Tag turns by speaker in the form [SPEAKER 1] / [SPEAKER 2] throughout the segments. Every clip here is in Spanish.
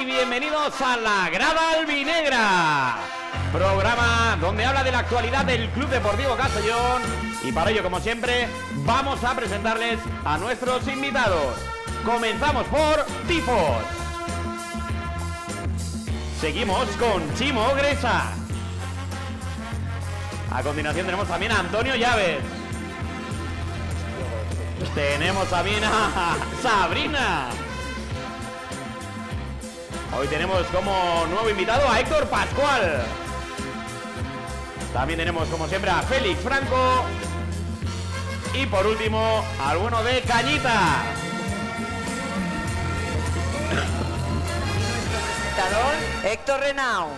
[SPEAKER 1] y bienvenidos a La Grada Albinegra. Programa donde habla de la actualidad del Club Deportivo Castellón. Y para ello, como siempre, vamos a presentarles a nuestros invitados. Comenzamos por Tifos. Seguimos con Chimo Gresa. A continuación tenemos también a Antonio Llaves. Tenemos también a Sabrina. Hoy tenemos como nuevo invitado a Héctor Pascual. También tenemos como siempre a Félix Franco. Y por último, al bueno de Cañita.
[SPEAKER 2] Héctor Renau.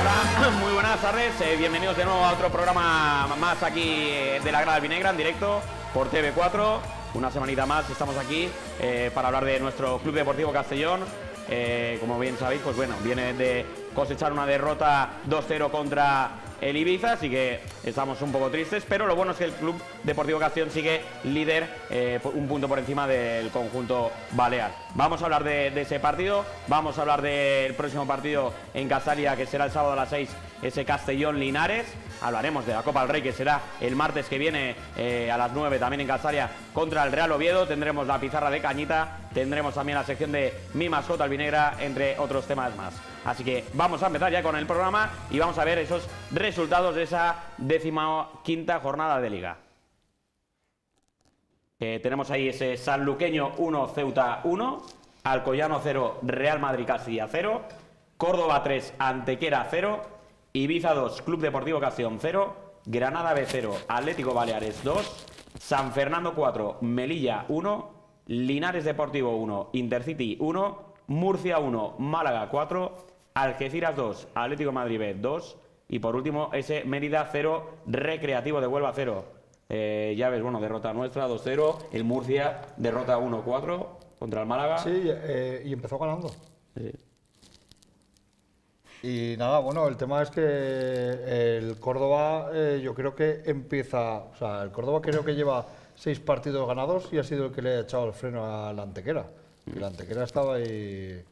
[SPEAKER 1] Hola, muy buenas tardes. eh, bienvenidos de nuevo a otro programa más aquí eh, de la Grada Albinegra en directo por TV4. Una semanita más estamos aquí eh, para hablar de nuestro Club Deportivo Castellón. Eh, como bien sabéis, pues bueno, viene de cosechar una derrota 2-0 contra el Ibiza, así que estamos un poco tristes, pero lo bueno es que el Club Deportivo Castellón sigue líder eh, un punto por encima del conjunto balear. Vamos a hablar de, de ese partido, vamos a hablar del próximo partido en Castalia, que será el sábado a las 6, ese Castellón-Linares. Hablaremos de la Copa del Rey, que será el martes que viene eh, a las 9 también en Castalia contra el Real Oviedo. Tendremos la pizarra de Cañita, tendremos también la sección de Mi Mascota Albinegra, entre otros temas más. Así que vamos a empezar ya con el programa y vamos a ver esos resultados de esa décima quinta jornada de liga. Eh, tenemos ahí ese Sanluqueño 1, Ceuta 1, Alcoyano 0, Real Madrid Castilla 0, Córdoba 3, Antequera 0, Ibiza 2, Club Deportivo Castellón 0, Granada B 0, Atlético Baleares 2, San Fernando 4, Melilla 1, Linares Deportivo 1, Intercity 1, Murcia 1, Málaga 4, Algeciras 2, Atlético Madrid B 2 y por último ese Mérida 0, Recreativo de Huelva 0. Eh, ya ves, bueno, derrota nuestra 2-0, el Murcia derrota 1-4 contra el Málaga.
[SPEAKER 3] Sí, eh, y empezó ganando.
[SPEAKER 1] Sí.
[SPEAKER 3] Y nada, bueno, el tema es que el Córdoba eh, yo creo que empieza, o sea, el Córdoba creo que lleva seis partidos ganados y ha sido el que le ha echado el freno a la Antequera. Y la Antequera estaba ahí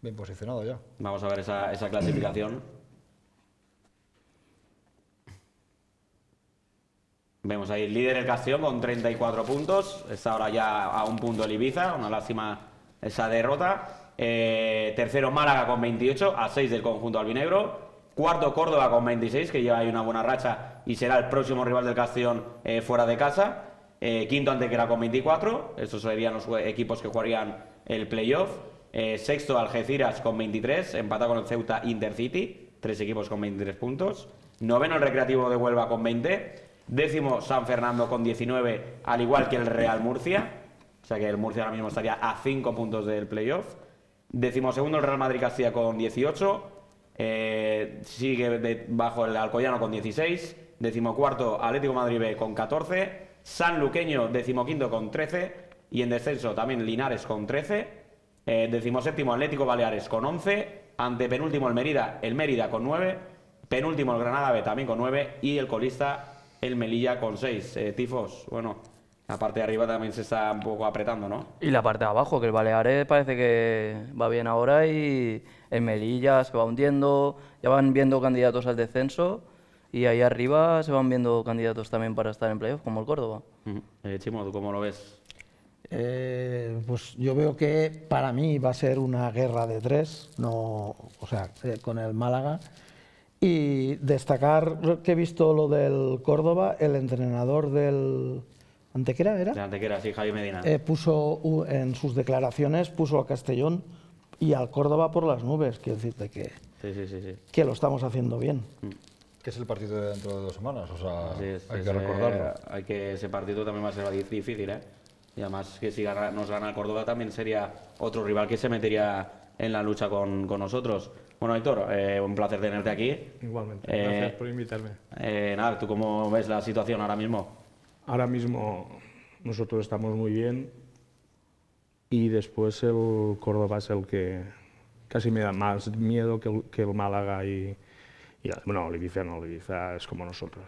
[SPEAKER 3] bien posicionado ya.
[SPEAKER 1] Vamos a ver esa, clasificación. Vemos ahí líder el Castellón con 34 puntos. Está ahora ya a un punto el Ibiza. Una lástima esa derrota. Eh, tercero Málaga con 28, a 6 del conjunto albinegro. Cuarto Córdoba con 26, que lleva ahí una buena racha y será el próximo rival del Castellón eh, fuera de casa. Eh, quinto Antequera con 24. Estos serían los equipos que jugarían el playoff. Eh, sexto Algeciras con 23, empatado con el Ceuta Intercity, tres equipos con 23 puntos. Noveno el Recreativo de Huelva con 20. Décimo San Fernando con 19, al igual que el Real Murcia. O sea que el Murcia ahora mismo estaría a 5 puntos del playoff. Décimo segundo el Real Madrid Castilla con 18. Eh, sigue bajo el Alcoyano con 16. Décimo cuarto Atlético Madrid B con 14. San Luqueño decimoquinto con 13. Y en descenso también Linares con 13. Eh, Atlético Baleares con 11. Antepenúltimo el Mérida, el Mérida con 9. Penúltimo el Granada B también con 9. Y el colista el Melilla con 6. Eh, tifos, bueno, la parte de arriba también se está un poco apretando, ¿no?
[SPEAKER 4] Y la parte de abajo, que el Baleares parece que va bien ahora y el Melilla se va hundiendo, ya van viendo candidatos al descenso y ahí arriba se van viendo candidatos también para estar en playoff, como el Córdoba.
[SPEAKER 1] Eh, Chimo, ¿tú cómo lo ves?
[SPEAKER 5] Eh, pues yo veo que para mí va a ser una guerra de tres, no, o sea, eh, con el Málaga. Y destacar que he visto lo del Córdoba, el entrenador del Antequera era,
[SPEAKER 1] De Antequera, sí, Javi Medina.
[SPEAKER 5] Eh, puso en sus declaraciones puso a Castellón y al Córdoba por las nubes, quiero decirte que,
[SPEAKER 1] Sí, sí, sí, sí.
[SPEAKER 5] que lo estamos haciendo bien.
[SPEAKER 3] Que es el partido de dentro de dos semanas, o sea,
[SPEAKER 1] es,
[SPEAKER 3] hay
[SPEAKER 1] es,
[SPEAKER 3] que
[SPEAKER 1] eh,
[SPEAKER 3] recordarlo.
[SPEAKER 1] hay que ese partido también va a ser difícil, ¿eh? Y además que si gana- nos gana el Córdoba también sería otro rival que se metería en la lucha con, con nosotros. Bueno, Héctor, eh, un placer tenerte aquí.
[SPEAKER 6] Igualmente,
[SPEAKER 1] Eh,
[SPEAKER 6] gracias por invitarme.
[SPEAKER 1] Eh, nada, ¿tú cómo ves la situación ahora mismo?
[SPEAKER 6] Ahora mismo nosotros estamos muy bien y después el Córdoba es el que casi me da más miedo que el, Málaga y, y, bueno, el no, el es como nosotros.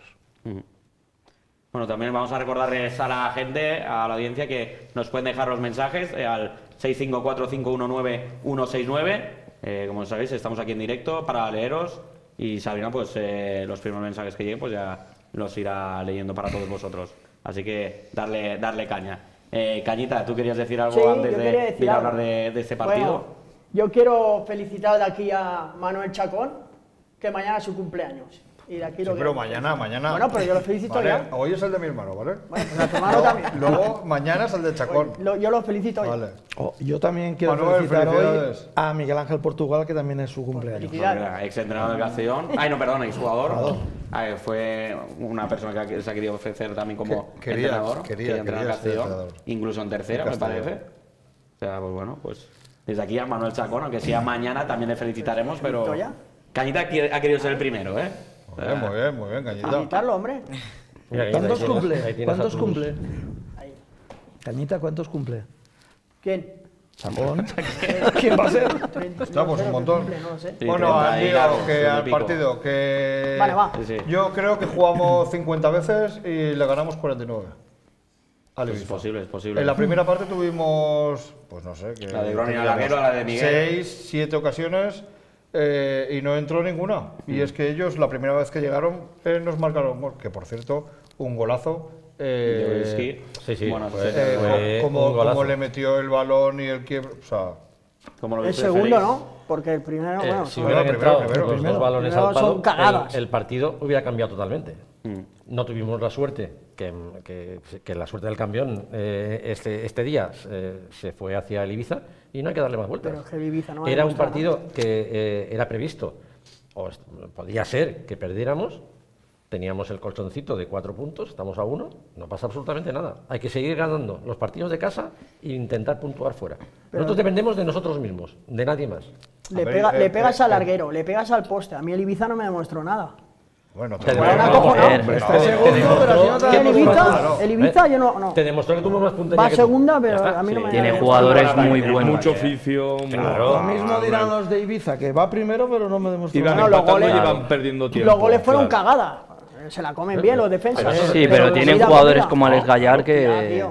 [SPEAKER 1] Bueno, también vamos a recordarles a la gente, a la audiencia, que nos pueden dejar los mensajes eh, al 654-519-169. Eh, como sabéis, estamos aquí en directo para leeros y Sabrina, pues eh, los primeros mensajes que lleguen, pues ya los irá leyendo para todos vosotros. Así que darle, darle caña. Eh, Cañita, ¿tú querías decir algo
[SPEAKER 7] Sí,
[SPEAKER 1] antes de, de
[SPEAKER 7] decir
[SPEAKER 1] ir a
[SPEAKER 7] algo.
[SPEAKER 1] hablar de, de este partido?
[SPEAKER 7] Bueno, yo quiero felicitar de aquí a Manuel Chacón, que mañana es su cumpleaños. Y de aquí
[SPEAKER 3] Sí,
[SPEAKER 7] lo
[SPEAKER 3] pero mañana, mañana.
[SPEAKER 7] Bueno, pero yo lo felicito
[SPEAKER 3] Vale,
[SPEAKER 7] ya.
[SPEAKER 3] Hoy es el de mi hermano, ¿vale?
[SPEAKER 7] Bueno, pues a
[SPEAKER 3] Luego-
[SPEAKER 7] también.
[SPEAKER 3] Luego, mañana es el de Chacón.
[SPEAKER 7] Lo- yo lo felicito.
[SPEAKER 3] Vale.
[SPEAKER 5] Oh, yo también quiero
[SPEAKER 3] Manuel,
[SPEAKER 5] felicitar hoy a Miguel Ángel Portugal, que también es su cumpleaños.
[SPEAKER 1] Ex entrenador del Castellón. Ay, no, perdón, ex jugador. fue una persona que se ha querido ofrecer también como
[SPEAKER 3] Que- quería-
[SPEAKER 1] entrenador.
[SPEAKER 3] quería- ser
[SPEAKER 1] Castellón,
[SPEAKER 3] entrenador.
[SPEAKER 1] incluso en tercera,
[SPEAKER 3] En
[SPEAKER 1] me parece. O sea, pues bueno, pues desde aquí a Manuel Chacón, aunque sea mañana, también le felicitaremos, pero
[SPEAKER 7] ¿Felicito
[SPEAKER 1] Cañita ha querido ser el primero, ¿eh?
[SPEAKER 3] Muy bien, muy bien, muy bien, Cañita.
[SPEAKER 7] Felicitarlo, hombre.
[SPEAKER 5] ¿Cuántos
[SPEAKER 8] tienes-
[SPEAKER 5] cumple? ¿Cuántos cumple?
[SPEAKER 7] Ahí.
[SPEAKER 5] Cañita, ¿cuántos cumple?
[SPEAKER 7] ¿Quién?
[SPEAKER 5] Chapón. ¿Quién va a ser?
[SPEAKER 3] Estamos un montón. Bueno,
[SPEAKER 1] 30
[SPEAKER 3] al
[SPEAKER 1] y
[SPEAKER 3] lío,
[SPEAKER 1] largos,
[SPEAKER 3] que
[SPEAKER 1] 30 y
[SPEAKER 3] al partido, que.
[SPEAKER 7] Vale, va.
[SPEAKER 3] Yo creo que jugamos 50 veces y le ganamos 49. Al
[SPEAKER 1] Es posible, es posible.
[SPEAKER 3] En la primera parte tuvimos, pues no sé, que
[SPEAKER 1] La de Groningen al
[SPEAKER 3] teníamos
[SPEAKER 1] larguero, la de Miguel.
[SPEAKER 3] Seis, siete ocasiones eh, y no entró ninguna.
[SPEAKER 1] Mm.
[SPEAKER 3] Y es que ellos, la primera vez que llegaron, eh, nos marcaron gol, que por cierto, un golazo. eh.
[SPEAKER 8] Sí, sí,
[SPEAKER 1] Bueno,
[SPEAKER 3] eh, co- como,
[SPEAKER 8] golazo.
[SPEAKER 3] como le metió el balón y el quiebre. O sea,
[SPEAKER 1] Como lo
[SPEAKER 7] El segundo. ¿no? Porque el primero,
[SPEAKER 8] Eh,
[SPEAKER 7] bueno,
[SPEAKER 8] si hubieran
[SPEAKER 3] primero,
[SPEAKER 8] entrado
[SPEAKER 3] primero,
[SPEAKER 8] los
[SPEAKER 3] primero.
[SPEAKER 8] dos balones al palo, el, el partido hubiera cambiado totalmente.
[SPEAKER 1] Mm.
[SPEAKER 8] No tuvimos la suerte que, que- que la suerte del campeón eh, este, este día eh, se fue hacia el Ibiza y no hay que darle más vueltas.
[SPEAKER 7] Pero Ibiza no
[SPEAKER 8] era un partido que eh, era previsto, o podía ser que perdiéramos. Teníamos el colchoncito de cuatro puntos, estamos a uno, no pasa absolutamente nada. Hay que seguir ganando los partidos de casa e intentar puntuar fuera. Nosotros dependemos de nosotros mismos, de nadie más.
[SPEAKER 7] le,
[SPEAKER 3] A ver,
[SPEAKER 7] pega-
[SPEAKER 3] eh,
[SPEAKER 7] le pegas
[SPEAKER 3] eh,
[SPEAKER 7] al
[SPEAKER 3] eh.
[SPEAKER 7] larguero, le pegas al poste. A mí el Ibiza no me demostró nada.
[SPEAKER 3] Bueno,
[SPEAKER 8] Te te demostró
[SPEAKER 5] pero si no te
[SPEAKER 8] que
[SPEAKER 5] da
[SPEAKER 7] El Ibiza,
[SPEAKER 8] ¿Eh?
[SPEAKER 7] yo no... no.
[SPEAKER 8] Te demostró que tuvo más puntería
[SPEAKER 7] Va
[SPEAKER 8] tú.
[SPEAKER 7] segunda, pero a mí no me...
[SPEAKER 4] Tiene jugadores muy buenos.
[SPEAKER 6] Mucho
[SPEAKER 4] eh.
[SPEAKER 6] oficio. muy-
[SPEAKER 8] Claro.
[SPEAKER 5] Lo mismo dirán los de Ibiza, que va primero, pero no me demostró
[SPEAKER 6] Iban empatando y
[SPEAKER 7] goles-
[SPEAKER 6] iban perdiendo tiempo.
[SPEAKER 7] Los goles fueron cagadas. Se la comen bien los defensas.
[SPEAKER 4] Sí, pero tienen jugadores como Alex Gallar que...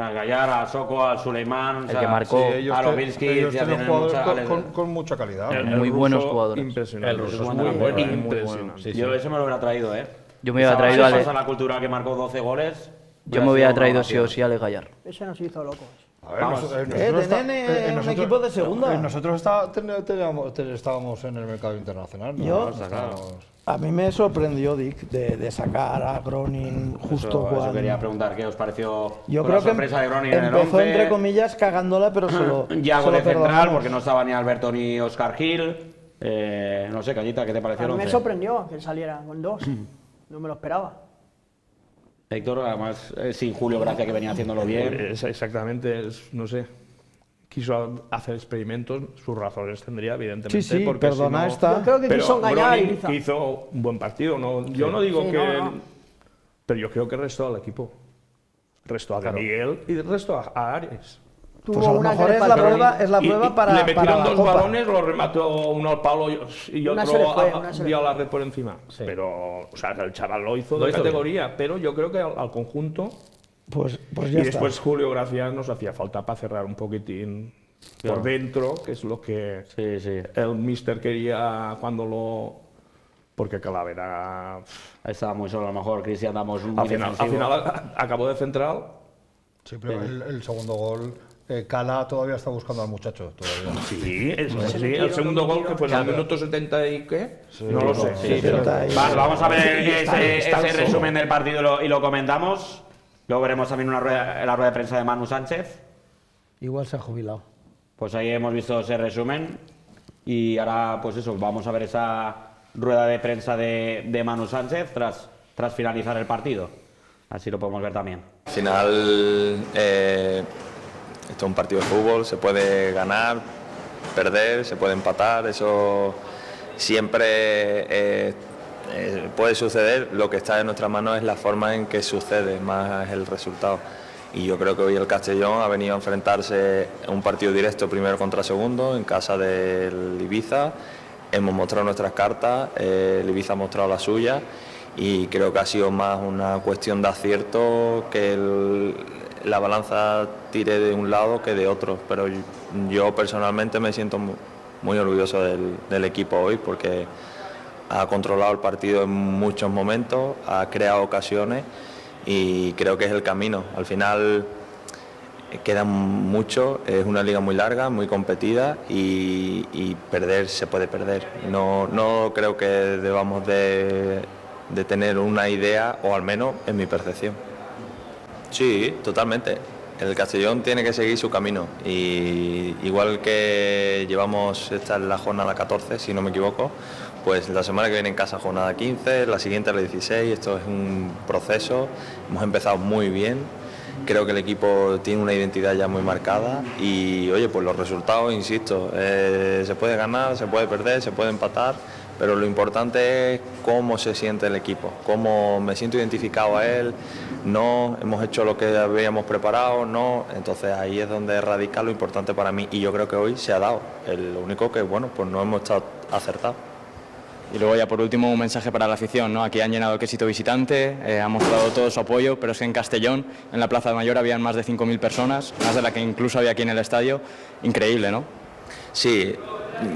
[SPEAKER 1] A Gallar, a Soko, al Suleiman.
[SPEAKER 4] El que marcó.
[SPEAKER 3] Sí, ellos,
[SPEAKER 1] a
[SPEAKER 3] ellos
[SPEAKER 1] ya
[SPEAKER 3] tienen jugadores
[SPEAKER 1] mucha-
[SPEAKER 3] con,
[SPEAKER 1] les-
[SPEAKER 3] con- con mucha calidad.
[SPEAKER 6] El- el
[SPEAKER 4] Muy buenos jugadores.
[SPEAKER 6] Impresionante.
[SPEAKER 8] El ruso es
[SPEAKER 6] muy
[SPEAKER 8] muy bueno, eh, muy
[SPEAKER 6] impresionante.
[SPEAKER 8] Sí, sí.
[SPEAKER 1] Yo ese me lo hubiera traído, ¿eh?
[SPEAKER 4] Yo me hubiera traído a Ale-
[SPEAKER 1] la cultura que marcó 12 goles.
[SPEAKER 4] Yo me hubiera traído sí o sí a Alex Gallar.
[SPEAKER 7] Ese nos hizo locos.
[SPEAKER 3] A ver,
[SPEAKER 1] Vamos.
[SPEAKER 3] nos- eh,
[SPEAKER 5] Eh,
[SPEAKER 3] nosotros está-
[SPEAKER 5] eh, un
[SPEAKER 3] nosotros-
[SPEAKER 5] equipo de segunda.
[SPEAKER 3] eh, Nosotros está- ten- teníamos- ten- estábamos en el mercado internacional. ¿no?
[SPEAKER 5] Yo-
[SPEAKER 3] Estábamos-
[SPEAKER 5] A mí me sorprendió, Dick, de, de sacar a Gronin justo
[SPEAKER 1] Eso, eso
[SPEAKER 5] cuando...
[SPEAKER 1] quería preguntar, ¿qué os pareció
[SPEAKER 5] Yo creo
[SPEAKER 1] la
[SPEAKER 5] que
[SPEAKER 1] sorpresa de Groningen en el
[SPEAKER 5] empezó,
[SPEAKER 1] 11?
[SPEAKER 5] entre comillas, cagándola, pero se lo,
[SPEAKER 1] Yago de central,
[SPEAKER 5] perdonamos.
[SPEAKER 1] porque no estaba ni Alberto ni Oscar Gil. Eh, no sé, Cañita, ¿qué te
[SPEAKER 7] A
[SPEAKER 1] pareció
[SPEAKER 7] mí
[SPEAKER 1] el
[SPEAKER 7] me
[SPEAKER 1] 11?
[SPEAKER 7] sorprendió que saliera con dos.
[SPEAKER 1] Mm.
[SPEAKER 7] No me lo esperaba.
[SPEAKER 1] Héctor, además, eh, sin Julio Gracia, que venía haciéndolo bien.
[SPEAKER 6] Es exactamente, es- no sé. Quiso hacer experimentos, sus razones tendría, evidentemente.
[SPEAKER 5] Sí, sí,
[SPEAKER 6] porque si
[SPEAKER 5] perdona
[SPEAKER 6] no-
[SPEAKER 5] esta.
[SPEAKER 7] Yo creo que
[SPEAKER 6] Pero
[SPEAKER 7] quiso engañar
[SPEAKER 6] hizo un buen partido. No, yo no digo
[SPEAKER 7] Sí,
[SPEAKER 6] que.
[SPEAKER 7] no, no.
[SPEAKER 6] Pero yo creo que restó al equipo. Restó a Miguel y restó a, a Ares.
[SPEAKER 7] Tuvo
[SPEAKER 5] Pues a lo
[SPEAKER 7] una
[SPEAKER 5] mejor es la prueba, es la
[SPEAKER 6] Y-
[SPEAKER 5] prueba
[SPEAKER 6] y
[SPEAKER 5] para,
[SPEAKER 6] Le
[SPEAKER 5] para
[SPEAKER 6] metieron
[SPEAKER 5] la
[SPEAKER 6] dos
[SPEAKER 5] Copa.
[SPEAKER 6] balones, lo remató uno al palo y- y otro
[SPEAKER 7] fue,
[SPEAKER 6] a- dio a la red por encima.
[SPEAKER 8] Sí.
[SPEAKER 6] Pero, o sea, el chaval lo hizo
[SPEAKER 8] Lo
[SPEAKER 6] de
[SPEAKER 8] hizo
[SPEAKER 6] categoría, pero yo creo que al, al conjunto.
[SPEAKER 5] Pues, pues
[SPEAKER 6] Y
[SPEAKER 5] ya está.
[SPEAKER 6] después Julio Gracias nos hacía falta para cerrar un poquitín por dentro, que es lo que
[SPEAKER 1] Sí, sí.
[SPEAKER 6] el mister quería cuando lo. Porque Calavera.
[SPEAKER 1] Estaba muy solo, a lo mejor Cristian damos muy
[SPEAKER 6] Al final, al final acabó de central.
[SPEAKER 3] Sí, pero el, el segundo gol, eh, Cala todavía está buscando al muchacho. Todavía.
[SPEAKER 6] Sí, eso, sí, el segundo gol que fue en el minuto 70 y qué. no lo sé.
[SPEAKER 1] Sí,
[SPEAKER 5] pero-.
[SPEAKER 1] Va- vamos a ver ese,
[SPEAKER 6] está
[SPEAKER 1] ese
[SPEAKER 6] solo.
[SPEAKER 1] resumen del partido y lo, y lo comentamos. Luego veremos también una rueda, la rueda de prensa de Manu Sánchez.
[SPEAKER 5] Igual se ha jubilado.
[SPEAKER 1] Pues ahí hemos visto ese resumen. Y ahora, pues eso, vamos a ver esa rueda de prensa de, de Manu Sánchez tras, tras finalizar el partido. Así lo podemos ver también.
[SPEAKER 9] Al final, eh, esto es un partido de fútbol, se puede ganar, perder, se puede empatar, eso siempre eh, eh, puede suceder. Lo que está en nuestra mano es la forma en que sucede, más el resultado. Y yo creo que hoy el Castellón ha venido a enfrentarse a un partido directo primero contra segundo en casa del Ibiza. Hemos mostrado nuestras cartas, eh, el Ibiza ha mostrado la suya y creo que ha sido más una cuestión de acierto que el- la balanza tire de un lado que de otro, pero yo- personalmente me siento mu- muy orgulloso del, equipo hoy porque ha controlado el partido en muchos momentos, ha creado ocasiones y creo que es el camino. Al final eh, queda mucho, es una liga muy larga, muy competida y, perder se puede perder. No, creo que debamos de, de tener una idea, o al menos en mi percepción. Sí, totalmente. El Castellón tiene que seguir su camino y igual que llevamos, esta es la jornada 14, si no me equivoco, pues la semana que viene en casa jornada 15, la siguiente la 16, esto es un proceso, hemos empezado muy bien, creo que el equipo tiene una identidad ya muy marcada y oye, pues los resultados, insisto, eh, se puede ganar, se puede perder, se puede empatar, pero lo importante es cómo se siente el equipo, cómo me siento identificado a él, no hemos hecho lo que habíamos preparado, no, entonces ahí es donde radica lo importante para mí y yo creo que hoy se ha dado, el lo único que bueno, pues no hemos estado acertados.
[SPEAKER 10] Y luego ya por último un mensaje para la afición, ¿no? Aquí han llenado el quesito visitante, eh, han mostrado todo su apoyo, pero es que en Castellón, en la Plaza Mayor, habían más de 5.000 personas, más de la que incluso había aquí en el estadio. Increíble, ¿no?
[SPEAKER 9] Sí,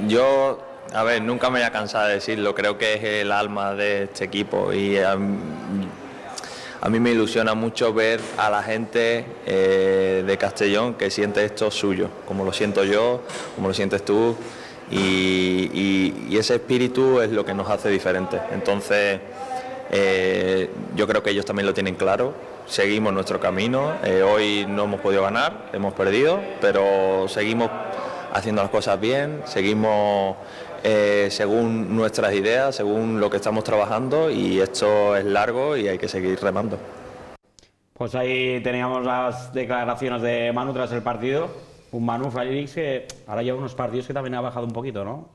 [SPEAKER 9] yo, a ver, nunca me voy a cansar de decirlo, creo que es el alma de este equipo y a, mí- a mí me ilusiona mucho ver a la gente eh, de Castellón que siente esto suyo, como lo siento yo, como lo sientes tú y ese espíritu es lo que nos hace diferentes. Entonces, eh, yo creo que ellos también lo tienen claro. Seguimos nuestro camino. Eh, hoy no hemos podido ganar, hemos perdido, pero seguimos haciendo las cosas bien, seguimos eh, según nuestras ideas, según lo que estamos trabajando y esto es largo y hay que seguir remando.
[SPEAKER 1] Pues ahí teníamos las declaraciones de Manu tras el partido. Un Manu Félix que ahora lleva unos partidos que también ha bajado un poquito, ¿no?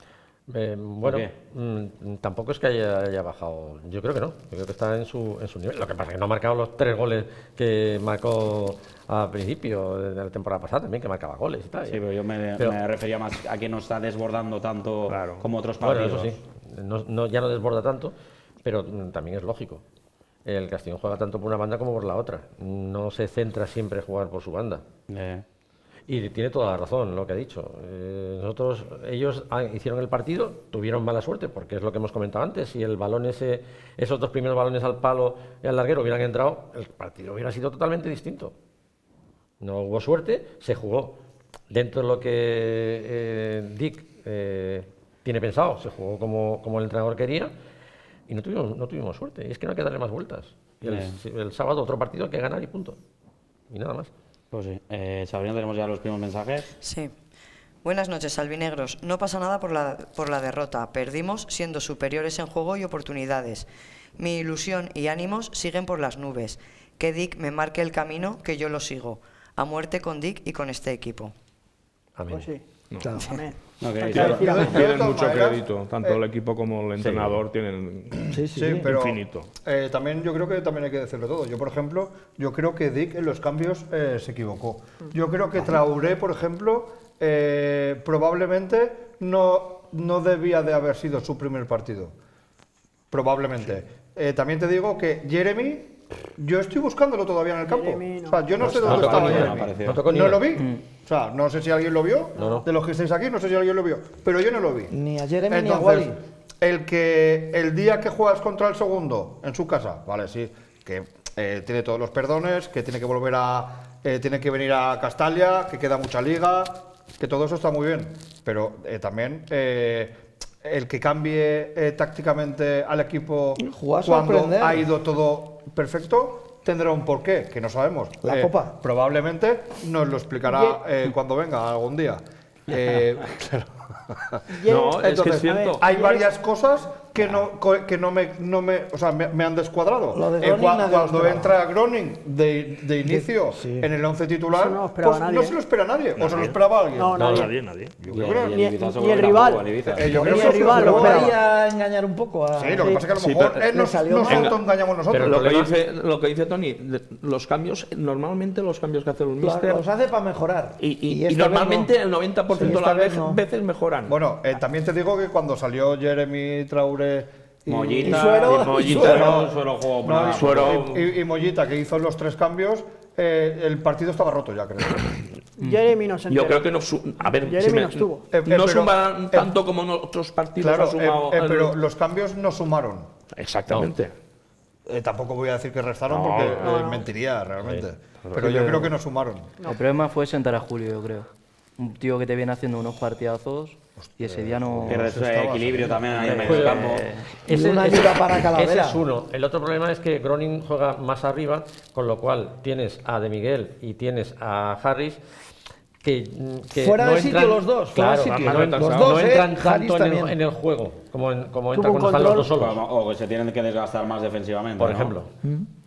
[SPEAKER 8] Eh, bueno, mm, tampoco es que haya, haya bajado. Yo creo que no. Yo creo que está en su, en su nivel. Lo que pasa es que no ha marcado los tres goles que marcó al principio de la temporada pasada también, que marcaba goles y tal.
[SPEAKER 1] Sí, pero yo me,
[SPEAKER 8] Pero-
[SPEAKER 1] me refería más a que no está desbordando tanto como otros
[SPEAKER 8] Bueno,
[SPEAKER 1] partidos.
[SPEAKER 8] eso sí. No, no- ya no desborda tanto, pero también es lógico. El Castellón juega tanto por una banda como por la otra. No se centra siempre en jugar por su banda.
[SPEAKER 1] Eh,
[SPEAKER 8] Y tiene toda la razón lo que ha dicho. Eh, nosotros, ellos hicieron el partido, tuvieron mala suerte, porque es lo que hemos comentado antes. Si el balón ese, esos dos primeros balones al palo y al larguero hubieran entrado, el partido hubiera sido totalmente distinto. No hubo suerte, se jugó dentro de lo que eh, Dick eh, tiene pensado, se jugó como, como el entrenador quería y no tuvimos, no tuvimos suerte. Y es que no hay que darle más vueltas. Y el, el sábado otro partido hay que ganar y punto. Y nada más.
[SPEAKER 1] Pues sí. Eh, Sabrina, tenemos ya los primeros mensajes.
[SPEAKER 2] Sí. Buenas noches, albinegros. No pasa nada por la, por la derrota. Perdimos siendo superiores en juego y oportunidades. Mi ilusión y ánimos siguen por las nubes. Que Dick me marque el camino, que yo lo sigo. A muerte con Dick y con este equipo.
[SPEAKER 8] Amén.
[SPEAKER 7] Pues sí.
[SPEAKER 5] Claro.
[SPEAKER 7] Amén.
[SPEAKER 1] No, que
[SPEAKER 7] Hay
[SPEAKER 1] decir-
[SPEAKER 7] decir amén.
[SPEAKER 6] Tienen mucho
[SPEAKER 3] maneras,
[SPEAKER 6] crédito, tanto
[SPEAKER 3] eh,
[SPEAKER 6] el equipo como el entrenador tienen
[SPEAKER 5] Sí, sí,
[SPEAKER 3] Sí,
[SPEAKER 5] sí.
[SPEAKER 3] pero
[SPEAKER 6] infinito.
[SPEAKER 3] eh, también yo creo que también hay que decirlo todo. Yo, por ejemplo, yo creo que Dick en los cambios eh, se equivocó. Yo creo que Traoré, por ejemplo, eh, probablemente no, no debía de haber sido su primer partido. Probablemente. Eh, también te digo que Jeremy, yo estoy buscándolo todavía en el campo.
[SPEAKER 7] Jeremy no.
[SPEAKER 3] O sea, yo no, sé dónde estaba
[SPEAKER 1] apareció.
[SPEAKER 8] No
[SPEAKER 3] No lo vi. O sea, no sé si alguien lo vio.
[SPEAKER 8] No, no.
[SPEAKER 3] De los que estáis aquí, no sé si alguien lo vio. Pero yo no lo vi.
[SPEAKER 5] Ni a Jeremy ni a
[SPEAKER 3] Entonces,
[SPEAKER 5] Wally.
[SPEAKER 3] el que el día que juegas contra el segundo en su casa, vale, sí, que eh, tiene todos los perdones, que tiene que volver a, eh, tiene que venir a Castalia, que queda mucha liga, que todo eso está muy bien, pero eh, también eh, el que cambie eh, tácticamente al equipo cuando ha ido todo perfecto tendrá un porqué que no sabemos.
[SPEAKER 5] La
[SPEAKER 3] Eh,
[SPEAKER 5] Copa.
[SPEAKER 3] Probablemente nos lo explicará eh, cuando venga algún día. Eh,
[SPEAKER 6] No, es que
[SPEAKER 3] entonces,
[SPEAKER 6] es cierto.
[SPEAKER 3] hay varias cosas que no, que no, me, no me, o sea, me, me han descuadrado.
[SPEAKER 5] Lo de
[SPEAKER 3] Eh,
[SPEAKER 5] Groning nadie
[SPEAKER 3] cuando
[SPEAKER 5] esperaba.
[SPEAKER 3] entra Groning de, de inicio
[SPEAKER 5] sí.
[SPEAKER 3] en el 11 titular,
[SPEAKER 7] Eso no
[SPEAKER 3] pues
[SPEAKER 7] nadie,
[SPEAKER 3] no
[SPEAKER 7] ¿eh?
[SPEAKER 3] se lo espera nadie. ¿O se lo esperaba alguien?
[SPEAKER 7] No,
[SPEAKER 8] No,
[SPEAKER 7] nadie.
[SPEAKER 6] Nadie, nadie.
[SPEAKER 3] Yo
[SPEAKER 1] Y,
[SPEAKER 3] creo que-
[SPEAKER 1] y
[SPEAKER 7] el rival.
[SPEAKER 3] Eh, yo creo
[SPEAKER 7] el rival,
[SPEAKER 3] lo
[SPEAKER 7] lo
[SPEAKER 5] Luego
[SPEAKER 3] esperaba.
[SPEAKER 5] ahí a engañar un poco a...
[SPEAKER 3] Sí, lo que pasa es que a lo mejor él
[SPEAKER 5] Le
[SPEAKER 3] nos, autoengañamos nosotros.
[SPEAKER 8] Pero
[SPEAKER 6] Lo que, dice, lo que dice Tony, los cambios, normalmente los cambios que hace un míster,
[SPEAKER 5] Los hace para mejorar.
[SPEAKER 6] y, normalmente
[SPEAKER 5] no.
[SPEAKER 6] el 90%
[SPEAKER 5] Sí,
[SPEAKER 6] de las veces mejoran.
[SPEAKER 3] Bueno, eh, también te digo que cuando salió Jeremy Traoré
[SPEAKER 5] y-
[SPEAKER 1] Mollita,
[SPEAKER 5] y suero,
[SPEAKER 1] y Mollita,
[SPEAKER 5] suero.
[SPEAKER 1] no, suero juego
[SPEAKER 3] No, y,
[SPEAKER 6] Suero-
[SPEAKER 3] y- y Mollita, que hizo los tres cambios, eh, el partido estaba roto ya, creo.
[SPEAKER 7] Jeremy no se
[SPEAKER 6] Yo creo que no. A ver,
[SPEAKER 7] Jeremy
[SPEAKER 6] si me-
[SPEAKER 7] no estuvo.
[SPEAKER 3] Eh, eh,
[SPEAKER 6] no
[SPEAKER 3] pero-
[SPEAKER 6] suman
[SPEAKER 3] eh,
[SPEAKER 6] tanto como en otros partidos
[SPEAKER 3] Claro,
[SPEAKER 6] ha sumado.
[SPEAKER 3] eh, eh,
[SPEAKER 6] el-
[SPEAKER 3] pero los cambios no sumaron.
[SPEAKER 6] Exactamente.
[SPEAKER 3] Eh, tampoco voy a decir que restaron
[SPEAKER 6] No,
[SPEAKER 3] porque
[SPEAKER 6] no,
[SPEAKER 3] eh,
[SPEAKER 7] no.
[SPEAKER 3] mentiría realmente. Pero yo creo que no sumaron.
[SPEAKER 4] El problema fue sentar a Julio, yo creo. Un tío que te viene haciendo unos partidazos y ese día no...
[SPEAKER 1] Pierdes eh, equilibrio también ahí en
[SPEAKER 8] Pues,
[SPEAKER 1] campo.
[SPEAKER 8] eh,
[SPEAKER 5] una ayuda para Calavera.
[SPEAKER 8] Ese es uno. El otro problema es que Groning juega más arriba, con lo cual tienes a De Miguel y tienes a Harris. Que, mm, que
[SPEAKER 5] Fuera
[SPEAKER 8] no
[SPEAKER 5] de sitio los dos, fuera
[SPEAKER 8] claro,
[SPEAKER 5] sitio.
[SPEAKER 8] no,
[SPEAKER 6] Los
[SPEAKER 8] no
[SPEAKER 5] dos, ¿eh?
[SPEAKER 8] entran tanto en el, en el juego como, en- como entran cuando están los dos solos.
[SPEAKER 1] O que se tienen que desgastar más defensivamente.
[SPEAKER 8] Por
[SPEAKER 1] ¿no?
[SPEAKER 8] ejemplo.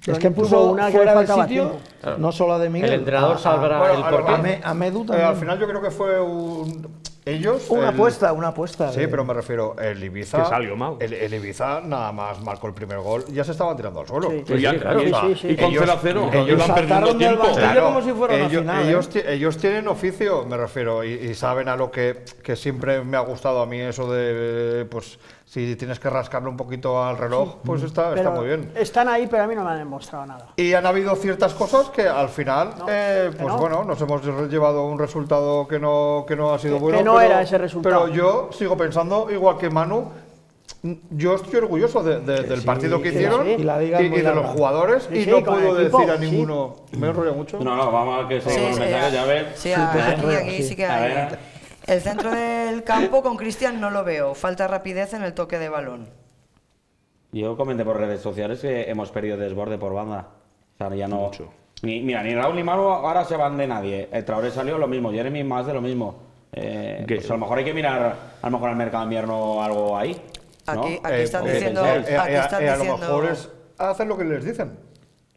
[SPEAKER 5] Es que puso
[SPEAKER 7] una que
[SPEAKER 5] fuera
[SPEAKER 7] le
[SPEAKER 5] de
[SPEAKER 7] faltaba
[SPEAKER 5] sitio, no solo a de Miguel.
[SPEAKER 8] El entrenador
[SPEAKER 5] a-
[SPEAKER 8] salvará
[SPEAKER 3] Bueno,
[SPEAKER 8] el porqué.
[SPEAKER 5] A, Me- a Medu
[SPEAKER 3] Eh,
[SPEAKER 5] también.
[SPEAKER 3] al final yo creo que fue un... Ellos...
[SPEAKER 5] una
[SPEAKER 3] el-
[SPEAKER 5] apuesta, una apuesta.
[SPEAKER 3] Sí,
[SPEAKER 5] de-
[SPEAKER 3] pero me refiero, el Ibiza...
[SPEAKER 6] Que salió mal.
[SPEAKER 3] El, el Ibiza nada más marcó el primer gol, ya se estaban tirando al suelo.
[SPEAKER 7] Sí.
[SPEAKER 6] Pues ya-
[SPEAKER 8] sí, claro,
[SPEAKER 6] y-
[SPEAKER 8] sí,
[SPEAKER 7] sí, sí.
[SPEAKER 6] Y con
[SPEAKER 3] Ellos-
[SPEAKER 6] 0 a 0,
[SPEAKER 3] ellos
[SPEAKER 6] iban perdiendo tiempo.
[SPEAKER 3] Claro,
[SPEAKER 5] como si fuera una
[SPEAKER 3] ellos,
[SPEAKER 5] final, ¿eh?
[SPEAKER 3] ellos, ti- ellos tienen oficio, me refiero, y, y saben a lo que, que siempre me ha gustado a mí eso de, pues, si tienes que rascarle un poquito al reloj, pues está, está muy bien.
[SPEAKER 7] Están ahí, pero a mí no me han demostrado nada.
[SPEAKER 3] Y han habido ciertas cosas que al final, eh,
[SPEAKER 7] que
[SPEAKER 3] pues
[SPEAKER 7] no.
[SPEAKER 3] bueno, nos hemos llevado un resultado que no, que no ha sido
[SPEAKER 7] Que-
[SPEAKER 3] bueno.
[SPEAKER 7] que no
[SPEAKER 3] pero-
[SPEAKER 7] era ese resultado.
[SPEAKER 3] Pero yo sigo pensando, igual que Manu, yo estoy orgulloso de- de- del partido que
[SPEAKER 7] sí,
[SPEAKER 3] hicieron
[SPEAKER 7] sí.
[SPEAKER 5] Y la liga es
[SPEAKER 3] y- y de los jugadores
[SPEAKER 7] Sí,
[SPEAKER 3] y
[SPEAKER 7] sí,
[SPEAKER 3] no puedo
[SPEAKER 7] equipo,
[SPEAKER 3] decir a
[SPEAKER 7] sí.
[SPEAKER 3] ninguno. ¿Me enrollo mucho?
[SPEAKER 1] No, no, vamos a que
[SPEAKER 2] Sí,
[SPEAKER 1] seguimos los
[SPEAKER 2] sí,
[SPEAKER 1] mensajes,
[SPEAKER 2] eh,
[SPEAKER 1] ya ves.
[SPEAKER 2] sí, aquí, aquí sí que
[SPEAKER 1] A
[SPEAKER 2] hay.
[SPEAKER 1] ver.
[SPEAKER 2] El centro del campo con Cristian no lo veo. Falta rapidez en el toque de balón.
[SPEAKER 1] Yo comenté por redes sociales que hemos perdido desborde por banda. O sea, ya no. Ni, mira, ni Raúl ni Maru ahora se van de nadie. El Traoré salió lo mismo, Jeremy más de lo mismo. Eh, pues a lo mejor hay que mirar a lo mejor al mercado de invierno algo ahí. ¿no?
[SPEAKER 2] Aquí, aquí
[SPEAKER 3] Eh,
[SPEAKER 2] están
[SPEAKER 3] porque,
[SPEAKER 2] diciendo.
[SPEAKER 3] eh, eh,
[SPEAKER 2] aquí
[SPEAKER 3] eh,
[SPEAKER 2] están
[SPEAKER 3] eh, a lo
[SPEAKER 2] diciendo.
[SPEAKER 3] mejor es hacen lo que les dicen.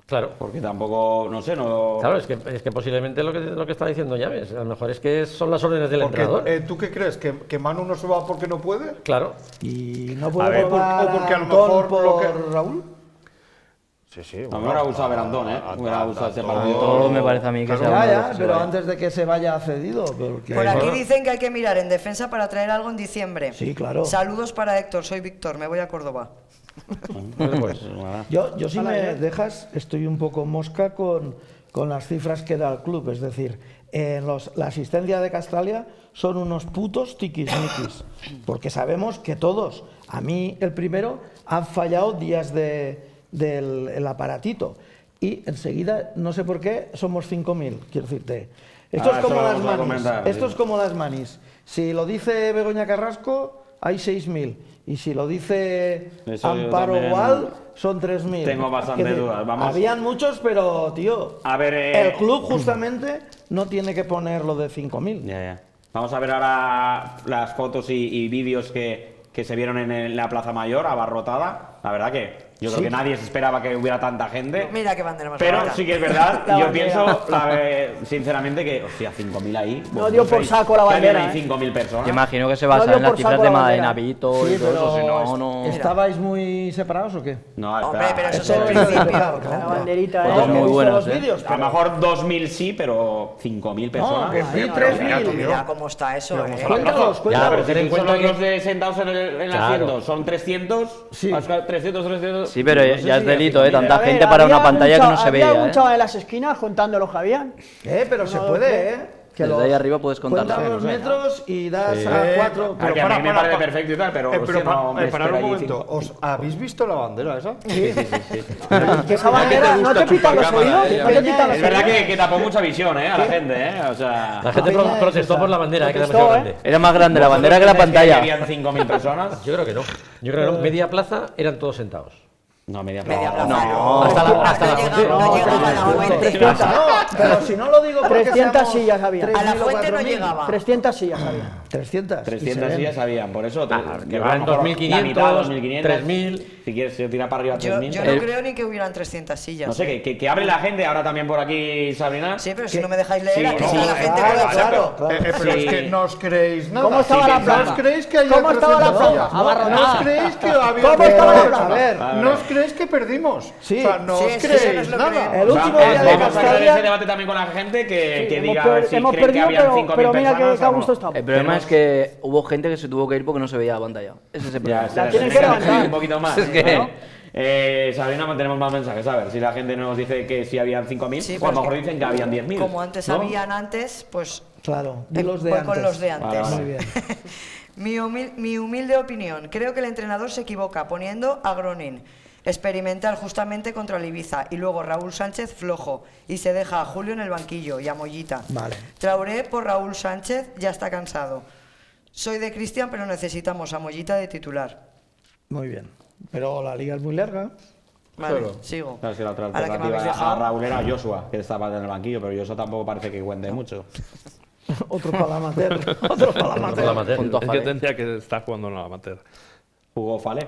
[SPEAKER 8] Claro.
[SPEAKER 1] Porque tampoco, no sé, no.
[SPEAKER 8] Claro, es que, es que posiblemente lo que, lo que está diciendo Llaves, a lo mejor es que son las órdenes del
[SPEAKER 3] Porque,
[SPEAKER 8] entrenador.
[SPEAKER 3] eh, ¿Tú qué crees? ¿Que, ¿Que Manu no se va porque no puede?
[SPEAKER 8] claro.
[SPEAKER 5] Y no
[SPEAKER 3] A
[SPEAKER 5] puede
[SPEAKER 3] ver, por- o porque a lo mejor
[SPEAKER 5] por
[SPEAKER 3] lo que-
[SPEAKER 5] Raúl.
[SPEAKER 3] Sí, sí.
[SPEAKER 1] A mí me hubiera gustado ver a Antón, ¿eh? Me hubiera gustado ese partido.
[SPEAKER 4] Todo me parece a mí que
[SPEAKER 3] Claro.
[SPEAKER 5] ya,
[SPEAKER 4] se
[SPEAKER 5] pero
[SPEAKER 4] vaya.
[SPEAKER 5] antes de que se vaya cedido. Porque...
[SPEAKER 2] Por aquí dicen que hay que mirar en defensa para traer algo en diciembre.
[SPEAKER 5] Sí, claro.
[SPEAKER 2] Saludos para Héctor, soy Víctor, me voy a Córdoba.
[SPEAKER 1] Pues, nada.
[SPEAKER 5] Yo, yo si me dejas, estoy un poco mosca con, con las cifras que da el club. Es decir, en los- la asistencia de Castalia son unos putos tiquismiquis. Porque sabemos que todos, a mí el primero, han fallado días de- del el aparatito. Y enseguida, no sé por qué, somos 5.000, quiero decirte. Esto
[SPEAKER 1] Ah,
[SPEAKER 5] es como las manis. Esto es como las manis. Si lo dice Begoña Carrasco, hay 6.000. Y si lo dice
[SPEAKER 1] Eso
[SPEAKER 5] Amparo Gual, son 3.000.
[SPEAKER 1] tengo bastante dudas, vamos.
[SPEAKER 5] Habían muchos, pero, tío,
[SPEAKER 1] A ver, eh,
[SPEAKER 5] el club justamente no tiene que poner lo de 5.000.
[SPEAKER 1] Ya, ya. Vamos a ver ahora las fotos y, y vídeos que, que se vieron en el- la Plaza Mayor, abarrotada. La verdad que yo creo
[SPEAKER 5] Sí.
[SPEAKER 1] que nadie se esperaba que hubiera tanta gente.
[SPEAKER 2] Mira qué bandera más
[SPEAKER 1] Pero
[SPEAKER 2] bonita.
[SPEAKER 1] sí que es verdad,
[SPEAKER 7] La
[SPEAKER 1] yo
[SPEAKER 7] bandera.
[SPEAKER 1] pienso, la sinceramente, que, hostia, 5.000 ahí.
[SPEAKER 7] No dio por saco la bandera,
[SPEAKER 1] Hay
[SPEAKER 7] ¿eh?
[SPEAKER 1] 5.000 personas.
[SPEAKER 4] Yo imagino que se basa
[SPEAKER 7] dio
[SPEAKER 4] en las
[SPEAKER 7] por
[SPEAKER 4] cifras
[SPEAKER 7] saco
[SPEAKER 4] de
[SPEAKER 7] la bandera.
[SPEAKER 4] Madenavito y
[SPEAKER 5] Sí,
[SPEAKER 4] todo eso,
[SPEAKER 5] pero
[SPEAKER 4] si no, no...
[SPEAKER 5] ¿Estabais muy separados o qué?
[SPEAKER 1] No,
[SPEAKER 2] Hombre,
[SPEAKER 1] espera.
[SPEAKER 2] pero eso es el
[SPEAKER 5] es
[SPEAKER 2] principio.
[SPEAKER 7] La banderita,
[SPEAKER 5] Pues
[SPEAKER 7] ¿eh?
[SPEAKER 4] muy
[SPEAKER 5] visto
[SPEAKER 4] buenos,
[SPEAKER 5] los
[SPEAKER 4] ¿eh?
[SPEAKER 5] vídeos,
[SPEAKER 1] A lo
[SPEAKER 5] pero-
[SPEAKER 1] mejor 2.000 sí, pero 5.000 personas.
[SPEAKER 5] que sí, 3.000.
[SPEAKER 2] Mira cómo está eso, eh.
[SPEAKER 5] Cuéntalos,
[SPEAKER 1] Ya,
[SPEAKER 5] cuéntalos.
[SPEAKER 1] pero ten en
[SPEAKER 8] Solo
[SPEAKER 1] cuenta
[SPEAKER 8] que-
[SPEAKER 1] los de sentados en el, en el
[SPEAKER 8] Claro.
[SPEAKER 1] asiento son 300.
[SPEAKER 5] Sí.
[SPEAKER 1] Oscar, 300, 300.
[SPEAKER 4] Sí, pero ya,
[SPEAKER 1] No sé
[SPEAKER 4] ya es
[SPEAKER 1] si
[SPEAKER 4] delito, ¿eh?
[SPEAKER 1] 5.000,
[SPEAKER 4] Tanta
[SPEAKER 7] A ver,
[SPEAKER 4] gente para una pantalla que
[SPEAKER 7] algún
[SPEAKER 4] no se
[SPEAKER 7] chaval- Había
[SPEAKER 4] veía,
[SPEAKER 7] algún
[SPEAKER 4] ¿eh?
[SPEAKER 7] chaval en las esquinas que habían.
[SPEAKER 5] Eh, pero se
[SPEAKER 7] No,
[SPEAKER 5] puede,
[SPEAKER 7] ¿qué?
[SPEAKER 5] ¿eh? Que
[SPEAKER 4] Desde
[SPEAKER 5] los-
[SPEAKER 4] ahí arriba puedes contar,
[SPEAKER 5] Cuentas los metros y das
[SPEAKER 3] Sí.
[SPEAKER 5] a
[SPEAKER 3] Eh,
[SPEAKER 5] cuatro.
[SPEAKER 3] pero
[SPEAKER 1] que a
[SPEAKER 3] para-
[SPEAKER 1] mí me
[SPEAKER 3] para-
[SPEAKER 1] parece
[SPEAKER 3] para-
[SPEAKER 1] perfecto y tal, pero,
[SPEAKER 3] Eh,
[SPEAKER 1] hostia,
[SPEAKER 3] pero pa-
[SPEAKER 1] no
[SPEAKER 3] eh, un momento.
[SPEAKER 1] cinco-
[SPEAKER 3] ¿Os habéis visto la bandera esa?
[SPEAKER 1] Sí, sí, sí. sí.
[SPEAKER 7] Que esa bandera no te pitan los oídos. No te pitan los
[SPEAKER 1] Es verdad que, que tapó mucha visión, ¿eh? A la gente, ¿eh? O sea.
[SPEAKER 8] La gente
[SPEAKER 5] es
[SPEAKER 8] protestó por la bandera, eh, que era demasiado
[SPEAKER 7] ¿eh?
[SPEAKER 8] grande.
[SPEAKER 4] Era más grande la bandera que la
[SPEAKER 1] ¿Vosotros
[SPEAKER 4] pantalla.
[SPEAKER 1] que Habían 5.000 personas.
[SPEAKER 8] Yo creo que no. Yo creo que no. Media plaza eran todos sentados.
[SPEAKER 1] No, media plaza. No.
[SPEAKER 8] Hasta la- hasta la
[SPEAKER 2] no
[SPEAKER 8] fuente.
[SPEAKER 2] llegaba, no llegaba a la fuente.
[SPEAKER 5] No, pero si no lo digo porque
[SPEAKER 7] 300
[SPEAKER 5] seamos
[SPEAKER 7] sillas había.
[SPEAKER 5] 3.000
[SPEAKER 2] A la fuente no
[SPEAKER 5] 4.000.
[SPEAKER 2] llegaba.
[SPEAKER 7] 300 sillas había.
[SPEAKER 5] 300. y se
[SPEAKER 1] 300
[SPEAKER 5] ven.
[SPEAKER 1] sillas habían, por eso. te-
[SPEAKER 8] Ah, que van
[SPEAKER 1] mejor
[SPEAKER 8] 2.500,
[SPEAKER 1] la mitad, 2.500.
[SPEAKER 8] 3.000.
[SPEAKER 1] Si quieres, se tira para arriba
[SPEAKER 2] Yo,
[SPEAKER 1] 3.000.
[SPEAKER 2] yo no
[SPEAKER 4] El-
[SPEAKER 2] creo ni que hubieran 300 sillas.
[SPEAKER 1] No sé, que, que, que hable la gente ahora también por aquí, Sabrina.
[SPEAKER 2] Sí, pero si no me dejáis leer,
[SPEAKER 1] Sí,
[SPEAKER 2] aquí
[SPEAKER 1] no,
[SPEAKER 2] está la
[SPEAKER 1] eh,
[SPEAKER 2] gente
[SPEAKER 5] Claro,
[SPEAKER 2] con
[SPEAKER 5] claro, claro.
[SPEAKER 3] Eh, eh, pero
[SPEAKER 1] Sí.
[SPEAKER 3] es que no os creéis nada.
[SPEAKER 7] ¿Cómo estaba
[SPEAKER 3] Sí,
[SPEAKER 7] la
[SPEAKER 3] ¿No
[SPEAKER 7] plaza?
[SPEAKER 3] os creéis que había
[SPEAKER 7] ¿Cómo estaba la
[SPEAKER 3] 300
[SPEAKER 7] plaza?
[SPEAKER 3] ¿No? ¿No os creéis que había
[SPEAKER 7] ¿Cómo estaba la plaza?
[SPEAKER 3] a ver,
[SPEAKER 1] A
[SPEAKER 3] ¿no os creéis que perdimos?
[SPEAKER 5] Sí.
[SPEAKER 3] O sea, no os
[SPEAKER 2] no
[SPEAKER 3] creéis nada.
[SPEAKER 2] que-
[SPEAKER 5] El último día de
[SPEAKER 1] vamos a ese debate también con la gente que, diga si
[SPEAKER 7] hemos
[SPEAKER 1] creen que
[SPEAKER 7] perdido,
[SPEAKER 1] habían
[SPEAKER 7] pero,
[SPEAKER 1] 5.000
[SPEAKER 7] pero mira que,
[SPEAKER 1] personas
[SPEAKER 7] a
[SPEAKER 1] no.
[SPEAKER 7] gusto estamos.
[SPEAKER 4] El problema es es que hubo gente que se tuvo que ir porque no se veía la pantalla. Ese es el
[SPEAKER 1] Ya,
[SPEAKER 4] problema.
[SPEAKER 1] espera,
[SPEAKER 7] tienen que levantar.
[SPEAKER 1] un poquito más.
[SPEAKER 4] Es que-
[SPEAKER 1] Bueno, eh, Sabrina, tenemos más mensajes. A ver, si la gente nos dice que si habían 5.000,
[SPEAKER 2] Sí,
[SPEAKER 1] o a lo mejor
[SPEAKER 2] que
[SPEAKER 1] dicen que habían 10.000.
[SPEAKER 2] Como antes
[SPEAKER 1] ¿no?
[SPEAKER 2] habían antes, pues
[SPEAKER 5] Claro, di
[SPEAKER 2] eh,
[SPEAKER 5] los de
[SPEAKER 2] voy
[SPEAKER 5] antes.
[SPEAKER 2] con los de antes.
[SPEAKER 1] Vale, vale.
[SPEAKER 5] Muy bien.
[SPEAKER 2] Mi, humil- mi humilde opinión, creo que el entrenador se equivoca poniendo a Gronin experimental justamente contra el Ibiza y luego Raúl Sánchez flojo y se deja a Julio en el banquillo y a Mollita.
[SPEAKER 5] Vale.
[SPEAKER 2] Traoré por Raúl Sánchez ya está cansado. Soy de Cristian, pero necesitamos a Mollita de titular.
[SPEAKER 5] Muy bien. Pero la liga es muy larga.
[SPEAKER 2] Vale, sigo.
[SPEAKER 1] Claro, la otra alternativa a. Raúl era Joshua, que estaba en el banquillo, pero Joshua tampoco parece que cuente mucho.
[SPEAKER 5] Otro para la amateur. Otro para la amateur.
[SPEAKER 8] La
[SPEAKER 11] Es que tendría que estar jugando en la amateur.
[SPEAKER 1] Jugó Fale.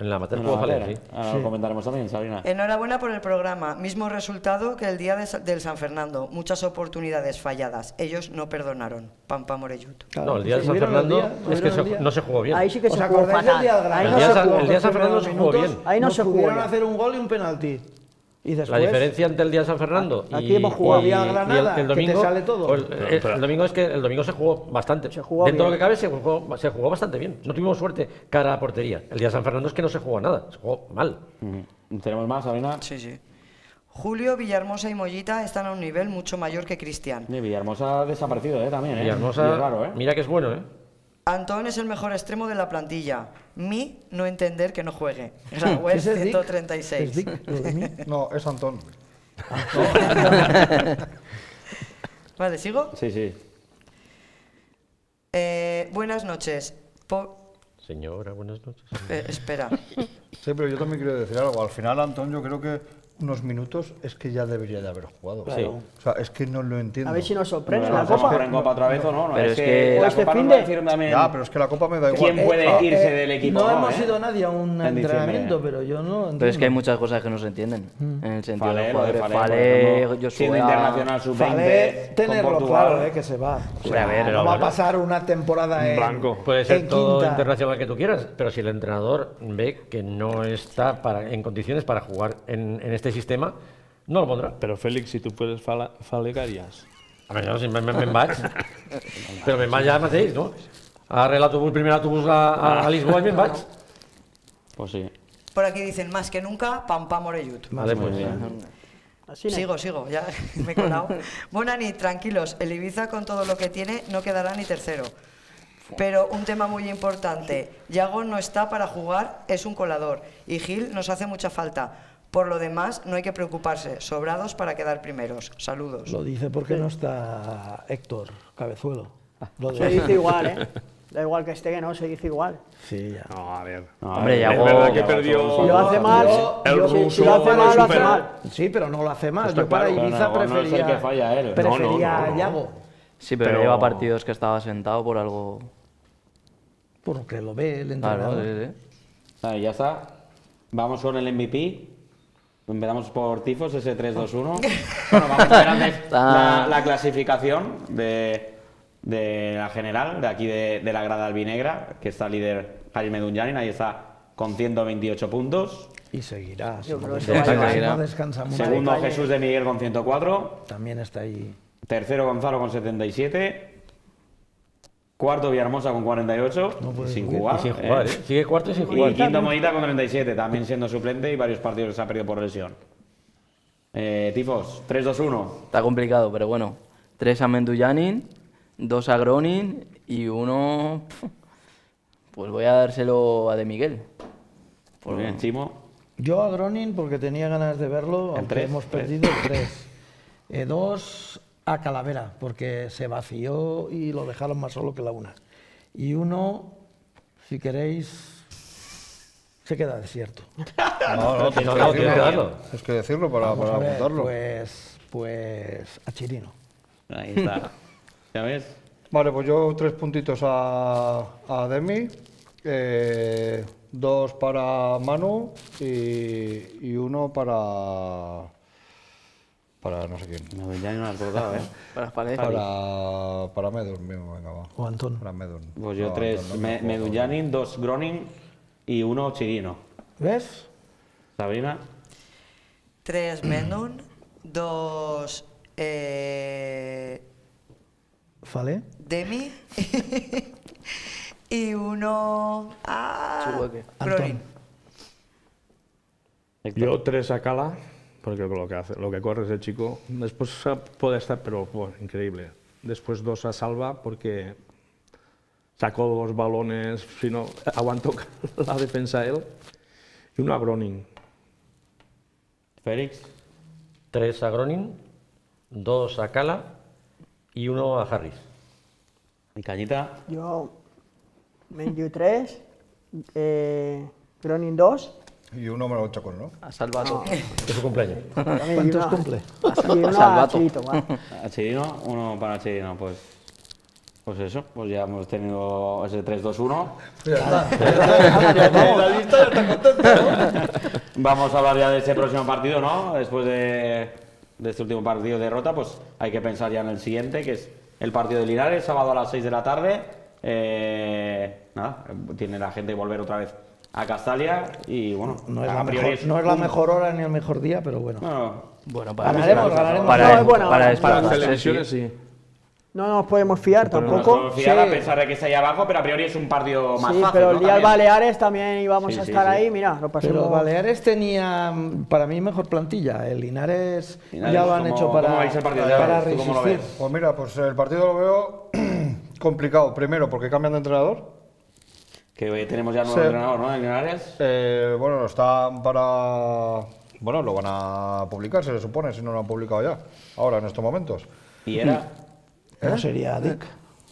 [SPEAKER 8] En la
[SPEAKER 1] la
[SPEAKER 8] Fale,
[SPEAKER 1] Valera.
[SPEAKER 8] sí.
[SPEAKER 1] Ahora lo comentaremos también, Sabrina.
[SPEAKER 2] Enhorabuena por el programa. Mismo resultado que el día de Sa- del San Fernando. Muchas oportunidades falladas. Ellos no perdonaron. Pampa Morellut.
[SPEAKER 5] Claro,
[SPEAKER 8] No, el día de San
[SPEAKER 5] ¿tuvieron el
[SPEAKER 8] Fernando
[SPEAKER 5] día?
[SPEAKER 8] es que
[SPEAKER 5] ¿Tuvieron
[SPEAKER 8] se- no se jugó bien.
[SPEAKER 7] Ahí sí que
[SPEAKER 5] ¿Os
[SPEAKER 7] se jugó fatal.
[SPEAKER 5] día
[SPEAKER 8] El
[SPEAKER 7] no
[SPEAKER 8] día
[SPEAKER 7] se
[SPEAKER 8] San-
[SPEAKER 7] jugó.
[SPEAKER 8] el día de San Fernando se jugó bien.
[SPEAKER 7] Ahí no
[SPEAKER 5] nos
[SPEAKER 7] se jugó
[SPEAKER 5] pudieron hacer un gol y un penalti. Y después,
[SPEAKER 8] La diferencia entre el día de San Fernando y,
[SPEAKER 7] Aquí hemos jugado
[SPEAKER 8] y-
[SPEAKER 5] día
[SPEAKER 8] y el,
[SPEAKER 5] Granada,
[SPEAKER 8] el
[SPEAKER 5] que te
[SPEAKER 8] domingo.
[SPEAKER 5] sale todo.
[SPEAKER 8] el, eh, el domingo es que el domingo se jugó bastante.
[SPEAKER 7] Se jugó
[SPEAKER 8] Dentro de lo que cabe se jugó, se jugó bastante bien. No tuvimos suerte cara a la portería. El día de San Fernando es que no se jugó nada, se jugó mal.
[SPEAKER 1] ¿Tenemos más, Sabrina?
[SPEAKER 2] Sí, sí. Julio, Villahermosa y Mollita están a un nivel mucho mayor que Cristian.
[SPEAKER 1] Sí, Villahermosa ha desaparecido, ¿eh? También, ¿eh?
[SPEAKER 8] Villahermosa,
[SPEAKER 1] Y es raro, ¿eh?
[SPEAKER 8] mira que es bueno, ¿eh?
[SPEAKER 2] Antón es el mejor extremo de la plantilla. Mi, no entender que no juegue. Raúl,
[SPEAKER 5] ¿Ese es Dick?
[SPEAKER 2] 136.
[SPEAKER 5] ¿Es Dick?
[SPEAKER 3] No, es Antón.
[SPEAKER 2] Vale, ¿sigo?
[SPEAKER 1] Sí, sí.
[SPEAKER 2] Eh, buenas noches. Po-
[SPEAKER 8] Señora, buenas noches.
[SPEAKER 2] eh, espera.
[SPEAKER 3] Sí, pero yo también quiero decir algo. Al final, Antón, yo creo que unos minutos es que ya debería de haber jugado.
[SPEAKER 8] Sí.
[SPEAKER 3] O sea, es que no lo entiendo.
[SPEAKER 7] A ver si nos sorprende
[SPEAKER 1] No,
[SPEAKER 7] la
[SPEAKER 1] no, ¿vamos a
[SPEAKER 7] copa.
[SPEAKER 1] en Copa otra vez o no? no
[SPEAKER 4] Pero
[SPEAKER 1] es
[SPEAKER 4] es
[SPEAKER 1] que,
[SPEAKER 4] que-
[SPEAKER 1] la
[SPEAKER 7] O este
[SPEAKER 1] Copa nos
[SPEAKER 7] fin de-
[SPEAKER 1] decir también
[SPEAKER 3] Ya, pero es que la Copa me da igual.
[SPEAKER 1] quién puede
[SPEAKER 3] Ah,
[SPEAKER 1] irse
[SPEAKER 5] Eh,
[SPEAKER 1] del equipo.
[SPEAKER 5] No hemos
[SPEAKER 1] ¿eh?
[SPEAKER 5] ido nadie a un
[SPEAKER 1] En diciembre.
[SPEAKER 5] entrenamiento, pero yo no entiendo.
[SPEAKER 4] Pero es que hay muchas cosas que no se entienden. En el sentido
[SPEAKER 1] Fale,
[SPEAKER 4] de jugadores.
[SPEAKER 1] Ejemplo,
[SPEAKER 4] Joshua,
[SPEAKER 1] siendo internacional sub-20
[SPEAKER 5] Fale,
[SPEAKER 1] con
[SPEAKER 5] tenerlo claro, eh, que se va. O
[SPEAKER 4] Hombre, a ver,
[SPEAKER 5] no va a pasar una temporada en
[SPEAKER 11] Blanco.
[SPEAKER 8] Puede ser todo internacional que tú quieras, pero si el entrenador ve que no está para, en condiciones para jugar en, en este sistema, no lo pondrá.
[SPEAKER 11] Pero Félix, si tú puedes fala- falegarías.
[SPEAKER 8] A no, si me, me, me vaig. Però me'n vaig ja mateix, no? Ara l'autobús, primer autobús a, a, a Lisboa i me'n vaig.
[SPEAKER 1] Pues sí.
[SPEAKER 2] Por aquí dicen más que nunca, Pampa Morellut.
[SPEAKER 8] Vale,
[SPEAKER 1] Muy
[SPEAKER 8] pues.
[SPEAKER 7] Así no.
[SPEAKER 2] Sigo, sigo, ya me he colado. Bonani, tranquilos, el Ibiza con todo lo que tiene no quedará ni tercero. Pero un tema muy importante, Yago no está para jugar, es un colador y Gil nos hace mucha falta. Por lo demás, no hay que preocuparse, sobrados para quedar primeros. Saludos.
[SPEAKER 5] Lo dice porque no está Héctor Cabezuelo. Lo
[SPEAKER 7] Se dice igual, ¿eh? Da igual que esté que no, se dice igual.
[SPEAKER 5] Sí, ya.
[SPEAKER 11] No, a ver.
[SPEAKER 1] No,
[SPEAKER 4] Hombre,
[SPEAKER 1] a ver,
[SPEAKER 4] Yago-
[SPEAKER 11] Es verdad que perdió.
[SPEAKER 7] Si lo hace mal,
[SPEAKER 11] el
[SPEAKER 7] yo-
[SPEAKER 11] ruso
[SPEAKER 7] si lo hace mal, lo hace mal.
[SPEAKER 5] Sí, pero no lo hace mal. Yo para
[SPEAKER 11] claro.
[SPEAKER 5] Ibiza
[SPEAKER 1] No, no, no es el
[SPEAKER 5] prefería,
[SPEAKER 1] que falla él.
[SPEAKER 5] prefería
[SPEAKER 11] No, no, no,
[SPEAKER 5] a. Yago.
[SPEAKER 4] Sí, pero,
[SPEAKER 11] Pero-
[SPEAKER 4] lleva partidos que estaba sentado por algo.
[SPEAKER 5] Porque lo ve el
[SPEAKER 4] Claro,
[SPEAKER 5] entrenador.
[SPEAKER 4] sí, sí.
[SPEAKER 1] Vale, ya está. Vamos con el MVP. Empezamos por Tifos, ese 3-2-1. bueno, vamos a ver antes la, la clasificación de, de la general, de aquí de, de la grada albinegra, que está líder Jaime Dunyanin, ahí está con 128 puntos.
[SPEAKER 5] Y seguirá.
[SPEAKER 7] Yo creo que
[SPEAKER 5] no descansa mucho.
[SPEAKER 1] Segundo. Jesús de Miguel con 104.
[SPEAKER 5] También está ahí.
[SPEAKER 1] Tercero Gonzalo con 77. Cuarto Villahermosa con 48.
[SPEAKER 5] No puede
[SPEAKER 1] sin jugar.
[SPEAKER 8] Y sin jugar, ¿eh? Sigue cuarto y sin
[SPEAKER 1] Y
[SPEAKER 8] jugar.
[SPEAKER 1] quinto Monita con 37, también siendo suplente y varios partidos que se ha perdido por lesión. Eh, Tifos, 3-2-1.
[SPEAKER 4] Está complicado, pero bueno. Tres a Menduyanin, dos a Gronin y uno. Pues voy a dárselo a De Miguel.
[SPEAKER 1] Muy bien, Chimo.
[SPEAKER 5] Yo a Gronin porque tenía ganas de verlo,
[SPEAKER 1] El
[SPEAKER 5] aunque
[SPEAKER 1] tres,
[SPEAKER 5] hemos perdido el 3. Eh, dos a Calavera, porque se vació y lo dejaron más solo que la una. Y uno, si queréis, se queda desierto.
[SPEAKER 3] No, no, tienes que decirlo. Tienes que decirlo para,
[SPEAKER 5] Vamos
[SPEAKER 3] para
[SPEAKER 5] a ver,
[SPEAKER 3] apuntarlo.
[SPEAKER 5] pues, pues a Chirino.
[SPEAKER 1] Ahí está. ¿Ya ves?
[SPEAKER 3] Vale, pues yo tres puntitos a, a Demi, eh, dos para Manu y, y uno para. Para no sé quién.
[SPEAKER 1] No, ya no has cortado, ¿eh?
[SPEAKER 4] Para Fale.
[SPEAKER 3] Para, para Medun mismo, venga, va.
[SPEAKER 5] O Antón.
[SPEAKER 3] Para Medun.
[SPEAKER 1] Pues yo
[SPEAKER 3] No,
[SPEAKER 1] tres
[SPEAKER 3] Antón, no,
[SPEAKER 1] Me-. Medullanin, dos Gronin y uno Chirino.
[SPEAKER 5] ¿Ves?
[SPEAKER 1] Sabrina.
[SPEAKER 2] Tres Mendun, dos eh,
[SPEAKER 5] ¿Vale?
[SPEAKER 2] Demi y uno a
[SPEAKER 4] Chueque.
[SPEAKER 2] Gronin.
[SPEAKER 6] Yo tres a Cala, porque lo que, hace, lo que corre ese chico. Después puede estar, pero bueno, increíble. Después dos a Salva, porque sacó los balones, si no, aguantó la defensa él. Y uno a Groning.
[SPEAKER 1] Félix.
[SPEAKER 8] Tres a Gronin, dos a Cala y uno a Harris.
[SPEAKER 1] ¿Y Cañita?
[SPEAKER 7] Yo, 23, eh, Gronin 2.
[SPEAKER 3] Y uno me lo hecho con, ¿no?
[SPEAKER 4] A Salvato.
[SPEAKER 8] Es su cumpleaños.
[SPEAKER 5] ¿Cuántos cumple?
[SPEAKER 7] A
[SPEAKER 4] Salvato.
[SPEAKER 1] A Chirino, uno para Chirino, pues. Pues eso, pues ya hemos tenido ese 3-2-1.
[SPEAKER 3] La lista ya está contenta,
[SPEAKER 1] Vamos a hablar ya de ese próximo partido, ¿no? Después de, de este último partido de derrota, pues hay que pensar ya en el siguiente, que es el partido de Linares, sábado a las 6 de la tarde. Eh, nada, tiene la gente que volver otra vez a Castalia y bueno,
[SPEAKER 5] No es,
[SPEAKER 1] a
[SPEAKER 5] la mejor, no es la mejor hora ni el mejor día, pero bueno.
[SPEAKER 1] No,
[SPEAKER 4] Bueno, para,
[SPEAKER 5] Ganaremos, ganaremos.
[SPEAKER 4] para,
[SPEAKER 7] No, es buena
[SPEAKER 4] para
[SPEAKER 6] Para
[SPEAKER 4] sí.
[SPEAKER 6] selecciones sí.
[SPEAKER 7] No nos podemos fiar
[SPEAKER 1] no nos
[SPEAKER 7] tampoco.
[SPEAKER 1] podemos fiar a
[SPEAKER 7] Sí.
[SPEAKER 1] pesar de que está ahí abajo, pero a priori es un partido más
[SPEAKER 7] Sí,
[SPEAKER 1] fácil.
[SPEAKER 7] pero el
[SPEAKER 1] ¿no?
[SPEAKER 7] día del. Baleares también íbamos
[SPEAKER 1] Sí,
[SPEAKER 7] a estar
[SPEAKER 1] sí.
[SPEAKER 7] ahí, mira, lo pasamos.
[SPEAKER 5] Pero Baleares tenía, para mí, mejor plantilla. El Linares,
[SPEAKER 1] Linares,
[SPEAKER 5] ya lo han
[SPEAKER 1] ¿cómo-
[SPEAKER 5] hecho para,
[SPEAKER 1] cómo el partido
[SPEAKER 5] para?
[SPEAKER 1] ¿Tú cómo lo
[SPEAKER 5] resistir.
[SPEAKER 1] ves?
[SPEAKER 3] Pues mira, pues el partido lo veo complicado. Primero, porque cambian de entrenador.
[SPEAKER 1] Que tenemos ya nuevo
[SPEAKER 3] Sí.
[SPEAKER 1] entrenador, ¿no? En Linares.
[SPEAKER 3] Eh, bueno, están para. Bueno, lo van a publicar, se le supone, si no lo han publicado ya. Ahora, en estos momentos.
[SPEAKER 1] Y era.
[SPEAKER 5] No sería Dick.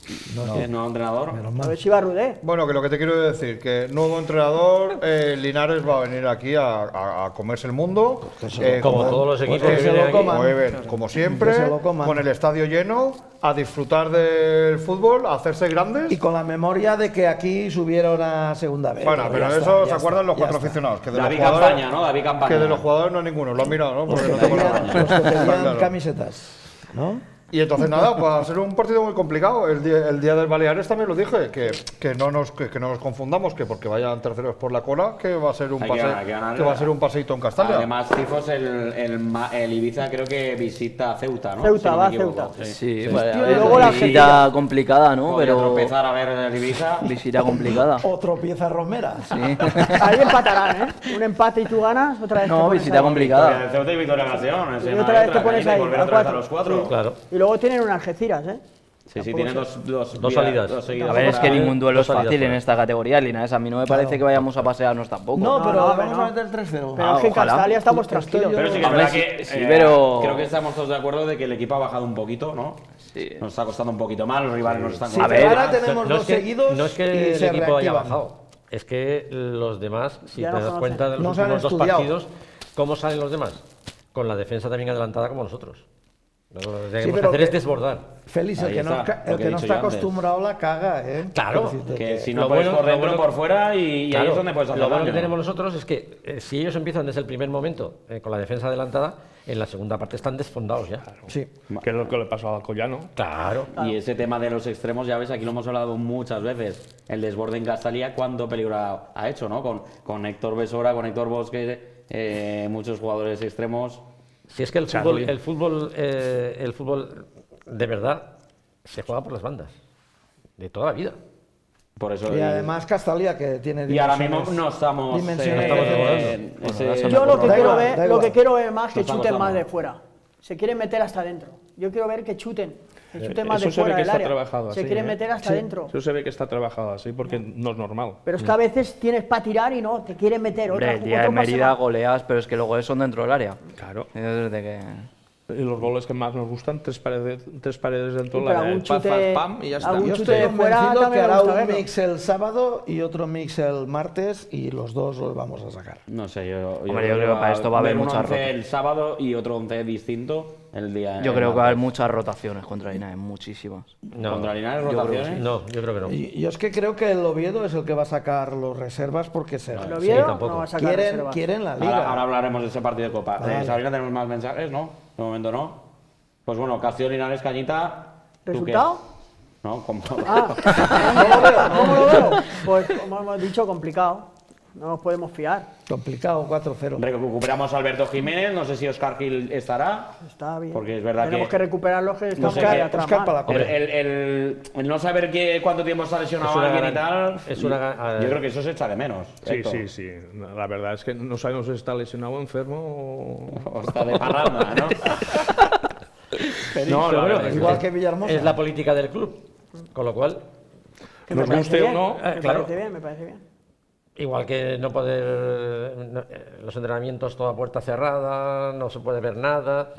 [SPEAKER 1] ¿Es nuevo entrenador?
[SPEAKER 5] Menos
[SPEAKER 7] A ver si va Rudé.
[SPEAKER 3] Bueno, que lo que te quiero decir, que nuevo entrenador, eh, Linares va a venir aquí a, a- a comerse el mundo. eh,
[SPEAKER 8] Como todos los equipos
[SPEAKER 3] eh,
[SPEAKER 8] que aquí.
[SPEAKER 3] como, eh, como siempre,
[SPEAKER 5] se lo coman.
[SPEAKER 3] con el estadio lleno, a disfrutar del fútbol, a hacerse grandes.
[SPEAKER 5] Y con la memoria de que aquí subieron a segunda vez.
[SPEAKER 3] Bueno, pero
[SPEAKER 5] ya
[SPEAKER 3] de
[SPEAKER 5] está,
[SPEAKER 3] eso se acuerdan
[SPEAKER 5] está,
[SPEAKER 3] los cuatro
[SPEAKER 5] está.
[SPEAKER 3] aficionados. Que de
[SPEAKER 1] David
[SPEAKER 3] los jugadores,
[SPEAKER 1] Campaña, ¿no? David Campaña.
[SPEAKER 3] Que de los jugadores no hay ninguno, lo han mirado, ¿no? Porque no tengo
[SPEAKER 5] Pedían-
[SPEAKER 3] nada.
[SPEAKER 5] los que
[SPEAKER 3] claro.
[SPEAKER 5] camisetas, ¿no?
[SPEAKER 3] Y entonces nada, va a ser un partido muy complicado. El día, el día del Baleares también lo dije, que, que no nos que, que no nos confundamos, que porque vayan terceros por la cola, que va a ser un pase-
[SPEAKER 1] que
[SPEAKER 3] va a ser un paseíto en Castalia.
[SPEAKER 1] Además, Tifos, el, el, ma- el Ibiza creo que visita Ceuta, ¿no?
[SPEAKER 7] Ceuta,
[SPEAKER 1] Si no
[SPEAKER 7] va a
[SPEAKER 1] equivoco.
[SPEAKER 7] Ceuta.
[SPEAKER 1] Sí.
[SPEAKER 4] Sí, vale, a
[SPEAKER 7] Y
[SPEAKER 4] ver,
[SPEAKER 7] luego la
[SPEAKER 4] visita complicada, ¿no? Pero
[SPEAKER 1] tropezar a ver el Ibiza.
[SPEAKER 4] visita complicada.
[SPEAKER 5] Otro pieza romera.
[SPEAKER 4] Sí.
[SPEAKER 7] Ahí empatarán, ¿eh? Un empate y tú ganas, otra vez. te
[SPEAKER 4] No,
[SPEAKER 7] pones
[SPEAKER 4] visita
[SPEAKER 7] ahí.
[SPEAKER 4] complicada.
[SPEAKER 1] Ceuta y Victoria Nación.
[SPEAKER 7] Y
[SPEAKER 1] no
[SPEAKER 7] otra vez te pones ahí,
[SPEAKER 1] volver
[SPEAKER 7] a
[SPEAKER 1] los cuatro.
[SPEAKER 8] Claro.
[SPEAKER 7] Luego tienen un Algeciras, ¿eh?
[SPEAKER 1] Sí, sí, tienen dos, dos,
[SPEAKER 8] Dos salidas.
[SPEAKER 1] dos seguidas
[SPEAKER 4] A ver, es que ningún duelo es fácil en esta categoría, Linares. A mí no me parece que vayamos a pasearnos tampoco.
[SPEAKER 5] No, pero
[SPEAKER 7] no,
[SPEAKER 5] vamos
[SPEAKER 7] pero
[SPEAKER 5] a
[SPEAKER 7] no.
[SPEAKER 5] meter 3-0.
[SPEAKER 7] Pero
[SPEAKER 4] Ah,
[SPEAKER 7] es que en. Castalia estamos tranquilos.
[SPEAKER 1] Pero sí que es verdad
[SPEAKER 4] sí,
[SPEAKER 1] que
[SPEAKER 4] sí,
[SPEAKER 1] eh,
[SPEAKER 4] pero-
[SPEAKER 1] creo que estamos todos de acuerdo de que el equipo ha bajado un poquito, ¿no?
[SPEAKER 4] Sí.
[SPEAKER 1] Nos está costando un poquito más, los rivales nos están
[SPEAKER 5] Sí,
[SPEAKER 4] A ver,
[SPEAKER 5] ahora tenemos
[SPEAKER 8] no
[SPEAKER 5] dos
[SPEAKER 8] es que,
[SPEAKER 5] seguidos
[SPEAKER 8] no es que
[SPEAKER 5] y
[SPEAKER 8] el
[SPEAKER 5] se
[SPEAKER 8] equipo haya bajado, es que los demás, si
[SPEAKER 7] Ya
[SPEAKER 8] te
[SPEAKER 7] no
[SPEAKER 8] das cuenta de los
[SPEAKER 5] No
[SPEAKER 8] últimos dos partidos, ¿cómo salen los demás? Con la defensa también adelantada como nosotros. Lo que tenemos que
[SPEAKER 5] pero
[SPEAKER 8] hacer
[SPEAKER 5] que-
[SPEAKER 8] es desbordar.
[SPEAKER 5] Félix, el
[SPEAKER 1] Ahí
[SPEAKER 5] que no,
[SPEAKER 1] está,
[SPEAKER 5] el
[SPEAKER 1] que
[SPEAKER 5] que no está
[SPEAKER 1] yo antes.
[SPEAKER 5] acostumbrado la caga, ¿eh?
[SPEAKER 8] Claro,
[SPEAKER 5] decirte
[SPEAKER 1] Que si no puedes
[SPEAKER 8] bueno-
[SPEAKER 1] por dentro
[SPEAKER 8] bueno-
[SPEAKER 1] por fuera y, y ahí
[SPEAKER 8] Claro,
[SPEAKER 1] es donde puedes hacer
[SPEAKER 8] lo bueno
[SPEAKER 1] daño.
[SPEAKER 8] que tenemos nosotros es que eh, si ellos empiezan desde el primer momento eh, con la defensa adelantada, en la segunda parte están desfondados ya.
[SPEAKER 5] Sí.
[SPEAKER 6] Que es lo que le pasó al Collano.
[SPEAKER 8] Claro.
[SPEAKER 1] Y ese tema de los extremos, ya ves, aquí lo hemos hablado muchas veces. El desborde en Castalia, cuánto peligro ha, ha hecho, ¿no? Con, con Héctor Besora, con Héctor Bosque, eh, muchos jugadores extremos.
[SPEAKER 8] Si es que el fútbol, el fútbol, eh, el fútbol de verdad se juega por las bandas. De toda la vida.
[SPEAKER 1] Por eso.
[SPEAKER 5] Y además Castalia, que tiene
[SPEAKER 1] y ahora mismo
[SPEAKER 5] dimensiones-
[SPEAKER 1] no estamos.
[SPEAKER 5] dimensiones
[SPEAKER 1] eh,
[SPEAKER 8] No estamos
[SPEAKER 1] ese-
[SPEAKER 7] Yo lo que, quiero ver, lo
[SPEAKER 5] igual.
[SPEAKER 7] que quiero ver más que
[SPEAKER 1] Nos está
[SPEAKER 7] chuten más de fuera. Se quieren meter hasta adentro. Yo quiero ver que chuten. Que chuten más
[SPEAKER 6] Eso
[SPEAKER 7] de
[SPEAKER 6] se ve
[SPEAKER 7] fuera
[SPEAKER 6] que
[SPEAKER 7] del
[SPEAKER 6] está
[SPEAKER 7] área.
[SPEAKER 6] trabajado
[SPEAKER 7] Se
[SPEAKER 6] así,
[SPEAKER 7] quieren
[SPEAKER 6] ¿eh?
[SPEAKER 7] meter hasta adentro.
[SPEAKER 6] Eso se ve que está trabajado así porque no es normal.
[SPEAKER 7] Pero es que a veces tienes para tirar y no, te quieren meter.
[SPEAKER 4] Hombre,
[SPEAKER 7] Otra,
[SPEAKER 4] el día de
[SPEAKER 7] otro pase
[SPEAKER 4] Mérida
[SPEAKER 7] más.
[SPEAKER 4] goleas, pero es que los goles son dentro del área.
[SPEAKER 6] Claro.
[SPEAKER 4] Es de que...
[SPEAKER 6] Y los goles que más nos gustan, tres paredes, tres paredes dentro de
[SPEAKER 7] pero
[SPEAKER 6] la
[SPEAKER 7] algún
[SPEAKER 6] paz,
[SPEAKER 7] chute-
[SPEAKER 6] paz, pam, y ya está.
[SPEAKER 7] algún
[SPEAKER 5] Yo
[SPEAKER 7] chute
[SPEAKER 5] estoy
[SPEAKER 7] de fuera
[SPEAKER 5] convencido que
[SPEAKER 7] también me
[SPEAKER 5] hará
[SPEAKER 7] gusta
[SPEAKER 5] un
[SPEAKER 7] verlo.
[SPEAKER 5] mix el sábado y otro mix el martes y los dos los vamos a sacar.
[SPEAKER 1] No sé, yo,
[SPEAKER 4] Hombre, yo creo que para esto va a haber
[SPEAKER 1] un
[SPEAKER 4] mucha
[SPEAKER 1] once
[SPEAKER 4] rota.
[SPEAKER 1] el sábado y otro 11 distinto el día.
[SPEAKER 4] Yo creo que va a haber muchas rotaciones contra Linares, muchísimas.
[SPEAKER 8] No,
[SPEAKER 1] Contra Linares,
[SPEAKER 8] yo
[SPEAKER 1] rotaciones.
[SPEAKER 8] sí. No, yo creo que no.
[SPEAKER 5] Y yo es que creo que el Oviedo es el que va a sacar los reservas porque se
[SPEAKER 7] ¿El Oviedo?
[SPEAKER 8] tampoco.
[SPEAKER 7] no va a sacar
[SPEAKER 5] quieren,
[SPEAKER 7] reservas.
[SPEAKER 5] quieren la liga.
[SPEAKER 1] Ahora, ahora hablaremos de ese partido de Copa.
[SPEAKER 5] Vale.
[SPEAKER 1] Eh, Sabrina, tenemos más mensajes, ¿no? De momento no. Pues bueno, Castillo Linares Cañita.
[SPEAKER 7] ¿Resultado?
[SPEAKER 1] No, como.
[SPEAKER 7] Ah, ¿cómo lo veo? ¿Cómo lo veo? Pues como hemos dicho, complicado. No nos podemos fiar.
[SPEAKER 5] Complicado, 4-0.
[SPEAKER 1] Recuperamos a Alberto Jiménez, no sé si Oscar Gil estará.
[SPEAKER 7] Está bien.
[SPEAKER 1] Porque es verdad
[SPEAKER 7] Tenemos
[SPEAKER 1] que-
[SPEAKER 7] que, recuperar los que
[SPEAKER 1] No
[SPEAKER 5] para la
[SPEAKER 1] El, el- el- el no saber qué, cuánto tiempo está lesionado alguien y
[SPEAKER 8] gran-
[SPEAKER 1] tal.
[SPEAKER 8] es una
[SPEAKER 1] yo creo que eso se echa de menos.
[SPEAKER 6] Sí,
[SPEAKER 1] Héctor.
[SPEAKER 6] sí, sí. La verdad es que no sabemos si está lesionado o enfermo o...
[SPEAKER 1] O está de parranda, ¿no? no, es que-
[SPEAKER 5] Igual que Villahermosa.
[SPEAKER 8] Es la política del club. Con lo cual,
[SPEAKER 7] Que me
[SPEAKER 6] Nos guste o no,
[SPEAKER 7] me
[SPEAKER 8] eh, claro.
[SPEAKER 7] parece bien, me parece bien.
[SPEAKER 8] Igual que no poder. no- eh, los entrenamientos toda puerta cerrada, no se puede ver nada.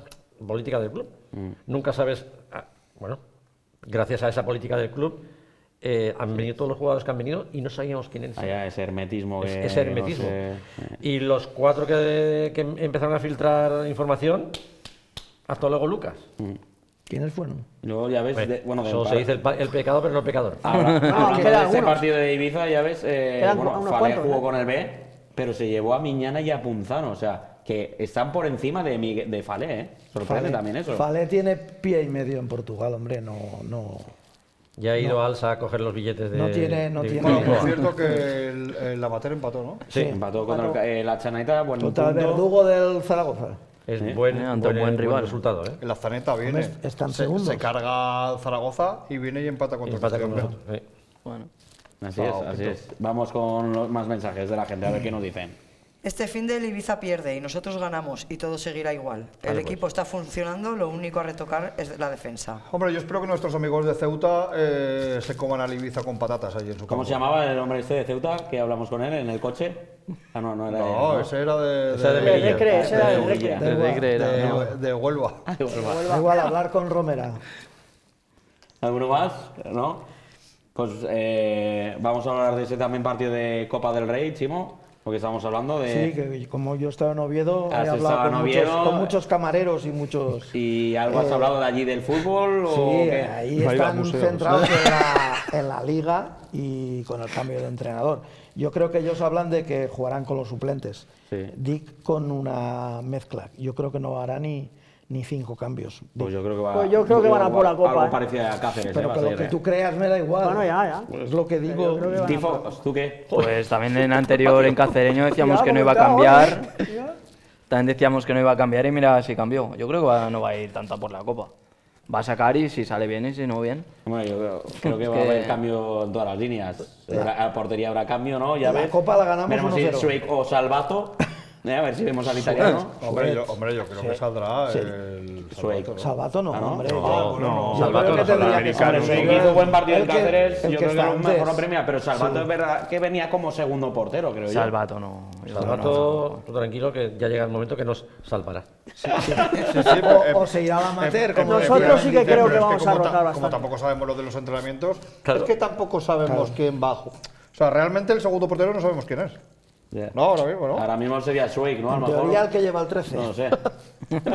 [SPEAKER 8] Política del club. Nunca sabes. ah, Bueno, gracias a esa política del club. eh, han venido todos los jugadores que han venido y no sabíamos quién eran.
[SPEAKER 1] Allá ese hermetismo.
[SPEAKER 8] Es-
[SPEAKER 1] que
[SPEAKER 8] ese
[SPEAKER 1] no
[SPEAKER 8] hermetismo.
[SPEAKER 1] sé.
[SPEAKER 8] Y los cuatro que, que empezaron a filtrar información, hasta luego Lucas.
[SPEAKER 5] ¿Quiénes fueron?
[SPEAKER 1] Luego ya ves. de- bueno,
[SPEAKER 8] Solo se dice el, el pecado, pero no el pecador.
[SPEAKER 1] Habla-
[SPEAKER 7] No,
[SPEAKER 1] ese
[SPEAKER 7] algunos.
[SPEAKER 1] partido de Ibiza, ya ves, eh, bueno,
[SPEAKER 7] cuantos,
[SPEAKER 1] jugó
[SPEAKER 7] ¿eh?
[SPEAKER 1] con el B, pero se llevó a Miñana y a Punzano, o sea, que están por encima de, de Fale, ¿eh? Sorprende
[SPEAKER 5] Fale-
[SPEAKER 1] también eso.
[SPEAKER 5] Fale tiene pie y medio en Portugal, hombre, no, no.
[SPEAKER 8] Ya ha ido Alsa a coger los billetes de.
[SPEAKER 5] No tiene- no
[SPEAKER 8] de-
[SPEAKER 5] tiene-
[SPEAKER 3] Bueno, por cierto que el, el amateur empató, ¿no?
[SPEAKER 8] Sí,
[SPEAKER 1] Empató contra el- eh, la Chanaita, buen
[SPEAKER 5] Contra el
[SPEAKER 1] punto.
[SPEAKER 5] verdugo del Zaragoza.
[SPEAKER 8] Es
[SPEAKER 1] Sí.
[SPEAKER 8] buen,
[SPEAKER 4] Eh, ante un
[SPEAKER 8] buen,
[SPEAKER 4] buen
[SPEAKER 8] buen
[SPEAKER 4] rival.
[SPEAKER 8] resultado, ¿eh?
[SPEAKER 3] El Azaneta viene.
[SPEAKER 5] Están
[SPEAKER 3] se,
[SPEAKER 5] segundos.
[SPEAKER 3] se carga Zaragoza y viene y empata contra
[SPEAKER 8] Empata
[SPEAKER 3] este
[SPEAKER 8] con nosotros. sí.
[SPEAKER 4] Bueno.
[SPEAKER 1] Así es, así es. Vamos con los más mensajes de la gente, a ver qué nos dicen.
[SPEAKER 2] Este fin de Ibiza pierde y nosotros ganamos y todo seguirá igual. El equipo está funcionando, lo único a retocar es la defensa.
[SPEAKER 3] Hombre, yo espero que nuestros amigos de Ceuta eh, se coman al Ibiza con patatas allí en su
[SPEAKER 1] ¿Cómo
[SPEAKER 3] campo.
[SPEAKER 1] se llamaba el hombre este de Ceuta que hablamos con él en el coche? Ah, no, no era él,
[SPEAKER 3] No,
[SPEAKER 1] ¿no?
[SPEAKER 3] ese era de,
[SPEAKER 8] Ese de
[SPEAKER 7] De. Recre, ese era de
[SPEAKER 1] de
[SPEAKER 7] Recre.
[SPEAKER 4] De Recre
[SPEAKER 3] de-
[SPEAKER 4] ¿no?
[SPEAKER 3] de Huelva.
[SPEAKER 5] Igual hablar con Romera.
[SPEAKER 1] ¿Alguno más? ¿No? Pues eh, vamos a hablar de ese también partido de Copa del Rey, Chimo, porque estamos hablando de...
[SPEAKER 5] Sí, que como yo estaba en Oviedo, he
[SPEAKER 1] estado
[SPEAKER 5] hablado con,
[SPEAKER 1] Oviedo.
[SPEAKER 5] muchos, con muchos camareros y muchos...
[SPEAKER 1] ¿Y algo has
[SPEAKER 5] Eh,
[SPEAKER 1] hablado de allí del fútbol? o
[SPEAKER 5] Sí,
[SPEAKER 1] qué?
[SPEAKER 5] ahí
[SPEAKER 6] No
[SPEAKER 5] están
[SPEAKER 6] museos.
[SPEAKER 5] centrados en la, en la liga y con el cambio de entrenador. Yo creo que ellos hablan de que jugarán con los suplentes.
[SPEAKER 1] Sí.
[SPEAKER 5] Dick con una mezcla. Yo creo que no hará ni, ni cinco cambios.
[SPEAKER 1] Pues yo creo que va...
[SPEAKER 7] Pues yo creo que van a por la Copa,
[SPEAKER 1] Algo
[SPEAKER 7] ¿eh?
[SPEAKER 1] parecido a Cáceres,
[SPEAKER 5] Pero
[SPEAKER 1] ¿eh?
[SPEAKER 5] Que lo que tú creas me da igual.
[SPEAKER 7] Bueno, ya, ya.
[SPEAKER 5] Es lo que digo.
[SPEAKER 7] que
[SPEAKER 1] Tifo, ¿tú qué?
[SPEAKER 4] Pues también en anterior, en Cacereño, decíamos que no iba a cambiar. También decíamos que no iba a cambiar y mira si cambió. Yo creo que va- no va a ir tanta por la copa. Va a sacar y si sale bien y si no bien.
[SPEAKER 1] Bueno, yo creo, creo que va a haber cambio en todas las líneas. A la portería habrá cambio, ¿no? Ya
[SPEAKER 5] La
[SPEAKER 1] ves.
[SPEAKER 5] Copa la ganamos
[SPEAKER 1] Veremos si
[SPEAKER 5] 1-0.
[SPEAKER 1] Schuik o Salvato. Eh, a ver si vemos al italiano.
[SPEAKER 3] Hombre, yo, hombre, yo creo que saldrá
[SPEAKER 5] Sí.
[SPEAKER 3] el
[SPEAKER 1] Sueik.
[SPEAKER 3] Salvato, ¿no?
[SPEAKER 5] Salvato no,
[SPEAKER 1] Ah, ¿no?
[SPEAKER 5] hombre.
[SPEAKER 1] No,
[SPEAKER 6] no, Salvato no,
[SPEAKER 1] Schuik hizo buen partido
[SPEAKER 5] el
[SPEAKER 1] Cáceres.
[SPEAKER 5] el
[SPEAKER 1] Yo
[SPEAKER 5] que
[SPEAKER 1] creo que
[SPEAKER 5] está
[SPEAKER 1] lo mejor premia, pero Salvato
[SPEAKER 5] Sí.
[SPEAKER 1] es verdad que venía como segundo portero, creo yo.
[SPEAKER 4] Salvato no.
[SPEAKER 8] Salvato, tranquilo que ya llega el momento que nos salvará.
[SPEAKER 3] Sí, sí, pero, eh,
[SPEAKER 5] O, o se irá al amateur, como
[SPEAKER 7] Nosotros sí que creo que vamos a
[SPEAKER 3] como ta-
[SPEAKER 7] rotar
[SPEAKER 3] Como
[SPEAKER 7] bastante.
[SPEAKER 3] tampoco sabemos lo de los entrenamientos, es que tampoco sabemos quién bajo. O sea, realmente el segundo portero no sabemos quién es. No, ahora mismo, ¿no?
[SPEAKER 1] Ahora mismo sería Schuik, ¿no? A
[SPEAKER 5] En
[SPEAKER 1] lo mejor.
[SPEAKER 5] teoría el que lleva el 13.
[SPEAKER 1] No lo sé.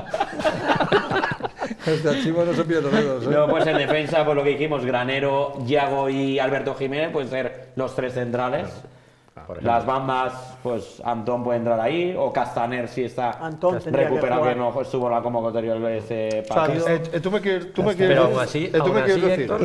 [SPEAKER 3] Este archivo no se pierde dedos, ¿eh?
[SPEAKER 1] Luego, pues en defensa, pues lo que dijimos, Granero, Yago y Alberto Jiménez pueden ser los tres centrales. Las bandas, pues Antón puede entrar ahí, o Castaner si está
[SPEAKER 7] Antón que
[SPEAKER 1] recuperado que,
[SPEAKER 7] jugar.
[SPEAKER 1] no estuvo en la convocatoria de ese
[SPEAKER 3] O sea,
[SPEAKER 1] partido.
[SPEAKER 3] eh, eh, tú me quieres, tú me quieres,
[SPEAKER 8] Pero aún así-
[SPEAKER 3] eh, tú
[SPEAKER 8] aún
[SPEAKER 3] me quieres
[SPEAKER 8] así,
[SPEAKER 3] decir.
[SPEAKER 8] Héctor.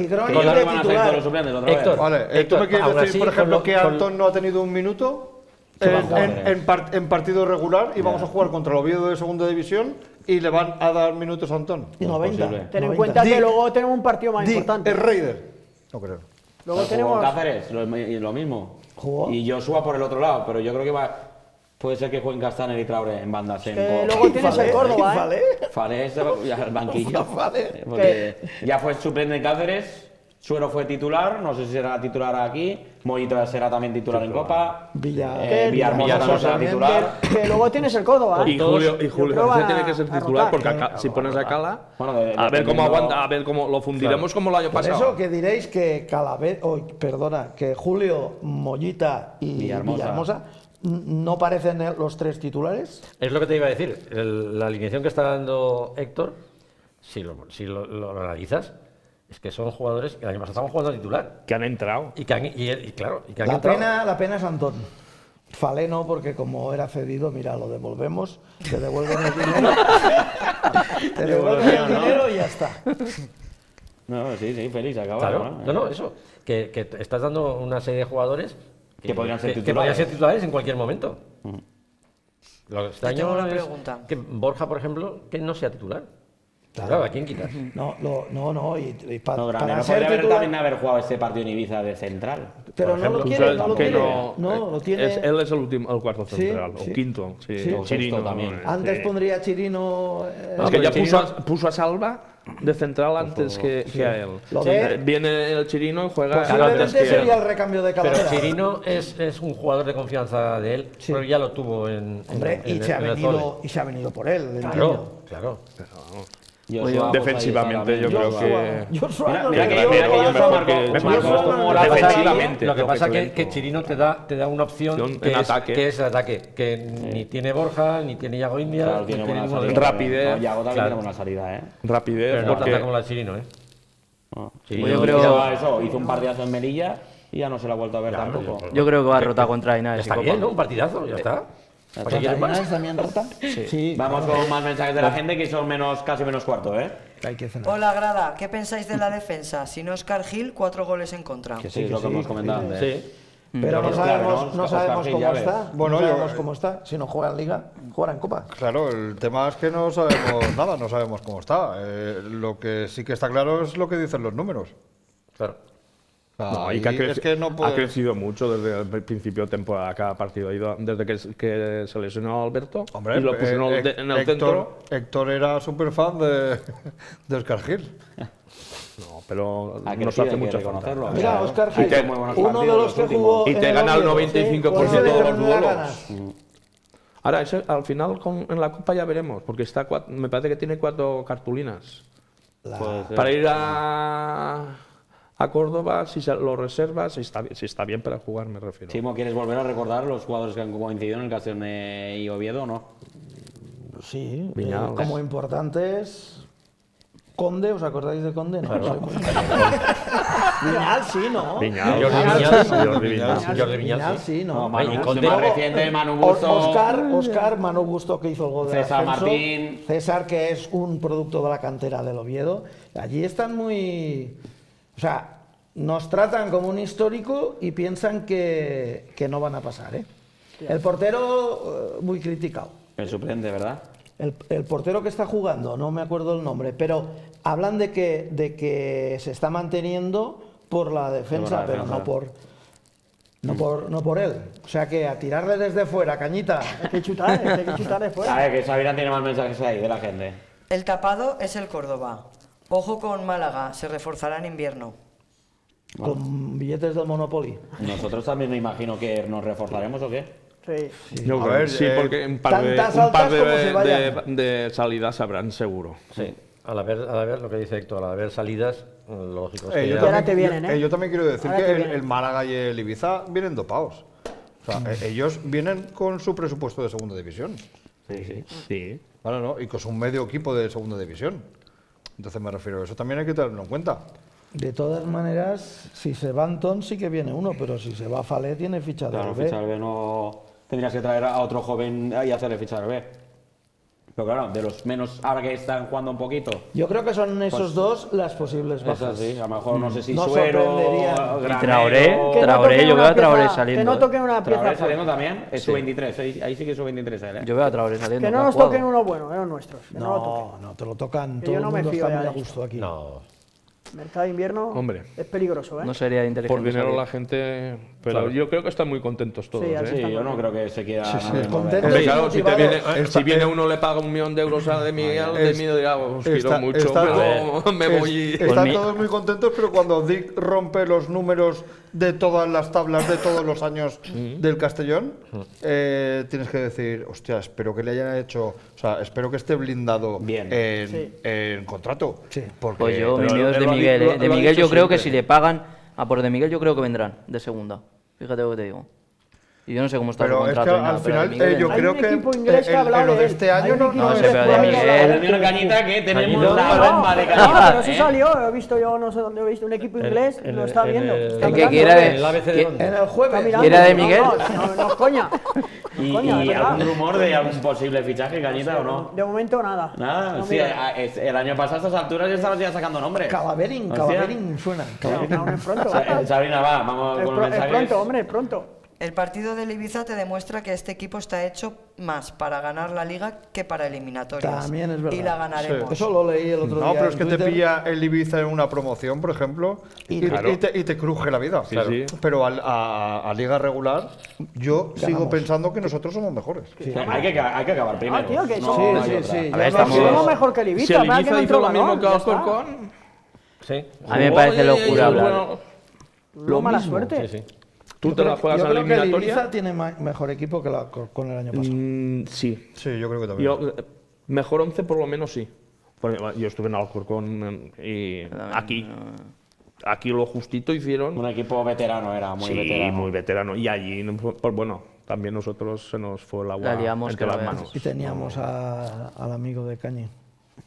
[SPEAKER 8] Héctor,
[SPEAKER 3] Vale, eh, tú
[SPEAKER 8] Héctor,
[SPEAKER 3] me quieres
[SPEAKER 8] aún
[SPEAKER 3] decir,
[SPEAKER 8] así,
[SPEAKER 3] por
[SPEAKER 8] con
[SPEAKER 3] ejemplo,
[SPEAKER 8] lo-
[SPEAKER 3] que
[SPEAKER 8] con-
[SPEAKER 3] Antón no ha tenido un minuto
[SPEAKER 1] Se va a
[SPEAKER 3] en,
[SPEAKER 1] jugar,
[SPEAKER 3] en-
[SPEAKER 1] eh.
[SPEAKER 3] En par- en partido regular y vamos a jugar contra el Oviedo de segunda división y le van a dar minutos a Antón.
[SPEAKER 5] Y 90.
[SPEAKER 1] posible.
[SPEAKER 7] Ten en
[SPEAKER 5] 90.
[SPEAKER 7] cuenta que luego tenemos un partido más
[SPEAKER 3] Dick,
[SPEAKER 7] importante.
[SPEAKER 3] es Raider. No creo.
[SPEAKER 7] Luego
[SPEAKER 1] Jugó
[SPEAKER 7] tenemos.
[SPEAKER 1] Cáceres, lo, y lo mismo.
[SPEAKER 5] Jugó.
[SPEAKER 1] Y Joshua por el otro lado, pero yo creo que va. Puede ser que jueguen Castaner y Traore en bandas. En
[SPEAKER 7] luego tienes el Córdoba, ¿eh?
[SPEAKER 1] ya al banquillo.
[SPEAKER 5] Vale.
[SPEAKER 1] Eh, Porque ya fue suplente en Cáceres. Suero fue titular, no sé si será titular aquí. Mollito será también titular en Copa.
[SPEAKER 5] Villa-
[SPEAKER 1] Eh,
[SPEAKER 7] Que-
[SPEAKER 1] Villarmosa también será
[SPEAKER 5] también,
[SPEAKER 1] titular.
[SPEAKER 7] Que luego tienes el Córdoba. ¿eh?
[SPEAKER 6] Y Julio, y Julio
[SPEAKER 7] va
[SPEAKER 6] tiene que ser titular porque acá- si pones a Cala,
[SPEAKER 1] Bueno, de-
[SPEAKER 6] a ver cómo aguanta, a ver cómo lo fundiremos como el año
[SPEAKER 5] Por
[SPEAKER 6] pasado.
[SPEAKER 5] eso que diréis que Calaver, oh, perdona, que Julio, Mollita y
[SPEAKER 1] Villahermosa.
[SPEAKER 5] Villahermosa, no parecen el- los tres titulares.
[SPEAKER 8] Es lo que te iba a decir. el- la alineación que está dando Héctor, si lo, si lo, lo analizas, es que son jugadores que el año pasado estaban jugando a titular.
[SPEAKER 6] Que han entrado.
[SPEAKER 8] Y, que han, y, y claro, y que han
[SPEAKER 5] La
[SPEAKER 8] entrado.
[SPEAKER 5] pena, la pena es Antón. Falé no, porque como era cedido, mira, lo devolvemos, te devuelven el dinero, te devuelven el
[SPEAKER 1] ¿no?
[SPEAKER 5] dinero y ya está.
[SPEAKER 1] No, sí, sí, feliz, acaba.
[SPEAKER 8] Claro, no, no, eso. Que, que te estás dando una serie de jugadores
[SPEAKER 1] Que podrían ser
[SPEAKER 8] que- que
[SPEAKER 1] titulares.
[SPEAKER 8] podrían ser titulares en cualquier momento. Lo
[SPEAKER 2] Yo
[SPEAKER 8] extraño
[SPEAKER 2] tengo una
[SPEAKER 8] es
[SPEAKER 2] pregunta.
[SPEAKER 8] que Borja, por ejemplo, que no sea titular. Claro, ¿a quién quitas?
[SPEAKER 5] No, lo- no, no, y, y pa-
[SPEAKER 1] No,
[SPEAKER 5] para ser
[SPEAKER 1] podría haber,
[SPEAKER 5] titular-
[SPEAKER 1] también haber jugado este partido en Ibiza de central.
[SPEAKER 5] Pero
[SPEAKER 1] por
[SPEAKER 5] no lo
[SPEAKER 1] ejemplo.
[SPEAKER 5] quiere, no lo
[SPEAKER 6] que
[SPEAKER 5] quiere.
[SPEAKER 6] no,
[SPEAKER 5] No, lo tiene.
[SPEAKER 6] es- él es el último, el cuarto
[SPEAKER 5] Sí,
[SPEAKER 6] central,
[SPEAKER 5] sí.
[SPEAKER 6] o quinto, sí,
[SPEAKER 5] Sí.
[SPEAKER 6] o
[SPEAKER 5] O
[SPEAKER 1] sexto también.
[SPEAKER 6] eh,
[SPEAKER 5] Antes
[SPEAKER 6] sí.
[SPEAKER 5] pondría Chirino. eh,
[SPEAKER 6] Es que ya
[SPEAKER 8] Chirino-
[SPEAKER 6] puso a, puso a Salva de central antes que, que a él.
[SPEAKER 5] Lo
[SPEAKER 6] Sí,
[SPEAKER 5] ve-
[SPEAKER 6] eh, Viene el Chirino y juega antes
[SPEAKER 5] Posiblemente
[SPEAKER 6] que
[SPEAKER 5] sería
[SPEAKER 6] él.
[SPEAKER 5] el recambio de
[SPEAKER 8] Pero
[SPEAKER 5] Calavera.
[SPEAKER 8] Chirino es, es un jugador de confianza de él, pero ya lo tuvo en, en-
[SPEAKER 5] Hombre,
[SPEAKER 8] en
[SPEAKER 5] y, se ha
[SPEAKER 8] en el
[SPEAKER 5] venido, y se ha venido por él. entiendo.
[SPEAKER 8] Claro, claro.
[SPEAKER 1] Joshua, pues,
[SPEAKER 6] defensivamente yo creo que...
[SPEAKER 5] Joshua
[SPEAKER 1] Mira, mira que, mira
[SPEAKER 6] Joshua
[SPEAKER 1] la defensivamente.
[SPEAKER 8] Lo que
[SPEAKER 6] lo que
[SPEAKER 8] pasa es que, Chirino te da, te da una opción que,
[SPEAKER 6] en
[SPEAKER 8] es,
[SPEAKER 6] ataque.
[SPEAKER 8] que es el ataque, que ni tiene Borja, ni tiene Yago India,
[SPEAKER 1] Claro,
[SPEAKER 8] ni
[SPEAKER 1] tiene
[SPEAKER 6] Rapidez.
[SPEAKER 1] No, Yago también
[SPEAKER 8] Claro.
[SPEAKER 1] tiene buena salida, ¿eh?
[SPEAKER 6] Rapidez,
[SPEAKER 8] Pero no
[SPEAKER 6] porque...
[SPEAKER 8] tanta como la de Chirino, ¿eh?
[SPEAKER 1] Sí,
[SPEAKER 4] Pues yo creo-
[SPEAKER 1] eso, hizo un partidazo en Melilla y ya no se lo ha vuelto a ver tampoco.
[SPEAKER 4] Yo creo que va a rotar contra Inares y
[SPEAKER 8] Está bien, ¿no? Un partidazo, ya está. ¿Para qué quieres más?
[SPEAKER 5] ¿Linares también rota? Sí.
[SPEAKER 1] Vamos con más mensajes de la gente que son menos, casi menos cuarto, ¿eh?
[SPEAKER 5] Hay que cenar.
[SPEAKER 2] Hola, Grada, ¿qué pensáis de la defensa? Sin Oscar Gil, cuatro goles en contra.
[SPEAKER 1] Que sí, es lo que hemos comentado antes.
[SPEAKER 8] Sí.
[SPEAKER 5] Pero no sabemos,
[SPEAKER 1] ¿no?
[SPEAKER 5] no sabemos cómo está.
[SPEAKER 3] Bueno,
[SPEAKER 5] no sabemos cómo está. Si no juega en Liga, juega en Copa.
[SPEAKER 3] Claro, el tema es que no sabemos nada, no sabemos cómo está. Eh, lo que sí que está claro es lo que dicen los números.
[SPEAKER 8] Claro.
[SPEAKER 6] No, y que ha,
[SPEAKER 3] ahí
[SPEAKER 6] creci-
[SPEAKER 3] es que no
[SPEAKER 6] ha
[SPEAKER 3] puedes-
[SPEAKER 6] crecido mucho desde el principio de temporada, cada partido ha ido, desde que, que se lesionó Alberto
[SPEAKER 3] Hombre,
[SPEAKER 6] y lo pusieron
[SPEAKER 3] eh,
[SPEAKER 6] en el
[SPEAKER 3] Héctor,
[SPEAKER 6] centro.
[SPEAKER 3] Héctor era súper fan de, de Oscar Gil.
[SPEAKER 6] No, pero nos hace mucha falta.
[SPEAKER 5] Mira. Oscar Gil,
[SPEAKER 1] buenos
[SPEAKER 5] uno de
[SPEAKER 1] partidos
[SPEAKER 5] los
[SPEAKER 1] los
[SPEAKER 5] que jugó
[SPEAKER 6] Y te gana el
[SPEAKER 5] Oviedo,
[SPEAKER 6] 95%
[SPEAKER 5] sí,
[SPEAKER 6] de los duelos. Ahora, ese- al final con- en la Copa ya veremos, porque está me parece que tiene cuatro cartulinas. Para ir a, a Córdoba, si se lo reservas, si está, bien- si está bien para jugar, me refiero.
[SPEAKER 1] Chimo, ¿quieres volver a recordar los jugadores que han coincidido en el Castellón y Oviedo o no?
[SPEAKER 5] Sí, eh, como importantes. Conde, ¿os acordáis de Conde? No, no sé. Viñal sí, ¿no?
[SPEAKER 6] Viñals.
[SPEAKER 8] Jordi.
[SPEAKER 6] Viñals. Jordi
[SPEAKER 5] Viñal
[SPEAKER 8] sí.
[SPEAKER 5] sí,
[SPEAKER 1] No,
[SPEAKER 5] ¿no?
[SPEAKER 1] Manu,
[SPEAKER 8] y
[SPEAKER 1] de
[SPEAKER 8] Conte-
[SPEAKER 1] más reciente, Manu Busto.
[SPEAKER 5] Oscar, Oscar, Manu Busto que hizo el gol de
[SPEAKER 1] César
[SPEAKER 5] ascenso.
[SPEAKER 1] Martín.
[SPEAKER 5] César que es un producto de la cantera del Oviedo. Allí están muy... O sea, nos tratan como un histórico y piensan que, que no van a pasar, ¿eh? El portero, eh, muy criticado.
[SPEAKER 1] El suplente, ¿verdad?
[SPEAKER 5] El, el portero que está jugando, no me acuerdo el nombre, pero hablan de que, de que se está manteniendo por la defensa,
[SPEAKER 1] la
[SPEAKER 5] pero no por, no, por, no por él. O sea que a tirarle desde fuera, cañita.
[SPEAKER 7] Hay que chutar, hay que chutar de
[SPEAKER 1] A
[SPEAKER 7] fuera.
[SPEAKER 1] ver, que Sabina tiene más mensajes ahí de la gente.
[SPEAKER 2] El tapado es el Córdoba. Ojo con Málaga, se reforzará en invierno.
[SPEAKER 5] Con billetes del Monopoly.
[SPEAKER 1] Nosotros también me imagino que nos reforzaremos o qué.
[SPEAKER 7] Sí.
[SPEAKER 6] Yo
[SPEAKER 3] A
[SPEAKER 6] creo-
[SPEAKER 3] ver,
[SPEAKER 6] sí,
[SPEAKER 3] eh,
[SPEAKER 6] porque un par de,
[SPEAKER 5] tantas
[SPEAKER 6] un par
[SPEAKER 5] altas como se
[SPEAKER 6] de, de- de salidas habrán seguro.
[SPEAKER 8] Sí. Al haber, al haber, lo que dice Héctor, al haber salidas, lo lógico
[SPEAKER 3] Eh,
[SPEAKER 8] que
[SPEAKER 3] yo, también,
[SPEAKER 7] te vienen,
[SPEAKER 3] yo-
[SPEAKER 7] ¿eh?
[SPEAKER 3] yo también quiero decir
[SPEAKER 7] Ahora
[SPEAKER 3] que el, Málaga y el Ibiza vienen dopados. O sea, eh, ellos vienen con su presupuesto de segunda división.
[SPEAKER 1] Sí, sí.
[SPEAKER 6] Sí.
[SPEAKER 3] Claro, ¿no? Y con su medio equipo de segunda división. Entonces me refiero, eso también hay que tenerlo en cuenta.
[SPEAKER 5] De todas maneras, si se va Antón sí que viene uno, pero si se va Falé tiene ficha de
[SPEAKER 1] Claro,
[SPEAKER 5] B.
[SPEAKER 1] fichar B no. Tendrías que traer a otro joven y hacerle fichar B. Pero claro, de los menos, ahora que están jugando un poquito.
[SPEAKER 5] Yo creo que son esos dos las posibles
[SPEAKER 1] Es
[SPEAKER 5] bajas.
[SPEAKER 1] así, a lo mejor no sé si
[SPEAKER 5] No
[SPEAKER 1] Suero,
[SPEAKER 5] sorprendería.
[SPEAKER 4] Y
[SPEAKER 1] Granero,
[SPEAKER 4] Traoré,
[SPEAKER 7] Que no
[SPEAKER 4] Traoré, yo veo a Traoré
[SPEAKER 7] pieza-
[SPEAKER 4] saliendo.
[SPEAKER 7] Que no
[SPEAKER 4] ¿eh?
[SPEAKER 7] toquen una pieza.
[SPEAKER 1] Traoré saliendo también, es su 23, ahí, ahí sí que es su 23 él, ¿eh?
[SPEAKER 4] Yo veo a Traoré saliendo.
[SPEAKER 7] Que no nos toquen uno bueno, eh, los nuestros. Que no, lo toquen.
[SPEAKER 5] No, no, te lo tocan.
[SPEAKER 7] Que
[SPEAKER 5] Todo
[SPEAKER 7] yo
[SPEAKER 5] el
[SPEAKER 7] no me
[SPEAKER 5] mundo
[SPEAKER 7] fío
[SPEAKER 5] está muy a gusto aquí.
[SPEAKER 8] No.
[SPEAKER 7] Mercado de invierno
[SPEAKER 6] Hombre.
[SPEAKER 7] es peligroso, ¿eh?
[SPEAKER 4] No sería inteligente.
[SPEAKER 6] Por dinero
[SPEAKER 4] salir.
[SPEAKER 6] la gente... Pero
[SPEAKER 8] Claro.
[SPEAKER 6] yo creo que están muy contentos todos.
[SPEAKER 7] Sí,
[SPEAKER 6] ¿eh?
[SPEAKER 1] Sí, yo no creo que se quiera.
[SPEAKER 3] Sí, sí,
[SPEAKER 5] contentos.
[SPEAKER 6] Claro, si, te viene,
[SPEAKER 3] Está-
[SPEAKER 6] si viene uno le paga un millón de euros a de Miguel, de mí dirá, os quiero mucho,
[SPEAKER 3] está
[SPEAKER 6] pero
[SPEAKER 3] todo-
[SPEAKER 6] me voy...
[SPEAKER 3] Están todos muy contentos, pero cuando Dick rompe los números de todas las tablas de todos los años del Castellón, eh, tienes que decir, hostia, espero que le hayan hecho, o sea, espero que esté blindado
[SPEAKER 1] Bien.
[SPEAKER 3] En,
[SPEAKER 7] Sí.
[SPEAKER 3] en contrato.
[SPEAKER 5] Sí.
[SPEAKER 3] Porque
[SPEAKER 4] Pues yo, mi miedo es de Miguel.
[SPEAKER 6] lo-
[SPEAKER 4] ¿eh? De Miguel yo creo que si le pagan a por de Miguel yo creo que vendrán de segunda. Fíjate lo que te digo. Y yo no sé cómo está su
[SPEAKER 3] Pero es que
[SPEAKER 4] contrato.
[SPEAKER 3] al
[SPEAKER 4] pero
[SPEAKER 3] final
[SPEAKER 4] Miguel
[SPEAKER 3] eh, yo.
[SPEAKER 7] Hay
[SPEAKER 3] creo que
[SPEAKER 7] equipo inglés que
[SPEAKER 3] en-
[SPEAKER 7] ha hablado
[SPEAKER 3] en lo
[SPEAKER 7] de
[SPEAKER 3] este
[SPEAKER 7] Hay
[SPEAKER 3] año no, no
[SPEAKER 4] No sé, pero de Miguel-
[SPEAKER 7] de él.
[SPEAKER 1] Mira, Cañita, que tenemos
[SPEAKER 8] ido-
[SPEAKER 1] la bomba de
[SPEAKER 7] No,
[SPEAKER 1] Cañita.
[SPEAKER 7] pero eso salió, he visto yo, no sé dónde he visto, un equipo inglés, lo
[SPEAKER 8] el-
[SPEAKER 7] está
[SPEAKER 8] en
[SPEAKER 7] viendo.
[SPEAKER 8] el-
[SPEAKER 4] El que quiera de-
[SPEAKER 8] El.
[SPEAKER 5] En el jueves.
[SPEAKER 4] ¿Quiera de
[SPEAKER 7] No,
[SPEAKER 4] Miguel?
[SPEAKER 7] No, no, no, coña.
[SPEAKER 1] ¿Y,
[SPEAKER 7] Coña,
[SPEAKER 1] y algún rumor de algún posible fichaje, Cañita, o no?
[SPEAKER 7] De momento nada.
[SPEAKER 1] Nada,
[SPEAKER 7] No,
[SPEAKER 1] sí, el año pasado a estas alturas ya estabas ya sacando nombres.
[SPEAKER 5] Calaverín. Calaverín suena.
[SPEAKER 7] no, no, es pronto.
[SPEAKER 1] Sa- eh, Sabrina, va, vamos con los
[SPEAKER 7] es
[SPEAKER 1] mensajes.
[SPEAKER 7] pronto, hombre, es pronto.
[SPEAKER 2] El partido del Ibiza te demuestra que este equipo está hecho más para ganar la liga que para eliminatorias.
[SPEAKER 5] También es verdad.
[SPEAKER 2] Y la ganaremos.
[SPEAKER 5] Eso lo leí el otro
[SPEAKER 3] No,
[SPEAKER 5] día.
[SPEAKER 3] pero
[SPEAKER 5] en
[SPEAKER 3] es que te pilla el Ibiza en una promoción, por ejemplo, y,
[SPEAKER 5] Claro.
[SPEAKER 3] y te, y te cruje la vida.
[SPEAKER 6] Sí, Claro. sí.
[SPEAKER 3] Pero al- a, a liga regular, yo sigo pensando que nosotros somos mejores.
[SPEAKER 1] Sí, hay, que, hay que acabar primero.
[SPEAKER 7] Ah, tío, que
[SPEAKER 1] No,
[SPEAKER 7] somos-
[SPEAKER 1] no hay
[SPEAKER 5] Sí, sí, sí.
[SPEAKER 4] A ver,
[SPEAKER 5] no-
[SPEAKER 4] estamos-
[SPEAKER 7] Somos mejor que el Ibiza,
[SPEAKER 6] Si el
[SPEAKER 7] que
[SPEAKER 6] Ibiza
[SPEAKER 7] no
[SPEAKER 6] hizo lo mismo que. Alcorcón,
[SPEAKER 8] Sí.
[SPEAKER 4] A mí me parece
[SPEAKER 6] Oye,
[SPEAKER 4] locura hablar.
[SPEAKER 6] bueno,
[SPEAKER 7] Lo mala suerte.
[SPEAKER 8] Sí, sí.
[SPEAKER 6] ¿Tú
[SPEAKER 5] Yo
[SPEAKER 6] te
[SPEAKER 5] creo-
[SPEAKER 6] la juegas
[SPEAKER 5] yo
[SPEAKER 6] a la
[SPEAKER 5] creo que el
[SPEAKER 6] eliminatoria?
[SPEAKER 5] Ibiza tiene mejor equipo que la con el año pasado.
[SPEAKER 6] Mm, sí.
[SPEAKER 3] Sí, yo creo que también.
[SPEAKER 6] Yo, eh, mejor 11 por lo menos sí. Yo estuve en Alcorcón eh, y aquí, aquí lo justito hicieron.
[SPEAKER 1] Un equipo veterano era, muy
[SPEAKER 6] sí,
[SPEAKER 1] veterano.
[SPEAKER 6] muy veterano. Y allí, pues bueno, también nosotros se nos fue el agua
[SPEAKER 4] La
[SPEAKER 6] entre
[SPEAKER 4] que
[SPEAKER 6] las manos.
[SPEAKER 5] Y teníamos a- al amigo de Cañi.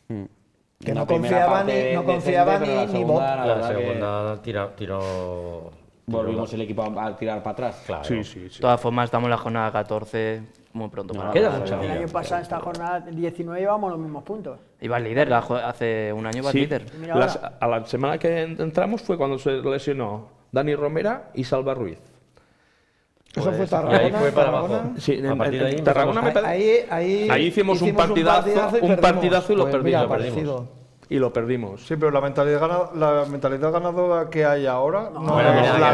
[SPEAKER 5] Que
[SPEAKER 1] La
[SPEAKER 5] no confiaba ni, no confiaba ni,
[SPEAKER 1] la
[SPEAKER 5] ni
[SPEAKER 1] segunda,
[SPEAKER 5] Bob.
[SPEAKER 1] la
[SPEAKER 8] La
[SPEAKER 1] que
[SPEAKER 8] segunda tira- tiró.
[SPEAKER 1] Volvimos el equipo a, a tirar para atrás.
[SPEAKER 8] Claro.
[SPEAKER 6] Sí, sí,
[SPEAKER 4] De todas formas, estamos en la jornada 14, muy pronto para
[SPEAKER 8] Queda mucha
[SPEAKER 7] El año pasado, esta jornada 19, llevamos los mismos puntos.
[SPEAKER 4] Iba al líder, la hace un año iba al
[SPEAKER 6] Sí.
[SPEAKER 4] líder.
[SPEAKER 6] Las- a la semana que en- entramos fue cuando se lesionó Dani Romera y Salva Ruiz.
[SPEAKER 5] Eso fue
[SPEAKER 8] Pues, y
[SPEAKER 5] Tarragona.
[SPEAKER 8] ahí fue para
[SPEAKER 5] Tarragona.
[SPEAKER 8] abajo.
[SPEAKER 6] Sí, en- en-
[SPEAKER 8] de ahí
[SPEAKER 6] en Tarragona me
[SPEAKER 5] Ahí, ahí,
[SPEAKER 6] Ahí hicimos un partidazo,
[SPEAKER 5] y
[SPEAKER 6] un
[SPEAKER 5] perdimos.
[SPEAKER 6] partidazo y lo
[SPEAKER 5] Pues mira,
[SPEAKER 6] perdimos. Y lo perdimos.
[SPEAKER 3] Sí, pero la mentalidad, gana- la mentalidad ganadora que hay ahora no, es la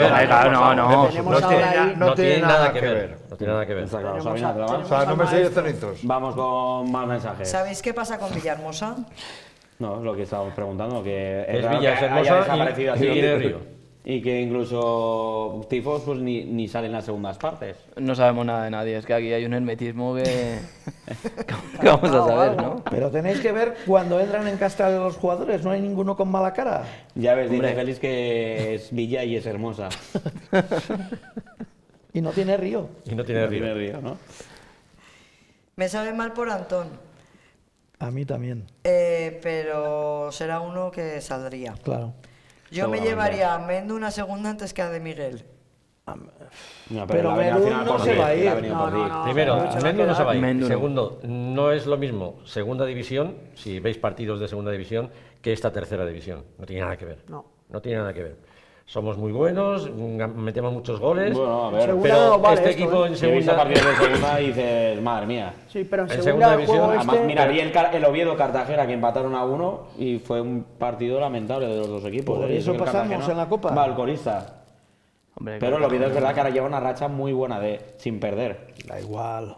[SPEAKER 4] no,
[SPEAKER 3] tiene, nada que ver.
[SPEAKER 8] No tiene nada que ver.
[SPEAKER 1] Está claro,
[SPEAKER 7] Tenemos
[SPEAKER 1] Sabina,
[SPEAKER 7] a-
[SPEAKER 1] ¿te la vas?
[SPEAKER 3] O sea, no me cenizos.
[SPEAKER 1] Vamos con más mensajes.
[SPEAKER 2] ¿Sabéis qué pasa con Villahermosa?
[SPEAKER 1] No, es lo que estábamos preguntando, que
[SPEAKER 8] Es Villa Hermosa y-
[SPEAKER 1] así.
[SPEAKER 8] y Río.
[SPEAKER 1] Y que incluso tifos pues ni, ni salen las segundas partes.
[SPEAKER 4] No sabemos nada de nadie, es que aquí hay un hermetismo que. ¿Qué vamos a saber, no?
[SPEAKER 5] Pero tenéis que ver cuando entran en Castel los jugadores, no hay ninguno con mala cara.
[SPEAKER 1] Ya ves, dice
[SPEAKER 4] Hombre.
[SPEAKER 1] Félix que es Villa y es hermosa.
[SPEAKER 5] Y no tiene río.
[SPEAKER 8] Y no tiene río.
[SPEAKER 1] río, ¿no?
[SPEAKER 2] Me sabe mal por Antón,
[SPEAKER 5] A mí también,
[SPEAKER 2] eh, pero será uno que saldría.
[SPEAKER 5] claro.
[SPEAKER 2] Yo me llevaría a Mendo una segunda antes que a De Miguel.
[SPEAKER 1] No,
[SPEAKER 5] Pero
[SPEAKER 1] final
[SPEAKER 5] no se va a ir.
[SPEAKER 1] ha venido
[SPEAKER 7] No,
[SPEAKER 1] por
[SPEAKER 7] no,
[SPEAKER 1] ti.
[SPEAKER 7] no.
[SPEAKER 8] Primero,
[SPEAKER 7] Pero
[SPEAKER 8] Mendo no se va a ir. Segundo, no es lo mismo segunda división, si veis partidos de segunda división, que esta tercera división. No tiene nada que ver.
[SPEAKER 7] No.
[SPEAKER 8] No tiene nada que ver. Somos muy buenos, metemos muchos goles,
[SPEAKER 1] Bueno, a ver.
[SPEAKER 7] Segunda no
[SPEAKER 8] pero
[SPEAKER 7] nos vale
[SPEAKER 8] este
[SPEAKER 7] esto,
[SPEAKER 8] equipo
[SPEAKER 7] ¿eh?
[SPEAKER 8] en segunda...
[SPEAKER 1] partidos de segunda y dices, madre mía.
[SPEAKER 7] Sí, pero en
[SPEAKER 8] En
[SPEAKER 7] segunda,
[SPEAKER 8] división,
[SPEAKER 1] Además,
[SPEAKER 7] este...
[SPEAKER 1] mira, vi el, el Oviedo Cartagena que empataron a uno y fue un partido lamentable de los dos equipos.
[SPEAKER 5] Por
[SPEAKER 1] ¿eh? Y
[SPEAKER 5] eso pasamos en la Copa.
[SPEAKER 1] Va al colista.
[SPEAKER 4] Hombre,
[SPEAKER 1] Pero el Oviedo es verdad que ahora lleva una racha muy buena de sin perder.
[SPEAKER 5] Da igual.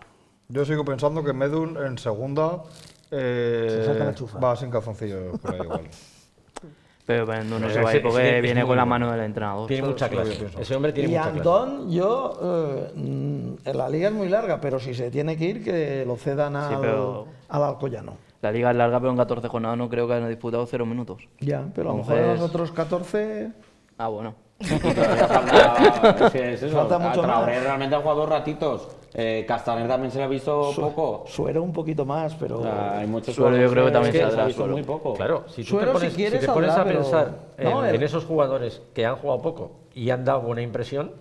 [SPEAKER 3] Yo sigo pensando que Medun en segunda eh,
[SPEAKER 5] Se saca la chufa.
[SPEAKER 3] va sin calzoncillos por ahí igual.
[SPEAKER 4] Pero Mendo no
[SPEAKER 8] Pero
[SPEAKER 4] se va a ir porque
[SPEAKER 8] ese-
[SPEAKER 4] viene con la mano del entrenador.
[SPEAKER 8] Tiene mucha clase.
[SPEAKER 3] pienso.
[SPEAKER 8] Ese hombre tiene
[SPEAKER 5] Y
[SPEAKER 8] mucha clase.
[SPEAKER 5] Antón, yo, eh, la liga es muy larga, pero si se tiene que ir, que lo cedan al,
[SPEAKER 4] pero-
[SPEAKER 5] al Alcoyano.
[SPEAKER 4] La liga es larga, pero en 14 jornadas no creo que hayan disputado 0 minutos.
[SPEAKER 5] Ya, pero a lo mejor en los otros 14...
[SPEAKER 4] Ah, bueno.
[SPEAKER 1] Falta- es que es eso.
[SPEAKER 5] Falta
[SPEAKER 1] a
[SPEAKER 5] mucho
[SPEAKER 1] Traoré
[SPEAKER 5] más.
[SPEAKER 1] realmente ha jugado ratitos. Eh, Castaner también se le ha visto poco.
[SPEAKER 5] Suero un poquito más, pero...
[SPEAKER 1] Sea, hay muchos
[SPEAKER 4] Suero yo creo que también
[SPEAKER 1] se ha visto muy poco.
[SPEAKER 8] Claro, si tú
[SPEAKER 5] Suero,
[SPEAKER 8] te pones,
[SPEAKER 5] si quieres,
[SPEAKER 8] si te pones
[SPEAKER 5] saldrá,
[SPEAKER 8] a
[SPEAKER 5] pero-
[SPEAKER 8] pensar en,
[SPEAKER 5] No, el-
[SPEAKER 8] en esos jugadores que han jugado poco y han dado buena impresión,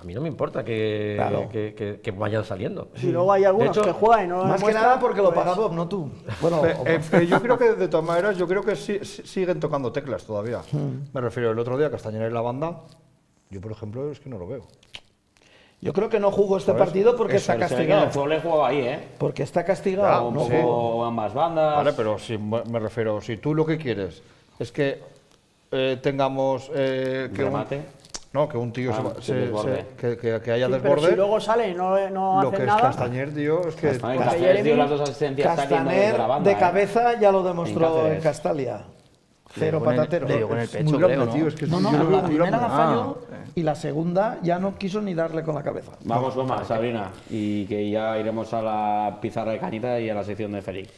[SPEAKER 8] a mí no me importa que,
[SPEAKER 5] Claro.
[SPEAKER 8] que, que- que vayan saliendo.
[SPEAKER 7] Y luego hay algunos
[SPEAKER 8] hecho,
[SPEAKER 7] que juegan y no lo
[SPEAKER 5] Más que nada porque lo
[SPEAKER 7] pues,
[SPEAKER 5] paga Bob, no tú. Bueno,
[SPEAKER 3] Eh, yo creo que de todas maneras, yo creo que sí- sí- siguen tocando teclas todavía. Me refiero el otro día Castañera y la banda. Yo, por ejemplo, es que no lo veo.
[SPEAKER 5] yo creo que no jugó este
[SPEAKER 3] ¿Sabes?
[SPEAKER 5] partido porque
[SPEAKER 3] Eso,
[SPEAKER 5] está
[SPEAKER 1] en el
[SPEAKER 5] castigado.
[SPEAKER 1] he jugado ahí, ¿eh?
[SPEAKER 5] Porque está castigado.
[SPEAKER 3] Ya,
[SPEAKER 1] un
[SPEAKER 5] no
[SPEAKER 3] sí.
[SPEAKER 5] jugó.
[SPEAKER 1] poco ambas bandas.
[SPEAKER 3] Vale, pero si me refiero, si tú lo que quieres es que eh, tengamos eh, que un. No, que un tío
[SPEAKER 1] Ah,
[SPEAKER 3] se se- se- que, que- que haya
[SPEAKER 7] sí, pero
[SPEAKER 3] desborde,
[SPEAKER 7] si luego sale y no, no
[SPEAKER 3] lo
[SPEAKER 7] hacen
[SPEAKER 3] que es
[SPEAKER 7] nada...
[SPEAKER 3] Castañer, tío, es que
[SPEAKER 1] Castaner dio las dos asistencias
[SPEAKER 5] Castaner
[SPEAKER 1] la banda.
[SPEAKER 5] de
[SPEAKER 1] ¿eh?
[SPEAKER 5] cabeza ya lo demostró
[SPEAKER 1] En
[SPEAKER 5] en. Castalia. Cero patatero.
[SPEAKER 4] le dio con el
[SPEAKER 3] es
[SPEAKER 4] pecho,
[SPEAKER 3] muy
[SPEAKER 4] creo,
[SPEAKER 3] grande,
[SPEAKER 4] ¿no?
[SPEAKER 3] tío, es que es-
[SPEAKER 5] No, no,
[SPEAKER 3] yo veo
[SPEAKER 5] la primera la falló y la segunda ya no quiso ni darle con la cabeza.
[SPEAKER 1] Vamos con más, Sabrina. Y que ya iremos a la pizarra de Cañita y a la sección de Félix.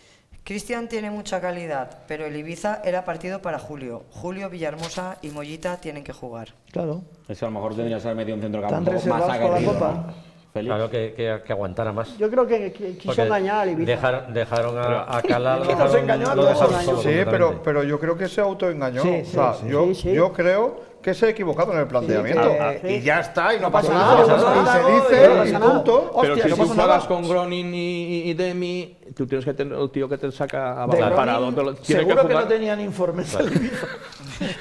[SPEAKER 2] Cristian tiene mucha calidad, pero el Ibiza era partido para Julio. Julio, Villahermosa y Mollita tienen que jugar.
[SPEAKER 5] Claro.
[SPEAKER 1] Eso a lo mejor tendría que haber metido un centro campo más
[SPEAKER 5] aguerrido. la copa.
[SPEAKER 8] Claro, que, que, aguantara más.
[SPEAKER 7] Yo creo que, quiso engañar al Ibiza.
[SPEAKER 8] Dejaron, a, a
[SPEAKER 5] Calado. A todos.
[SPEAKER 3] Sí, pero, pero yo creo que se autoengañó.
[SPEAKER 5] Sí, sí,
[SPEAKER 3] o sea, yo, yo creo que se ha equivocado en el planteamiento. Y ya está, y no, pasa, nada. y se dice, y punto.
[SPEAKER 6] Pero si tú juegas con Gronin y, Demi tú tienes que tener el tío que te saca a
[SPEAKER 5] bala
[SPEAKER 6] parado. Lo,
[SPEAKER 5] seguro que,
[SPEAKER 6] que,
[SPEAKER 5] no tenían informes.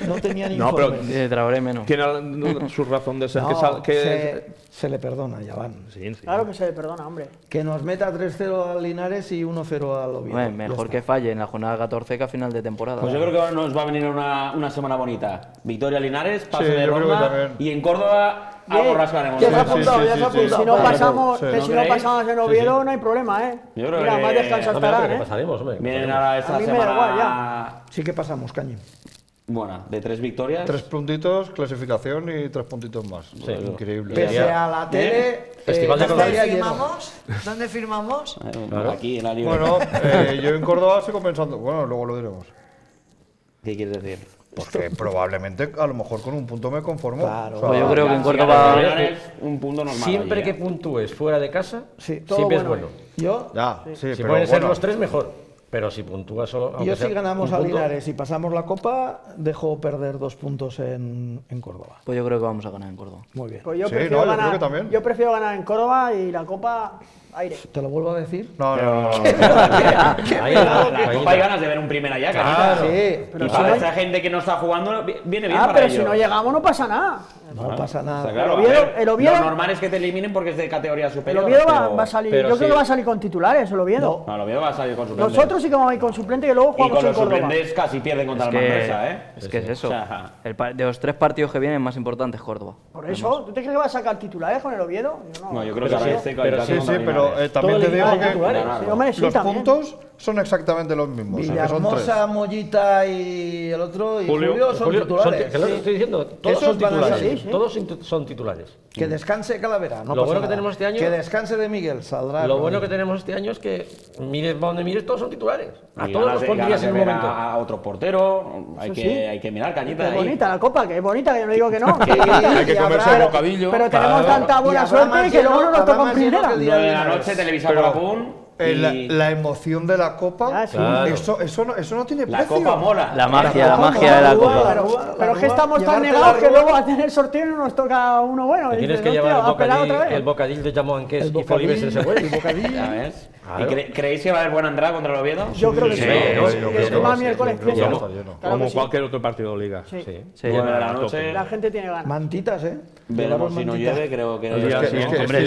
[SPEAKER 5] No tenían informes.
[SPEAKER 6] No, pero
[SPEAKER 4] Traoré menos.
[SPEAKER 6] Tiene su razón de ser.
[SPEAKER 5] No, que,
[SPEAKER 6] sal, que
[SPEAKER 5] se, se, le perdona, ya van.
[SPEAKER 6] Sí, sí,
[SPEAKER 7] claro que se le perdona, hombre.
[SPEAKER 5] Que nos meta 3-0 al Linares y 1-0 al Oviedo. Bueno,
[SPEAKER 4] mejor que falle en la jornada 14 que a final de temporada.
[SPEAKER 1] Pues yo creo que ahora nos va a venir una, una semana bonita. Victoria Linares, pase
[SPEAKER 3] sí,
[SPEAKER 1] de ronda. Y en Córdoba Ah,
[SPEAKER 7] Algo
[SPEAKER 1] rascaremos.
[SPEAKER 7] Ya se ha apuntado. Si no pasamos, que si no pasamos en Oviedo no hay problema, ¿eh?
[SPEAKER 1] Yo creo
[SPEAKER 7] Mira, más
[SPEAKER 8] descansa
[SPEAKER 7] estarán, ¿eh?
[SPEAKER 8] pasaremos,
[SPEAKER 1] Vienen ahora esta
[SPEAKER 7] semana. me da igual, ya.
[SPEAKER 5] Sí que pasamos, Cañín.
[SPEAKER 1] Buena, de tres victorias.
[SPEAKER 3] Tres puntitos, clasificación y tres puntitos más. Increíble.
[SPEAKER 5] Pese a la ¿Eh? tele.
[SPEAKER 8] Eh, Festival de
[SPEAKER 2] ¿Dónde firmamos? ¿Dónde firmamos?
[SPEAKER 1] Aquí, en la
[SPEAKER 3] Bueno, eh, yo en Córdoba estoy compensando. Bueno, luego lo diremos.
[SPEAKER 1] ¿Qué quieres decir?
[SPEAKER 3] Porque probablemente a lo mejor con un punto me conformo.
[SPEAKER 5] Claro.
[SPEAKER 3] O sea,
[SPEAKER 4] yo creo que en Córdoba
[SPEAKER 1] un punto normal.
[SPEAKER 8] Siempre que puntúes fuera de casa, siempre es
[SPEAKER 7] bueno.
[SPEAKER 5] Yo,
[SPEAKER 8] si
[SPEAKER 3] pero
[SPEAKER 8] pueden ser los tres, mejor. Pero si puntúas solo.
[SPEAKER 5] Yo, si ganamos a Linares y pasamos la copa, dejo perder dos puntos en, en, Córdoba.
[SPEAKER 4] Pues yo creo que vamos a ganar en Córdoba.
[SPEAKER 5] Muy bien.
[SPEAKER 7] Pues yo, prefiero
[SPEAKER 3] no, yo,
[SPEAKER 7] ganar, yo prefiero ganar en Córdoba y la copa aire.
[SPEAKER 5] ¿Te lo vuelvo a decir?
[SPEAKER 3] No, no, no.
[SPEAKER 1] Hay ganas de ver un primer allá,
[SPEAKER 8] claro.
[SPEAKER 5] Sí,
[SPEAKER 7] pero
[SPEAKER 1] y para gente que no está jugando, viene bien.
[SPEAKER 7] Ah, pero si no llegamos, no pasa nada.
[SPEAKER 5] No ah, pasa nada.
[SPEAKER 7] el Oviedo,
[SPEAKER 1] lo normal es que te eliminen porque es de categoría superior.
[SPEAKER 7] El Oviedo va, a salir. Yo creo que va a salir con titulares, el Oviedo.
[SPEAKER 1] No, el Oviedo va a salir con suplentes.
[SPEAKER 7] Nosotros sí que vamos a ir con suplente y luego jugamos.
[SPEAKER 1] Y
[SPEAKER 7] con
[SPEAKER 1] los suplentes casi pierden contra el Manresa, ¿eh?
[SPEAKER 4] Es que es eso. De los tres partidos que vienen, más importante es Córdoba.
[SPEAKER 7] Por eso, ¿tú te crees que va a sacar titulares con el Oviedo? No,
[SPEAKER 1] yo creo que
[SPEAKER 8] sí, pero
[SPEAKER 3] eh, también te digo que los puntos son exactamente los mismos.
[SPEAKER 5] Villahermosa, Mollita y el otro, y
[SPEAKER 6] Julio,
[SPEAKER 5] Julio son
[SPEAKER 8] Julio,
[SPEAKER 5] titulares.
[SPEAKER 8] Todos son titulares.
[SPEAKER 5] Que descanse Calavera,
[SPEAKER 8] lo bueno que tenemos este año...
[SPEAKER 5] Que descanse de Miguel, saldrá...
[SPEAKER 8] Lo bueno que tenemos este año es que, mires donde mires, todos son titulares. A
[SPEAKER 1] y
[SPEAKER 8] todos los pondrías en un momento.
[SPEAKER 1] A otro portero, hay, que, mirar Cañita
[SPEAKER 7] bonita la copa, que bonita, que yo digo que no.
[SPEAKER 6] hay que comerse el bocadillo.
[SPEAKER 7] Pero tenemos tanta buena suerte que luego nos
[SPEAKER 1] noche, televisor.
[SPEAKER 3] Y... La, la, emoción de la copa,
[SPEAKER 7] ah, sí.
[SPEAKER 8] claro.
[SPEAKER 3] eso, eso, no, eso no tiene
[SPEAKER 1] la
[SPEAKER 3] precio.
[SPEAKER 1] La copa mola.
[SPEAKER 4] La magia, la, magia de la copa.
[SPEAKER 7] Pero, pero es que estamos tan negados que luego a tener sorteo no nos toca uno bueno. Y
[SPEAKER 8] tienes que llevar el,
[SPEAKER 7] bocadil,
[SPEAKER 8] el bocadil de
[SPEAKER 5] jamonqués
[SPEAKER 8] y Folibes ese güey.
[SPEAKER 5] El
[SPEAKER 1] bocadil. Claro. ¿Y cre creéis que va a haber buena entrada contra el Oviedo?
[SPEAKER 7] Yo creo que sí.
[SPEAKER 6] Como cualquier otro partido de liga.
[SPEAKER 7] Sí.
[SPEAKER 8] sí.
[SPEAKER 4] sí.
[SPEAKER 1] Bueno, la, noche...
[SPEAKER 7] la gente tiene ganas.
[SPEAKER 5] Mantitas, ¿eh?
[SPEAKER 1] Veremos si no llueve, creo que...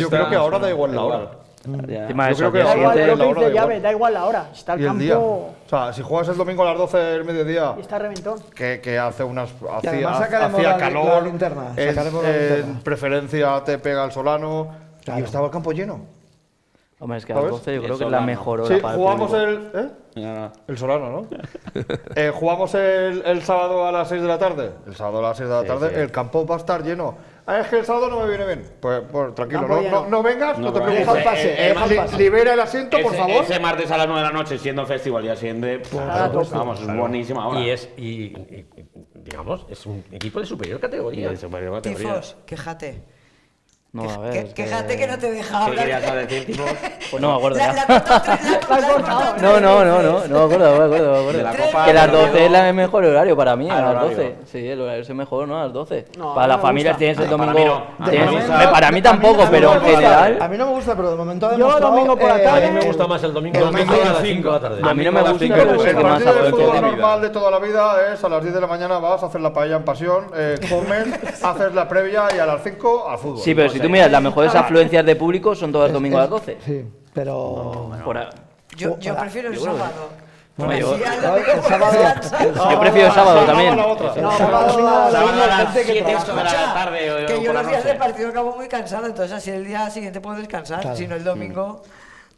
[SPEAKER 3] Yo creo que ahora da igual la hora.
[SPEAKER 4] Mm. Ya.
[SPEAKER 3] Yo creo que
[SPEAKER 7] da igual, lo que dice llave, da igual la hora. Está el,
[SPEAKER 3] y el
[SPEAKER 7] campo. Día.
[SPEAKER 3] O sea, si juegas el domingo a las 12 del mediodía.
[SPEAKER 7] Y está reventón.
[SPEAKER 3] Que, que hace unas. Hacía, hacía calor.
[SPEAKER 5] interna,
[SPEAKER 3] en preferencia te pega el solano.
[SPEAKER 5] Claro.
[SPEAKER 3] Y estaba el campo lleno.
[SPEAKER 4] Hombre, es que a las 12 yo creo que es la mejor hora
[SPEAKER 3] sí,
[SPEAKER 4] para
[SPEAKER 3] jugamos el. ¿eh? el Solano, ¿no? Eh, jugamos el, sábado a las 6 de la tarde. El sábado a las 6 de la tarde, el campo va a estar lleno. Ah, es que el sábado no me viene bien. Pues, pues tranquilo,
[SPEAKER 7] ah,
[SPEAKER 3] pues
[SPEAKER 7] no,
[SPEAKER 3] no, no, vengas, no, te preocupes.
[SPEAKER 1] Ese, pase,
[SPEAKER 3] eh, libera el asiento,
[SPEAKER 1] ese, por
[SPEAKER 3] favor.
[SPEAKER 1] Ese martes a las 9 de la noche, siendo festival y asciende. Ah, Vamos, es buenísima hora.
[SPEAKER 8] Y es, y, y, digamos, es un equipo de superior categoría.
[SPEAKER 1] De superior categoría.
[SPEAKER 2] Tifos, quéjate.
[SPEAKER 4] No, a ver.
[SPEAKER 2] Que,
[SPEAKER 4] quéjate que...
[SPEAKER 2] que... no te
[SPEAKER 1] dejaba
[SPEAKER 2] hablar.
[SPEAKER 1] ¿Qué querías decir, tipo?
[SPEAKER 4] Pues, pues no me acuerdo.
[SPEAKER 2] La,
[SPEAKER 4] ya.
[SPEAKER 2] La, la,
[SPEAKER 4] no, no, no, no, no me acuerdo, me acuerdo, me acuerdo.
[SPEAKER 1] De la copa,
[SPEAKER 4] que las 12 es el mejor horario para mí, a
[SPEAKER 1] ah,
[SPEAKER 4] las 12. Sí, el horario es el mejor, ¿no? A las 12.
[SPEAKER 7] No,
[SPEAKER 4] para las familias tienes el
[SPEAKER 1] ah,
[SPEAKER 4] domingo.
[SPEAKER 3] Para mí, no.
[SPEAKER 4] para mí tampoco, pero en general.
[SPEAKER 5] A mí no me gusta, pero de momento ha demostrado.
[SPEAKER 7] Yo domingo por la
[SPEAKER 5] eh,
[SPEAKER 7] tarde.
[SPEAKER 8] A mí me gusta más el domingo,
[SPEAKER 3] el domingo
[SPEAKER 8] a las 5 de la tarde.
[SPEAKER 4] A mí no me gusta, pero es el que más apoyo tiene.
[SPEAKER 3] normal de toda la vida es a las 10 de la mañana vas a hacer la paella en pasión, eh, comes, haces la previa y a las 5 al fútbol.
[SPEAKER 4] Sí, pero Tú miras, las mejores afluencias de público son todos los a las 12.
[SPEAKER 5] Sí, pero...
[SPEAKER 2] Yo, prefiero el sábado.
[SPEAKER 4] Yo- prefiero el sábado también.
[SPEAKER 5] Que
[SPEAKER 1] de
[SPEAKER 2] yo los días de partido acabo muy cansado, entonces así el día siguiente puedo descansar, si no el domingo.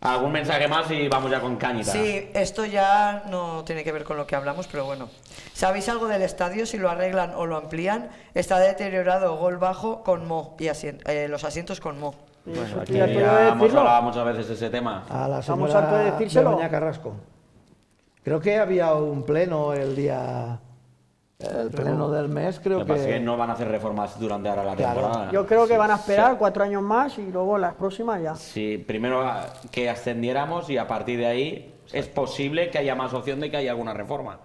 [SPEAKER 1] ¿Algún mensaje más y vamos ya con Cañita?
[SPEAKER 2] Sí, esto ya no tiene que ver con lo que hablamos, pero bueno. ¿Sabéis algo del estadio? Si lo arreglan o lo amplían, está deteriorado gol bajo con mo y eh, los asientos con mo.
[SPEAKER 7] Bueno,
[SPEAKER 1] aquí
[SPEAKER 7] ya
[SPEAKER 1] hemos hablado muchas veces de ese tema.
[SPEAKER 5] A la señora Carrasco. Creo que había un pleno el día pleno del mes, creo
[SPEAKER 1] Lo que que no van a hacer reformas durante ahora la
[SPEAKER 5] Claro.
[SPEAKER 1] temporada.
[SPEAKER 7] Yo creo que
[SPEAKER 1] Sí,
[SPEAKER 7] van a esperar
[SPEAKER 1] sí.
[SPEAKER 7] cuatro años más y luego las próximas ya.
[SPEAKER 1] Sí, primero que ascendiéramos y a partir de ahí es posible que haya más opción de que haya alguna reforma.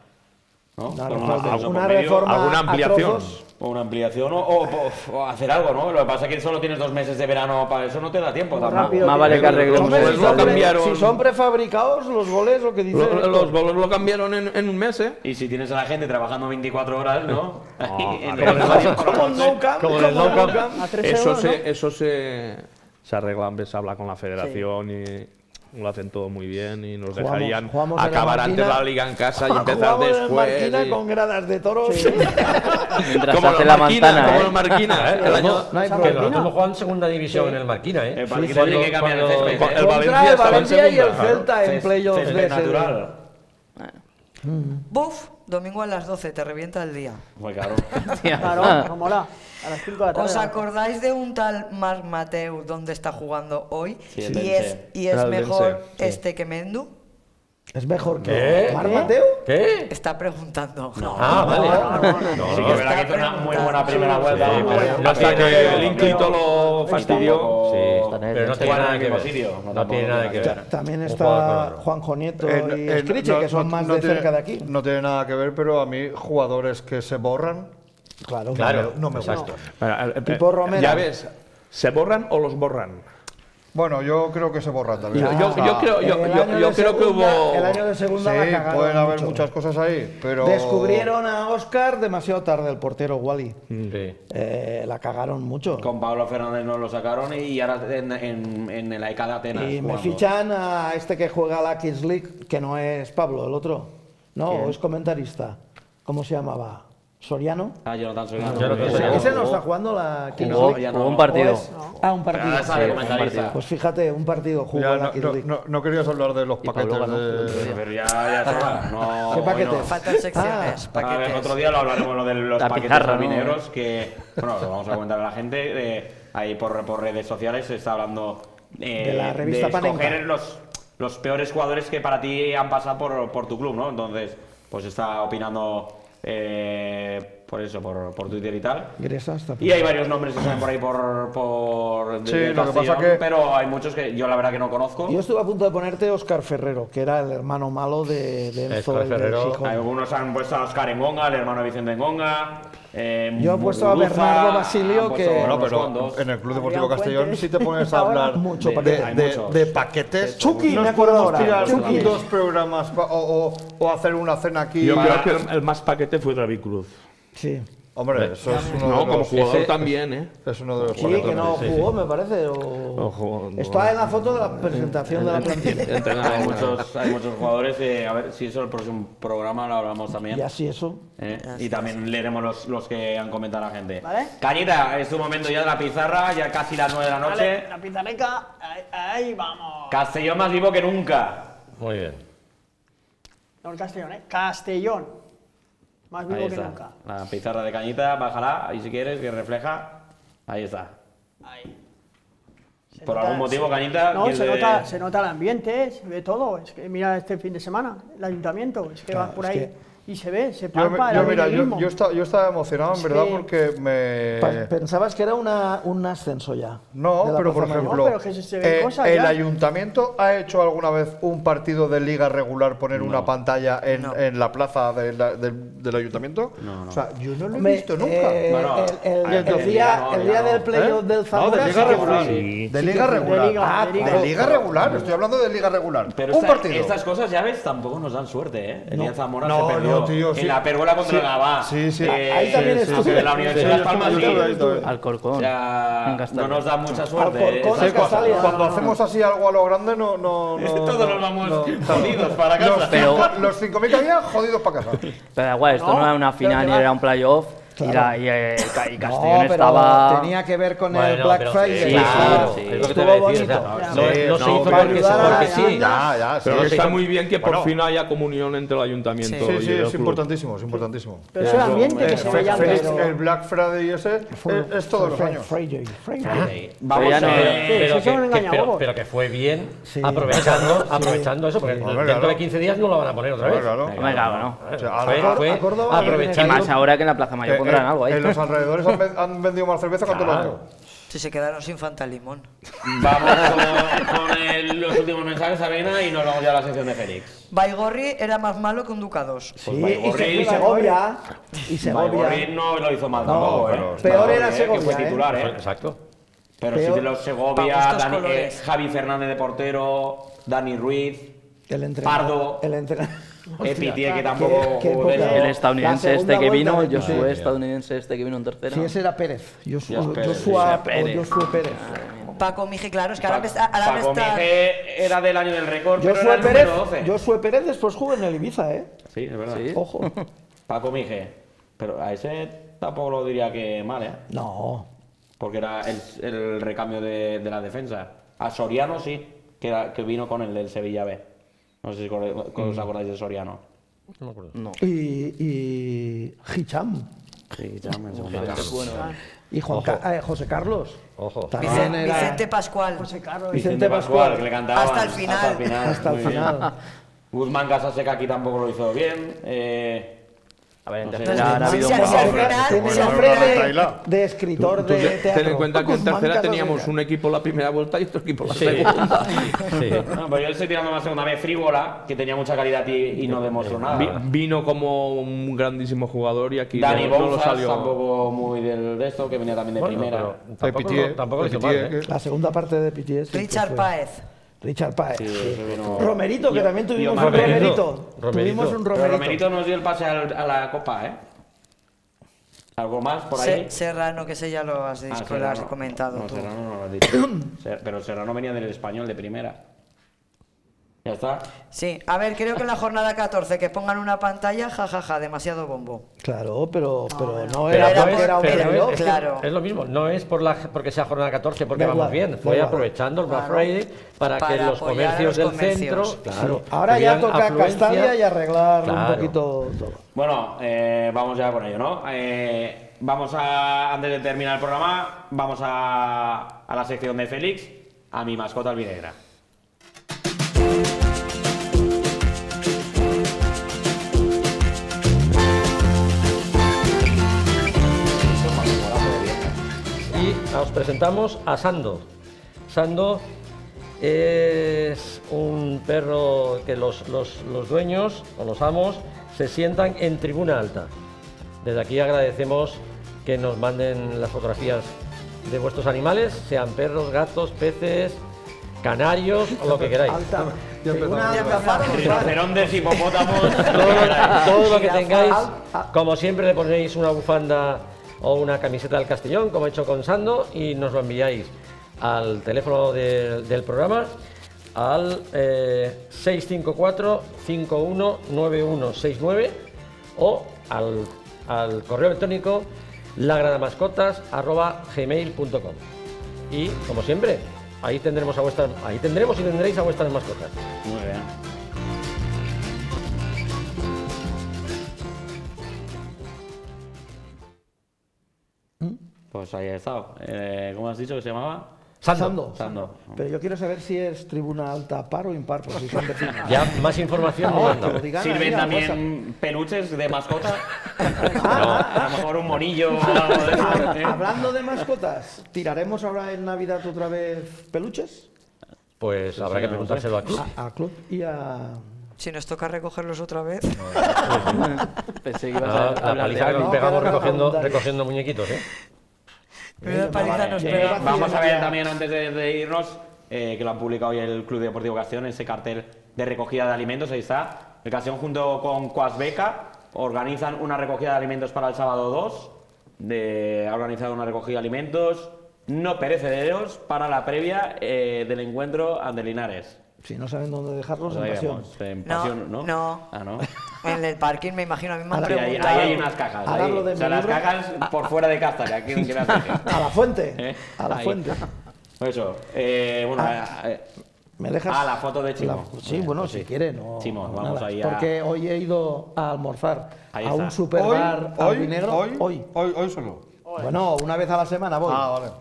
[SPEAKER 1] ¿No?
[SPEAKER 5] Una reforma- reforma
[SPEAKER 6] ¿Alguna ampliación?
[SPEAKER 1] O una ampliación o, o- o hacer algo, ¿no? Lo que pasa es que solo tienes dos meses de verano para eso, no te da tiempo
[SPEAKER 7] rápido.
[SPEAKER 4] Más vale que arreglemos
[SPEAKER 5] Hombre,
[SPEAKER 6] Pues
[SPEAKER 5] si,
[SPEAKER 6] lo
[SPEAKER 5] son pre-
[SPEAKER 6] cambiaron.
[SPEAKER 5] si son prefabricados los goles, lo que dice.
[SPEAKER 6] Lo-
[SPEAKER 5] Héctor.
[SPEAKER 6] los goles lo cambiaron en, en un mes, ¿eh?
[SPEAKER 1] Y si tienes a la gente trabajando 24 horas, ¿no?
[SPEAKER 5] Como no camp,
[SPEAKER 8] Como no camp.
[SPEAKER 5] no camp.
[SPEAKER 7] A 3
[SPEAKER 6] Eso se, eso se, se arregla, hombre, se habla con la federación y lo hacen todo muy bien y nos
[SPEAKER 5] Jugamos-
[SPEAKER 6] dejarían
[SPEAKER 5] jugamos en la
[SPEAKER 6] acabar antes la liga en casa y empezar
[SPEAKER 5] en el
[SPEAKER 6] después.
[SPEAKER 5] Marquina
[SPEAKER 6] y-
[SPEAKER 5] con gradas de toros.
[SPEAKER 4] Mientras
[SPEAKER 6] Como
[SPEAKER 4] hace
[SPEAKER 6] la
[SPEAKER 4] manzana,
[SPEAKER 6] como
[SPEAKER 4] ¿eh?
[SPEAKER 6] la Marquina, ¿eh? El año-
[SPEAKER 5] No hay
[SPEAKER 8] Que nosotros en segunda división en el Marquina, ¿eh?
[SPEAKER 1] El
[SPEAKER 8] Sí,
[SPEAKER 1] tiene que cambiar el
[SPEAKER 6] el Valencia
[SPEAKER 5] el
[SPEAKER 6] en
[SPEAKER 5] y el. Celta en playoffs de ese-
[SPEAKER 1] natural.
[SPEAKER 2] Buf, domingo a las 12, te revienta el día.
[SPEAKER 1] Muy claro.
[SPEAKER 7] Claro, como mola. A las 5 de la tarde.
[SPEAKER 2] ¿Os acordáis de un tal Marc Mateu donde está jugando hoy?
[SPEAKER 1] Sí,
[SPEAKER 2] y es, y es mejor
[SPEAKER 6] sí.
[SPEAKER 2] este que Mendu.
[SPEAKER 5] Es mejor que.
[SPEAKER 8] ¿Qué?
[SPEAKER 5] ¿Mar
[SPEAKER 7] ¿Qué?
[SPEAKER 2] Está preguntando.
[SPEAKER 8] Ah, vale.
[SPEAKER 1] Sí que es verdad que hizo una muy buena primera vuelta.
[SPEAKER 8] Sí, pero no
[SPEAKER 6] Hasta que el Inclito lo fastidió.
[SPEAKER 8] Sí,
[SPEAKER 4] Está en el-
[SPEAKER 8] pero no tiene
[SPEAKER 1] en
[SPEAKER 8] nada que ver.
[SPEAKER 1] no,
[SPEAKER 8] No tiene nada que ver.
[SPEAKER 5] También está. Juanjo Nieto
[SPEAKER 3] En-
[SPEAKER 5] y
[SPEAKER 3] en-
[SPEAKER 5] Scriche,
[SPEAKER 3] no-
[SPEAKER 5] que son
[SPEAKER 3] no-
[SPEAKER 5] más
[SPEAKER 3] no
[SPEAKER 5] de cerca de aquí.
[SPEAKER 3] No tiene nada que ver, pero a mí jugadores que se borran,
[SPEAKER 5] Claro,
[SPEAKER 8] Claro,
[SPEAKER 5] no me gusta.
[SPEAKER 6] Bueno, eh, eh,
[SPEAKER 5] Tipo Romero.
[SPEAKER 6] Ya ves, ¿se borran o los borran?
[SPEAKER 3] Bueno, yo creo que se borran también.
[SPEAKER 6] Yo- yo- yo creo- yo- yo- que
[SPEAKER 5] segunda-
[SPEAKER 6] hubo-
[SPEAKER 5] El año de segunda la
[SPEAKER 3] Sí,
[SPEAKER 5] cagaron
[SPEAKER 3] pueden haber
[SPEAKER 5] mucho.
[SPEAKER 3] muchas cosas ahí, pero...
[SPEAKER 5] Descubrieron a Oscar demasiado tarde, el portero Wally.
[SPEAKER 8] Sí.
[SPEAKER 5] Eh, la cagaron mucho.
[SPEAKER 1] Con Pablo Fernández nos lo sacaron y ahora en, en, en el AECA de Atenas.
[SPEAKER 5] Y me fichan a este que juega a la Kings League, que no es Pablo, el otro. No,
[SPEAKER 1] ¿Quién?
[SPEAKER 5] es comentarista. ¿Cómo se llamaba? ¿Soriano?
[SPEAKER 1] Ah, Jonathan Soriano.
[SPEAKER 8] Jonathan
[SPEAKER 1] Ese
[SPEAKER 8] Soriano.
[SPEAKER 5] Ese no está jugando la Kings
[SPEAKER 4] Jugó,
[SPEAKER 5] League.
[SPEAKER 1] no.
[SPEAKER 4] un partido.
[SPEAKER 5] ¿O es? Ah, un partido.
[SPEAKER 1] De
[SPEAKER 4] Sí,
[SPEAKER 1] comentarista.
[SPEAKER 5] Pues fíjate, un partido jugó
[SPEAKER 3] Ya,
[SPEAKER 5] la
[SPEAKER 3] no,
[SPEAKER 5] Kings
[SPEAKER 3] no,
[SPEAKER 5] League.
[SPEAKER 3] no- no querías hablar de los
[SPEAKER 4] Pablo
[SPEAKER 3] paquetes
[SPEAKER 4] otro
[SPEAKER 3] de...
[SPEAKER 4] día.
[SPEAKER 1] Pero ya, ya está. No,
[SPEAKER 5] ¿Qué paquetes?
[SPEAKER 1] no.
[SPEAKER 2] Faltan secciones,
[SPEAKER 5] Ah.
[SPEAKER 1] A ver,
[SPEAKER 2] paquetes.
[SPEAKER 1] otro día lo hablaremos lo de los
[SPEAKER 4] La
[SPEAKER 1] paquetes
[SPEAKER 4] pizarra, ¿no?
[SPEAKER 1] albinegros que bueno lo vamos a comentar a la gente eh, ahí por, por redes sociales se está hablando eh,
[SPEAKER 5] De la revista
[SPEAKER 1] de escoger los, los peores jugadores que para ti han pasado por, por tu club no entonces pues está opinando eh, por eso por, por Twitter y tal
[SPEAKER 5] Gresa está
[SPEAKER 1] y hay varios nombres que salen por ahí por, por de-
[SPEAKER 3] Sí,
[SPEAKER 1] de
[SPEAKER 3] lo que pasa que-
[SPEAKER 1] pero hay muchos que yo la verdad que no conozco
[SPEAKER 5] Yo estuve a punto de ponerte Oscar Ferrero, que era el hermano malo de, de Enzo, el
[SPEAKER 8] Ferrero.
[SPEAKER 1] Algunos han puesto a Oscar Engonga, el hermano de Vicente Engonga. eh,
[SPEAKER 5] Yo he puesto a Bernardo Basilio, que-
[SPEAKER 3] Bueno, pero en el Club Deportivo Castellón si te pones a hablar
[SPEAKER 5] mucho
[SPEAKER 3] de, paquetes,
[SPEAKER 5] Chucky, me acuerdo ahora.
[SPEAKER 3] tirar
[SPEAKER 5] Chucky.
[SPEAKER 3] dos programas o, o- o hacer una cena aquí.
[SPEAKER 6] Yo creo que el, el más paquete fue David Cruz.
[SPEAKER 5] Sí.
[SPEAKER 3] Hombre, eso es uno
[SPEAKER 6] No,
[SPEAKER 3] de
[SPEAKER 6] como
[SPEAKER 3] los...
[SPEAKER 6] jugador
[SPEAKER 8] ese-
[SPEAKER 6] también, ¿eh?
[SPEAKER 3] Es uno de los
[SPEAKER 5] Sí, que no
[SPEAKER 8] sí, sí.
[SPEAKER 5] jugó, me parece. O...
[SPEAKER 6] No jugó, no.
[SPEAKER 5] Está en la foto de la presentación de la plantilla.
[SPEAKER 1] Hay muchos, hay muchos jugadores. eh, a ver si eso el próximo programa lo hablamos también.
[SPEAKER 5] Y así eso.
[SPEAKER 1] ¿eh? Y también leeremos los, los que han comentado la gente.
[SPEAKER 7] Vale.
[SPEAKER 1] Cañita, es tu momento ya de la pizarra, ya casi las 9 de la noche.
[SPEAKER 7] Vale, la pizarreca. Ahí, ahí vamos.
[SPEAKER 1] Castellón más vivo que nunca.
[SPEAKER 8] Muy bien.
[SPEAKER 7] No, el Castellón, ¿eh? Castellón. Más vivo que nunca.
[SPEAKER 1] La pizarra de cañita, bájala ahí si quieres, que refleja. Ahí está.
[SPEAKER 7] Ahí. Se
[SPEAKER 1] Por
[SPEAKER 7] nota-
[SPEAKER 1] algún motivo,
[SPEAKER 7] se-
[SPEAKER 1] Cañita,
[SPEAKER 7] No,
[SPEAKER 1] ¿quién
[SPEAKER 7] se nota, se nota el ambiente, se ve todo. Es que mira este fin de semana, el ayuntamiento, es que
[SPEAKER 5] Claro,
[SPEAKER 7] vas por ahí
[SPEAKER 5] que-
[SPEAKER 7] y se ve, se
[SPEAKER 3] Yo,
[SPEAKER 7] palpa
[SPEAKER 3] yo,
[SPEAKER 7] el
[SPEAKER 3] mira, yo, yo estaba, yo estaba emocionado, en verdad,
[SPEAKER 7] que-
[SPEAKER 3] porque me...
[SPEAKER 5] Pensabas que era una, un ascenso ya.
[SPEAKER 3] No, pero por ejemplo,
[SPEAKER 7] No, pero que se- se ven
[SPEAKER 3] eh,
[SPEAKER 7] cosas
[SPEAKER 3] ¿el
[SPEAKER 7] ya.
[SPEAKER 3] ayuntamiento ha hecho alguna vez un partido de liga regular poner una pantalla en,
[SPEAKER 2] No.
[SPEAKER 3] en la plaza de la- del, del ayuntamiento?
[SPEAKER 1] No, no.
[SPEAKER 3] O sea, yo no lo he
[SPEAKER 5] Hombre,
[SPEAKER 3] visto nunca.
[SPEAKER 5] eh, el, el- el día,
[SPEAKER 1] no,
[SPEAKER 5] el día
[SPEAKER 1] no.
[SPEAKER 5] del playoff
[SPEAKER 3] ¿Eh?
[SPEAKER 5] del
[SPEAKER 3] No,
[SPEAKER 5] Zamora
[SPEAKER 3] de liga regular. De liga
[SPEAKER 7] de
[SPEAKER 3] regular.
[SPEAKER 7] liga,
[SPEAKER 3] Ah,
[SPEAKER 7] de liga.
[SPEAKER 3] de liga regular. Estoy hablando de liga regular.
[SPEAKER 1] Pero
[SPEAKER 3] un
[SPEAKER 1] esta-
[SPEAKER 3] partido.
[SPEAKER 1] estas cosas, ya ves, tampoco nos dan suerte, ¿eh? El día Zamora
[SPEAKER 3] No,
[SPEAKER 1] se perdió.
[SPEAKER 3] no, tío, sí.
[SPEAKER 1] En la pérgola contra
[SPEAKER 3] Sí,
[SPEAKER 1] el Gabá.
[SPEAKER 3] sí, sí.
[SPEAKER 1] Eh,
[SPEAKER 5] Ahí también
[SPEAKER 1] sí,
[SPEAKER 5] estuve.
[SPEAKER 1] La Universidad de Las Palmas.
[SPEAKER 4] Alcorcón.
[SPEAKER 1] No nos da mucha suerte.
[SPEAKER 3] cuando hacemos así algo a lo grande, no. no, no
[SPEAKER 1] Todos nos vamos jodidos para casa.
[SPEAKER 3] Los,
[SPEAKER 4] Pero-
[SPEAKER 3] cinco- los 5.000 que había, jodidos para casa.
[SPEAKER 4] Pero esto no,
[SPEAKER 7] No,
[SPEAKER 4] era una final ni era un playoff. Y,
[SPEAKER 5] Claro.
[SPEAKER 4] la- y, eh, y
[SPEAKER 5] No,
[SPEAKER 4] Castellón
[SPEAKER 5] pero
[SPEAKER 4] estaba.
[SPEAKER 5] tenía que ver con el
[SPEAKER 8] Bueno,
[SPEAKER 5] Black
[SPEAKER 8] pero-
[SPEAKER 5] Friday.
[SPEAKER 4] sí,
[SPEAKER 8] claro,
[SPEAKER 4] claro, sí.
[SPEAKER 8] es lo que te
[SPEAKER 5] Estuvo
[SPEAKER 8] voy a decir. o sea,
[SPEAKER 5] bonito.
[SPEAKER 8] no,
[SPEAKER 3] Sí,
[SPEAKER 8] no se
[SPEAKER 3] no,
[SPEAKER 8] hizo
[SPEAKER 3] para
[SPEAKER 8] porque, porque sí.
[SPEAKER 3] Ya, ya, sí.
[SPEAKER 6] Pero
[SPEAKER 8] sí.
[SPEAKER 6] está muy bien que por
[SPEAKER 3] Bueno.
[SPEAKER 6] fin haya comunión entre el ayuntamiento
[SPEAKER 2] Sí.
[SPEAKER 6] y
[SPEAKER 3] Sí, sí,
[SPEAKER 6] el
[SPEAKER 3] es
[SPEAKER 6] club.
[SPEAKER 3] importantísimo, es importantísimo.
[SPEAKER 7] Pero es el ambiente
[SPEAKER 3] Eh,
[SPEAKER 7] que se
[SPEAKER 3] Fe-
[SPEAKER 7] ve ya
[SPEAKER 3] Félix,
[SPEAKER 7] pero-
[SPEAKER 3] el Black Friday ese es, es todos los años.
[SPEAKER 5] Friday, Friday.
[SPEAKER 1] Vamos
[SPEAKER 4] ya no-
[SPEAKER 1] a
[SPEAKER 8] Pero,
[SPEAKER 1] ver.
[SPEAKER 8] pero
[SPEAKER 7] sí, son
[SPEAKER 8] que, fue bien
[SPEAKER 5] Sí.
[SPEAKER 8] aprovechando, aprovechando eso, porque dentro de 15 días no lo van a poner otra vez.
[SPEAKER 3] Claro,
[SPEAKER 4] ¿no?
[SPEAKER 3] O sea,
[SPEAKER 8] Fue,
[SPEAKER 3] ahora-
[SPEAKER 8] fue
[SPEAKER 5] a Córdoba
[SPEAKER 4] Y
[SPEAKER 8] aprovechando.
[SPEAKER 4] más ahora que en la Plaza Mayor
[SPEAKER 3] eh,
[SPEAKER 4] pondrán
[SPEAKER 3] eh,
[SPEAKER 4] algo ahí.
[SPEAKER 3] En los alrededores han, ven- han vendido más cerveza que en todo el
[SPEAKER 8] Claro.
[SPEAKER 3] año.
[SPEAKER 2] Si se quedaron sin Fanta Limón.
[SPEAKER 1] Vamos con, con el- los últimos mensajes, Sabina, y nos vamos ya a la sección de Félix.
[SPEAKER 2] Baigorri era más malo que un Ducados.
[SPEAKER 5] Sí,
[SPEAKER 1] Pues
[SPEAKER 5] y,
[SPEAKER 1] Baigorri-
[SPEAKER 5] Se- y Segovia. Y
[SPEAKER 1] Baigorri
[SPEAKER 5] Segovia.
[SPEAKER 1] no lo hizo mal
[SPEAKER 5] No,
[SPEAKER 1] tampoco,
[SPEAKER 5] pero peor era
[SPEAKER 1] ¿eh? Que fue
[SPEAKER 5] Segovia, ¿eh?
[SPEAKER 1] titular, ¿eh?
[SPEAKER 8] Exacto.
[SPEAKER 1] Pero
[SPEAKER 5] Peor-
[SPEAKER 1] sí de los Segovia,
[SPEAKER 2] gustos
[SPEAKER 1] Dani- eh,
[SPEAKER 2] colores.
[SPEAKER 1] Javi Fernández de portero, Dani Ruiz,
[SPEAKER 5] El entrenador.
[SPEAKER 1] Pardo,
[SPEAKER 5] El entrenador.
[SPEAKER 1] Epitier, que tampoco
[SPEAKER 5] qué.
[SPEAKER 4] El estadounidense
[SPEAKER 5] La
[SPEAKER 4] este que vino,
[SPEAKER 5] de
[SPEAKER 4] Josué
[SPEAKER 5] Piqué.
[SPEAKER 4] estadounidense este que vino en tercera.
[SPEAKER 5] Sí, ese era Pérez. Joshua,
[SPEAKER 1] Ya, Pérez,
[SPEAKER 5] Joshua,
[SPEAKER 4] sí, Pérez.
[SPEAKER 5] Pérez.
[SPEAKER 2] Paco Miji, claro, es que ahora me está. Ahora
[SPEAKER 1] Paco
[SPEAKER 2] está-
[SPEAKER 1] Mije era del año del récord, pero era el
[SPEAKER 5] Pérez,
[SPEAKER 1] número 12.
[SPEAKER 5] Josué Pérez después jugó en el Ibiza, ¿eh?
[SPEAKER 1] Sí, es verdad.
[SPEAKER 4] Sí.
[SPEAKER 5] Ojo.
[SPEAKER 1] Paco Mije. Pero a ese tampoco lo diría que mal, ¿eh?
[SPEAKER 5] No.
[SPEAKER 1] Porque era el, el recambio de, de la defensa. A Soriano sí, que, era- que vino con el del Sevilla B. No sé si os acordáis de Soriano.
[SPEAKER 8] No me acuerdo.
[SPEAKER 4] No.
[SPEAKER 5] Y, y Hicham.
[SPEAKER 1] Sí, ya me segundo.
[SPEAKER 4] Bueno,
[SPEAKER 5] Y Juan Ca- eh, José Carlos.
[SPEAKER 8] Ojo.
[SPEAKER 5] También
[SPEAKER 2] Vicen-
[SPEAKER 5] era-
[SPEAKER 2] Vicente Pascual.
[SPEAKER 5] Vicente
[SPEAKER 1] Vicente Pascual,
[SPEAKER 5] Pascual.
[SPEAKER 1] que le cantaban
[SPEAKER 2] Hasta el final.
[SPEAKER 1] Hasta el final.
[SPEAKER 5] Hasta el
[SPEAKER 1] muy bien.
[SPEAKER 5] final.
[SPEAKER 1] Guzmán Casaseca aquí tampoco lo hizo bien. Eh,
[SPEAKER 4] a ver, en tercera ha habido
[SPEAKER 5] de, escritor
[SPEAKER 11] Tú
[SPEAKER 5] de
[SPEAKER 11] ten en cuenta que en tercera teníamos un equipo la primera vuelta y otro equipo la
[SPEAKER 8] Sí.
[SPEAKER 11] segunda.
[SPEAKER 8] Sí.
[SPEAKER 1] no, pero yo estoy tirando más segunda vez Frívola, que tenía mucha calidad y, y no demostró nada.
[SPEAKER 11] Vi- vino como un grandísimo jugador y aquí
[SPEAKER 1] Dani
[SPEAKER 11] no, no lo salió.
[SPEAKER 1] tampoco muy del de esto, que venía también de
[SPEAKER 8] Bueno,
[SPEAKER 1] primera.
[SPEAKER 8] tampoco, ¿eh?
[SPEAKER 5] La segunda parte de que
[SPEAKER 2] Richard
[SPEAKER 5] fue.
[SPEAKER 2] Páez.
[SPEAKER 5] Richard Páez.
[SPEAKER 1] Sí,
[SPEAKER 5] sí. Romerito, que
[SPEAKER 1] Yo-
[SPEAKER 5] también tuvimos
[SPEAKER 1] yo-
[SPEAKER 5] un
[SPEAKER 8] Romerito.
[SPEAKER 5] Romerito.
[SPEAKER 8] Romerito.
[SPEAKER 5] Tuvimos un
[SPEAKER 1] Pero
[SPEAKER 5] Romerito.
[SPEAKER 1] Romerito nos dio el pase al- a la Copa, ¿eh? ¿Algo más por ahí?
[SPEAKER 2] Se- Serrano, que ese ya lo has,
[SPEAKER 1] Ah,
[SPEAKER 2] lo has comentado
[SPEAKER 1] No,
[SPEAKER 2] tú.
[SPEAKER 1] Serrano no lo has dicho. Pero Serrano venía del español de primera. Ya está.
[SPEAKER 2] Sí, a ver, creo que en la jornada 14 que pongan una pantalla, jajaja, demasiado bombo.
[SPEAKER 5] Claro, pero, pero no
[SPEAKER 2] Pero
[SPEAKER 5] era
[SPEAKER 2] era
[SPEAKER 5] porque
[SPEAKER 2] por-
[SPEAKER 5] era un
[SPEAKER 2] pero-
[SPEAKER 8] es,
[SPEAKER 2] claro.
[SPEAKER 8] es lo mismo, no es por la, porque sea jornada 14 porque
[SPEAKER 5] Da
[SPEAKER 8] vamos
[SPEAKER 5] igual,
[SPEAKER 8] bien, fue aprovechando el Black
[SPEAKER 2] Claro.
[SPEAKER 8] Friday para,
[SPEAKER 2] Para
[SPEAKER 8] que los comercios
[SPEAKER 2] los
[SPEAKER 8] del
[SPEAKER 2] comercios.
[SPEAKER 8] centro, claro,
[SPEAKER 5] Ahora ya toca. Castalia y arreglar
[SPEAKER 8] Claro.
[SPEAKER 5] un poquito todo.
[SPEAKER 1] Bueno, eh, vamos ya con ello, ¿no? Eh, vamos a, antes de terminar el programa, vamos a, a la sección de Félix, a mi mascota albinegra.
[SPEAKER 8] Os presentamos a Sando. Sando es un perro que los, los- los dueños o los amos se sientan en tribuna alta. Desde aquí agradecemos que nos manden las fotografías de vuestros animales, sean perros, gatos, peces, canarios o lo que queráis.
[SPEAKER 5] Alta.
[SPEAKER 1] Rinocerontes, hipopótamos,
[SPEAKER 8] todo, lo- todo lo que tengáis, como siempre le ponéis una bufanda o una camiseta del Castellón, como he hecho con Sando, y nos lo enviáis al teléfono de- del programa al eh, 654-519169 o al, correo electrónico lagradamascotas.gmail.com y como siempre ahí tendremos a vuestras ahí tendremos y tendréis a vuestras mascotas.
[SPEAKER 1] Pues ahí ha estado. Eh, ¿Cómo has dicho que se llamaba?
[SPEAKER 5] Sando.
[SPEAKER 1] Sando.
[SPEAKER 5] Pero yo quiero saber si es tribuna alta par o impar, por si son vecinos.
[SPEAKER 8] ya más información nos
[SPEAKER 5] No, digan
[SPEAKER 1] ¿Sirven
[SPEAKER 5] ahí a
[SPEAKER 1] también peluches de mascota?
[SPEAKER 5] Ah,
[SPEAKER 1] A lo mejor un monillo o algo de eso,
[SPEAKER 5] WhatsApp.
[SPEAKER 1] ¿eh?
[SPEAKER 5] Hablando de mascotas, ¿tiraremos ahora en Navidad otra vez peluches?
[SPEAKER 8] Pues habrá que preguntárselo aquí.
[SPEAKER 5] A, a Club y a...
[SPEAKER 2] Si nos toca recogerlos otra vez.
[SPEAKER 4] Pensé que ibas
[SPEAKER 8] Ah,
[SPEAKER 4] a
[SPEAKER 8] la
[SPEAKER 4] hablar de
[SPEAKER 8] paliza que
[SPEAKER 4] algo.
[SPEAKER 8] nos pegamos
[SPEAKER 5] no
[SPEAKER 8] recogiendo, recogiendo muñequitos, ¿eh?
[SPEAKER 2] Menuda paliza nos
[SPEAKER 1] Eh,
[SPEAKER 2] pega.
[SPEAKER 1] vamos a ver también antes de, de irnos, eh, que lo han publicado hoy el Club Deportivo Castellón, ese cartel de recogida de alimentos, ahí está. El Castellón junto con Cuasbeca organizan una recogida de alimentos para el sábado 2. De, ha organizado una recogida de alimentos no perecederos para la previa eh, del encuentro ante Linares.
[SPEAKER 5] Si no saben dónde dejarlos, en pasión.
[SPEAKER 1] en
[SPEAKER 2] No,
[SPEAKER 1] pasión, ¿no?
[SPEAKER 2] no.
[SPEAKER 1] Ah, no.
[SPEAKER 2] En el parking me imagino, a mí me han
[SPEAKER 5] Ahora-
[SPEAKER 1] ahí,
[SPEAKER 2] preguntado.
[SPEAKER 1] ahí hay unas cajas.
[SPEAKER 5] Ahora
[SPEAKER 1] ahí.
[SPEAKER 5] lo de
[SPEAKER 1] O sea,
[SPEAKER 5] mi
[SPEAKER 1] las
[SPEAKER 5] libro-
[SPEAKER 1] cajas por fuera de Castalia. ¿Quién quiere hacer?
[SPEAKER 5] A la fuente.
[SPEAKER 1] ¿Eh?
[SPEAKER 5] A la
[SPEAKER 1] Ahí.
[SPEAKER 5] fuente.
[SPEAKER 1] Pues eso. eh, bueno, eh,
[SPEAKER 5] ¿Me dejas?
[SPEAKER 1] Ah, la foto de Chimo.
[SPEAKER 5] La- sí,
[SPEAKER 1] Bien,
[SPEAKER 5] bueno,
[SPEAKER 1] pues
[SPEAKER 5] si
[SPEAKER 1] sí.
[SPEAKER 5] quiere, no.
[SPEAKER 1] Chimo,
[SPEAKER 5] no,
[SPEAKER 1] vamos ahí a-
[SPEAKER 5] Porque hoy he ido a almorzar
[SPEAKER 1] Ahí
[SPEAKER 5] a
[SPEAKER 1] está.
[SPEAKER 5] un superbar
[SPEAKER 3] Hoy, hoy,
[SPEAKER 5] albinegro.
[SPEAKER 3] hoy,
[SPEAKER 5] hoy.
[SPEAKER 3] hoy, hoy solo.
[SPEAKER 5] Bueno, una vez a la semana voy.
[SPEAKER 3] Ah, vale.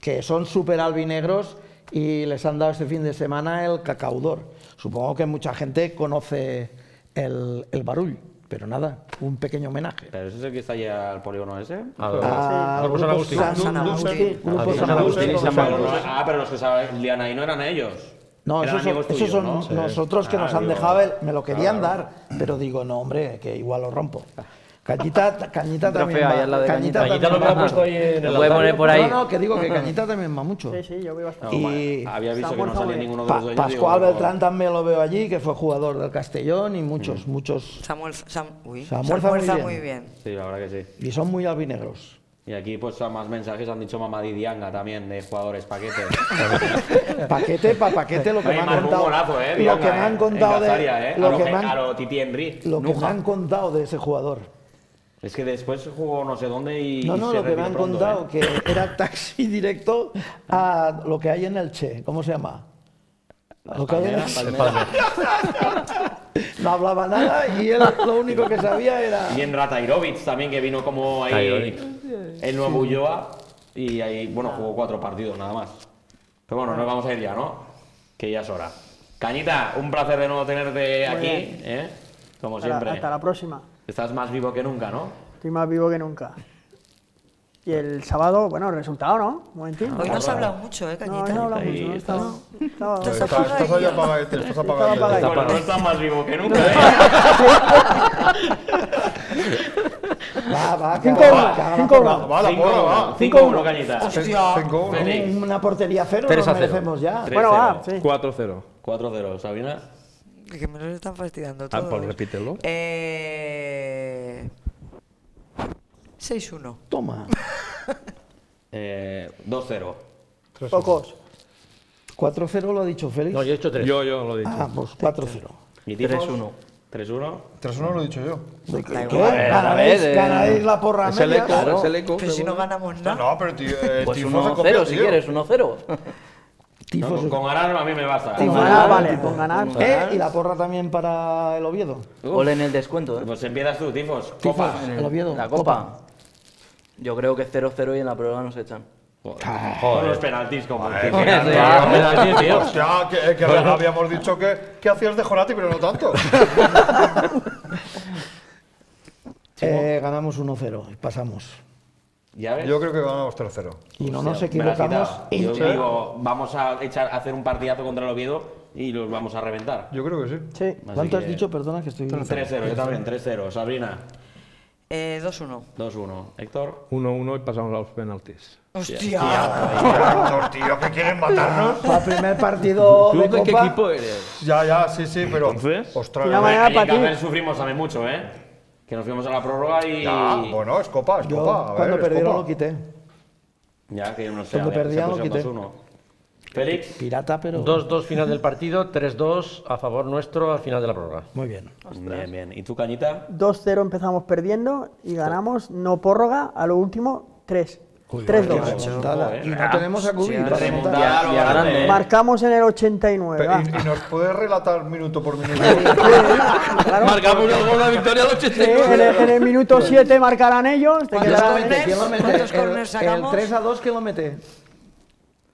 [SPEAKER 5] Que son super albinegros y les han dado este fin de semana el cacaudor. Supongo que mucha gente conoce el, el barull. pero nada, un pequeño homenaje.
[SPEAKER 1] ¿Pero ese es el que está allá al polígono ese?
[SPEAKER 5] Ah,
[SPEAKER 8] Grupo San Agustín.
[SPEAKER 5] San Agustín.
[SPEAKER 8] Ah,
[SPEAKER 5] San
[SPEAKER 8] San Agustín y
[SPEAKER 5] Agustín.
[SPEAKER 8] San
[SPEAKER 1] Pero ah, los que salían ahí no eran ellos.
[SPEAKER 5] No, esos son,
[SPEAKER 1] amigos
[SPEAKER 5] esos
[SPEAKER 1] tuyos,
[SPEAKER 5] son
[SPEAKER 1] ¿no?
[SPEAKER 5] nosotros que
[SPEAKER 1] Ah,
[SPEAKER 5] nos han
[SPEAKER 1] digo,
[SPEAKER 5] dejado, el- me lo querían dar, pero digo, no, hombre, que igual lo rompo. Cañita, Cañita también va.
[SPEAKER 4] lado de
[SPEAKER 5] Cañita,
[SPEAKER 8] Cañita lo ha
[SPEAKER 5] va.
[SPEAKER 8] puesto ahí en el
[SPEAKER 4] Lo poner por ahí.
[SPEAKER 5] No, no, que digo que Cañita también va mucho.
[SPEAKER 7] Sí, sí, yo voy
[SPEAKER 1] No,
[SPEAKER 7] bastante.
[SPEAKER 5] Y-
[SPEAKER 1] había visto que no salía
[SPEAKER 7] Samuel.
[SPEAKER 1] ninguno de los dueños. digo,
[SPEAKER 5] Pascual
[SPEAKER 1] no,
[SPEAKER 5] Beltrán también lo veo allí, que fue jugador del Castellón y muchos,
[SPEAKER 1] Mm.
[SPEAKER 5] muchos.
[SPEAKER 2] Samuel, Sam, uy,
[SPEAKER 5] Samuel
[SPEAKER 2] Samuel
[SPEAKER 5] está
[SPEAKER 2] está
[SPEAKER 5] muy
[SPEAKER 2] muy
[SPEAKER 5] bien.
[SPEAKER 2] bien.
[SPEAKER 1] Sí, la verdad que sí.
[SPEAKER 5] Y son muy albinegros.
[SPEAKER 1] Y aquí, pues, a más mensajes han dicho Mamadi Dianga también, de jugadores paquete.
[SPEAKER 5] Paquete pa' paquete lo que
[SPEAKER 1] Oye,
[SPEAKER 5] me han
[SPEAKER 1] marcó un
[SPEAKER 5] contado.
[SPEAKER 1] golazo, ¿eh?
[SPEAKER 5] lo
[SPEAKER 1] Dianga,
[SPEAKER 5] que me han
[SPEAKER 1] eh,
[SPEAKER 5] contado de.
[SPEAKER 1] ¿eh?
[SPEAKER 5] Lo
[SPEAKER 1] a, lo
[SPEAKER 5] que
[SPEAKER 1] que-
[SPEAKER 5] me han-
[SPEAKER 1] a lo Titi Henry.
[SPEAKER 5] lo que me han contado de ese jugador.
[SPEAKER 1] Es que después jugó no sé dónde y.
[SPEAKER 5] No, no,
[SPEAKER 1] se
[SPEAKER 5] lo que me han
[SPEAKER 1] pronto,
[SPEAKER 5] contado,
[SPEAKER 1] ¿eh?
[SPEAKER 5] que era taxi directo a lo que hay en el Che. ¿Cómo se llama? Lo que hay en el
[SPEAKER 1] Palmeras,
[SPEAKER 5] No hablaba nada y él lo único que sabía era.
[SPEAKER 1] Y en Ratairovic también, que vino como ahí
[SPEAKER 8] Ratairovic.
[SPEAKER 1] el nuevo Ulloa. Y ahí, bueno, jugó cuatro partidos nada más. Pero bueno, nos vamos a ir ya, ¿no? Que ya es hora. Cañita, un placer de nuevo tenerte aquí. ¿eh? Como
[SPEAKER 7] Hasta la-
[SPEAKER 1] siempre.
[SPEAKER 7] hasta la próxima.
[SPEAKER 1] Estás más vivo que nunca, ¿no?
[SPEAKER 7] Estoy más vivo que nunca. Y el sábado, bueno, resultado, ¿no? Un.
[SPEAKER 2] Hoy no has hablado mucho, ¿eh,
[SPEAKER 7] No,
[SPEAKER 2] Cañita?
[SPEAKER 7] no hablamos
[SPEAKER 1] Ahí
[SPEAKER 7] mucho.
[SPEAKER 1] estás.
[SPEAKER 7] Estaba, estaba-
[SPEAKER 2] Estás
[SPEAKER 3] Estás, estás ahí apagado, te estás
[SPEAKER 7] Estaba
[SPEAKER 3] apagando.
[SPEAKER 7] apagado.
[SPEAKER 1] Bueno, no estás más vivo que nunca, ¿eh?
[SPEAKER 5] Va, va,
[SPEAKER 7] Cinco
[SPEAKER 5] que haga-
[SPEAKER 7] uno,
[SPEAKER 5] que haga la
[SPEAKER 7] cinco
[SPEAKER 5] porra.
[SPEAKER 7] uno.
[SPEAKER 3] Va, la porra, va.
[SPEAKER 1] 5-1, Cañita.
[SPEAKER 2] Hostia.
[SPEAKER 5] Una portería cero nos merecemos ya.
[SPEAKER 7] Bueno, va,
[SPEAKER 1] 3-0.
[SPEAKER 7] sí.
[SPEAKER 11] 4-0.
[SPEAKER 1] 4-0, Sabina.
[SPEAKER 2] Que me los están fastidiando
[SPEAKER 11] Ah,
[SPEAKER 2] todos.
[SPEAKER 11] pues repítelo.
[SPEAKER 2] Eh... 6-1.
[SPEAKER 5] Toma.
[SPEAKER 1] Eh, 2-0.
[SPEAKER 7] Pocos.
[SPEAKER 5] 4-0 lo ha dicho Félix.
[SPEAKER 8] No, yo he hecho tres.
[SPEAKER 11] Yo, yo lo he dicho.
[SPEAKER 5] Ah, pues 4-0.
[SPEAKER 1] ¿Y tifos?
[SPEAKER 4] 3-1.
[SPEAKER 1] 3-1.
[SPEAKER 3] 3-1 lo he dicho yo.
[SPEAKER 5] ¿De qué? ¿Ganaréis,
[SPEAKER 4] eh,
[SPEAKER 5] ganaréis la porra
[SPEAKER 11] Es el
[SPEAKER 5] media?
[SPEAKER 11] eco, es el eco.
[SPEAKER 2] Pero si no ganamos nada.
[SPEAKER 3] No, pero tío, eh,
[SPEAKER 4] Pues
[SPEAKER 3] tifos de
[SPEAKER 4] 1-0
[SPEAKER 3] copia,
[SPEAKER 4] si quieres, 1-0.
[SPEAKER 1] No,
[SPEAKER 5] Tifos.
[SPEAKER 1] con, con ganar a mí me basta.
[SPEAKER 7] Con
[SPEAKER 5] Tifos.
[SPEAKER 7] ganar,
[SPEAKER 5] Ah,
[SPEAKER 7] vale, con ganar.
[SPEAKER 5] ¿Eh? ¿Y la porra también para el Oviedo?
[SPEAKER 4] Gol en el descuento, ¿eh?
[SPEAKER 1] Pues empiezas tú, tifos.
[SPEAKER 5] Tifos,
[SPEAKER 1] Copa.
[SPEAKER 5] el Oviedo.
[SPEAKER 4] La copa. Yo creo que 0-0 y en la prueba nos echan.
[SPEAKER 1] Con los penaltis, como
[SPEAKER 3] Joder,
[SPEAKER 1] que-
[SPEAKER 3] tío,
[SPEAKER 1] penaltis, tío.
[SPEAKER 3] Hostia, que, que habíamos dicho que, que hacías de Jonati, pero no tanto.
[SPEAKER 5] Eh, ganamos 1-0 y pasamos.
[SPEAKER 1] ¿Ya ves?
[SPEAKER 3] Yo creo que ganamos 3-0.
[SPEAKER 5] Y no nos
[SPEAKER 1] Hostia, me la has
[SPEAKER 5] equivocamos.
[SPEAKER 1] Yo digo, vamos a echar, a hacer un partidazo contra el Oviedo y los vamos a reventar.
[SPEAKER 3] Yo creo que sí.
[SPEAKER 7] Sí.
[SPEAKER 5] ¿Cuánto has
[SPEAKER 1] que-
[SPEAKER 5] dicho? Perdona que estoy...
[SPEAKER 1] 3-0, yo también, 3-0. Sabrina,
[SPEAKER 2] Eh, 2-1.
[SPEAKER 1] 2-1. Héctor.
[SPEAKER 11] 1-1 y pasamos a los penaltis.
[SPEAKER 2] Hostia.
[SPEAKER 3] Estos tíos que quieren matarnos.
[SPEAKER 5] Para el primer partido
[SPEAKER 11] ¿Tú
[SPEAKER 5] de
[SPEAKER 11] de qué
[SPEAKER 5] Copa...
[SPEAKER 11] equipo eres?
[SPEAKER 3] Ya, ya, sí, sí, pero.
[SPEAKER 11] Entonces,
[SPEAKER 3] Ostras,
[SPEAKER 7] Una
[SPEAKER 3] ya,
[SPEAKER 1] en
[SPEAKER 7] para ti.
[SPEAKER 1] Sufrimos también mucho, ¿eh? Que nos fuimos a la prórroga y...
[SPEAKER 3] ya, bueno, es Copa, es
[SPEAKER 5] Yo
[SPEAKER 3] Copa. A ver,
[SPEAKER 5] cuando
[SPEAKER 3] es
[SPEAKER 5] perdieron
[SPEAKER 3] Copa.
[SPEAKER 5] lo quité.
[SPEAKER 1] Ya, que no sé.
[SPEAKER 5] Cuando perdían lo quité.
[SPEAKER 1] 2-1. Félix.
[SPEAKER 5] Pirata, pero...
[SPEAKER 8] 2-2 final del partido, 3-2 a favor nuestro al final de la prórroga.
[SPEAKER 5] Muy bien.
[SPEAKER 1] Bien, bien. ¿Y tú, Cañita?
[SPEAKER 7] 2-0 empezamos perdiendo y ganamos, no prórroga, a lo último 3.
[SPEAKER 5] Qué
[SPEAKER 7] 3-2.
[SPEAKER 5] remontada.
[SPEAKER 1] Joder.
[SPEAKER 5] Y no tenemos a Cubi.
[SPEAKER 1] ¿eh?
[SPEAKER 7] Marcamos en el 89.
[SPEAKER 3] Pe-
[SPEAKER 7] va.
[SPEAKER 3] ¿Y, y nos puedes relatar minuto por minuto?
[SPEAKER 7] Claro.
[SPEAKER 11] marcamos el gol de la victoria al
[SPEAKER 7] Sí,
[SPEAKER 11] 89.
[SPEAKER 7] en, el, en el minuto 7 marcarán ellos. te
[SPEAKER 2] ¿Cuántos
[SPEAKER 7] quedarán-
[SPEAKER 2] corners?
[SPEAKER 5] ¿Quién lo mete?
[SPEAKER 2] ¿Cuántos
[SPEAKER 5] El, el
[SPEAKER 2] sacamos?
[SPEAKER 5] 3 a 2, ¿quién lo mete?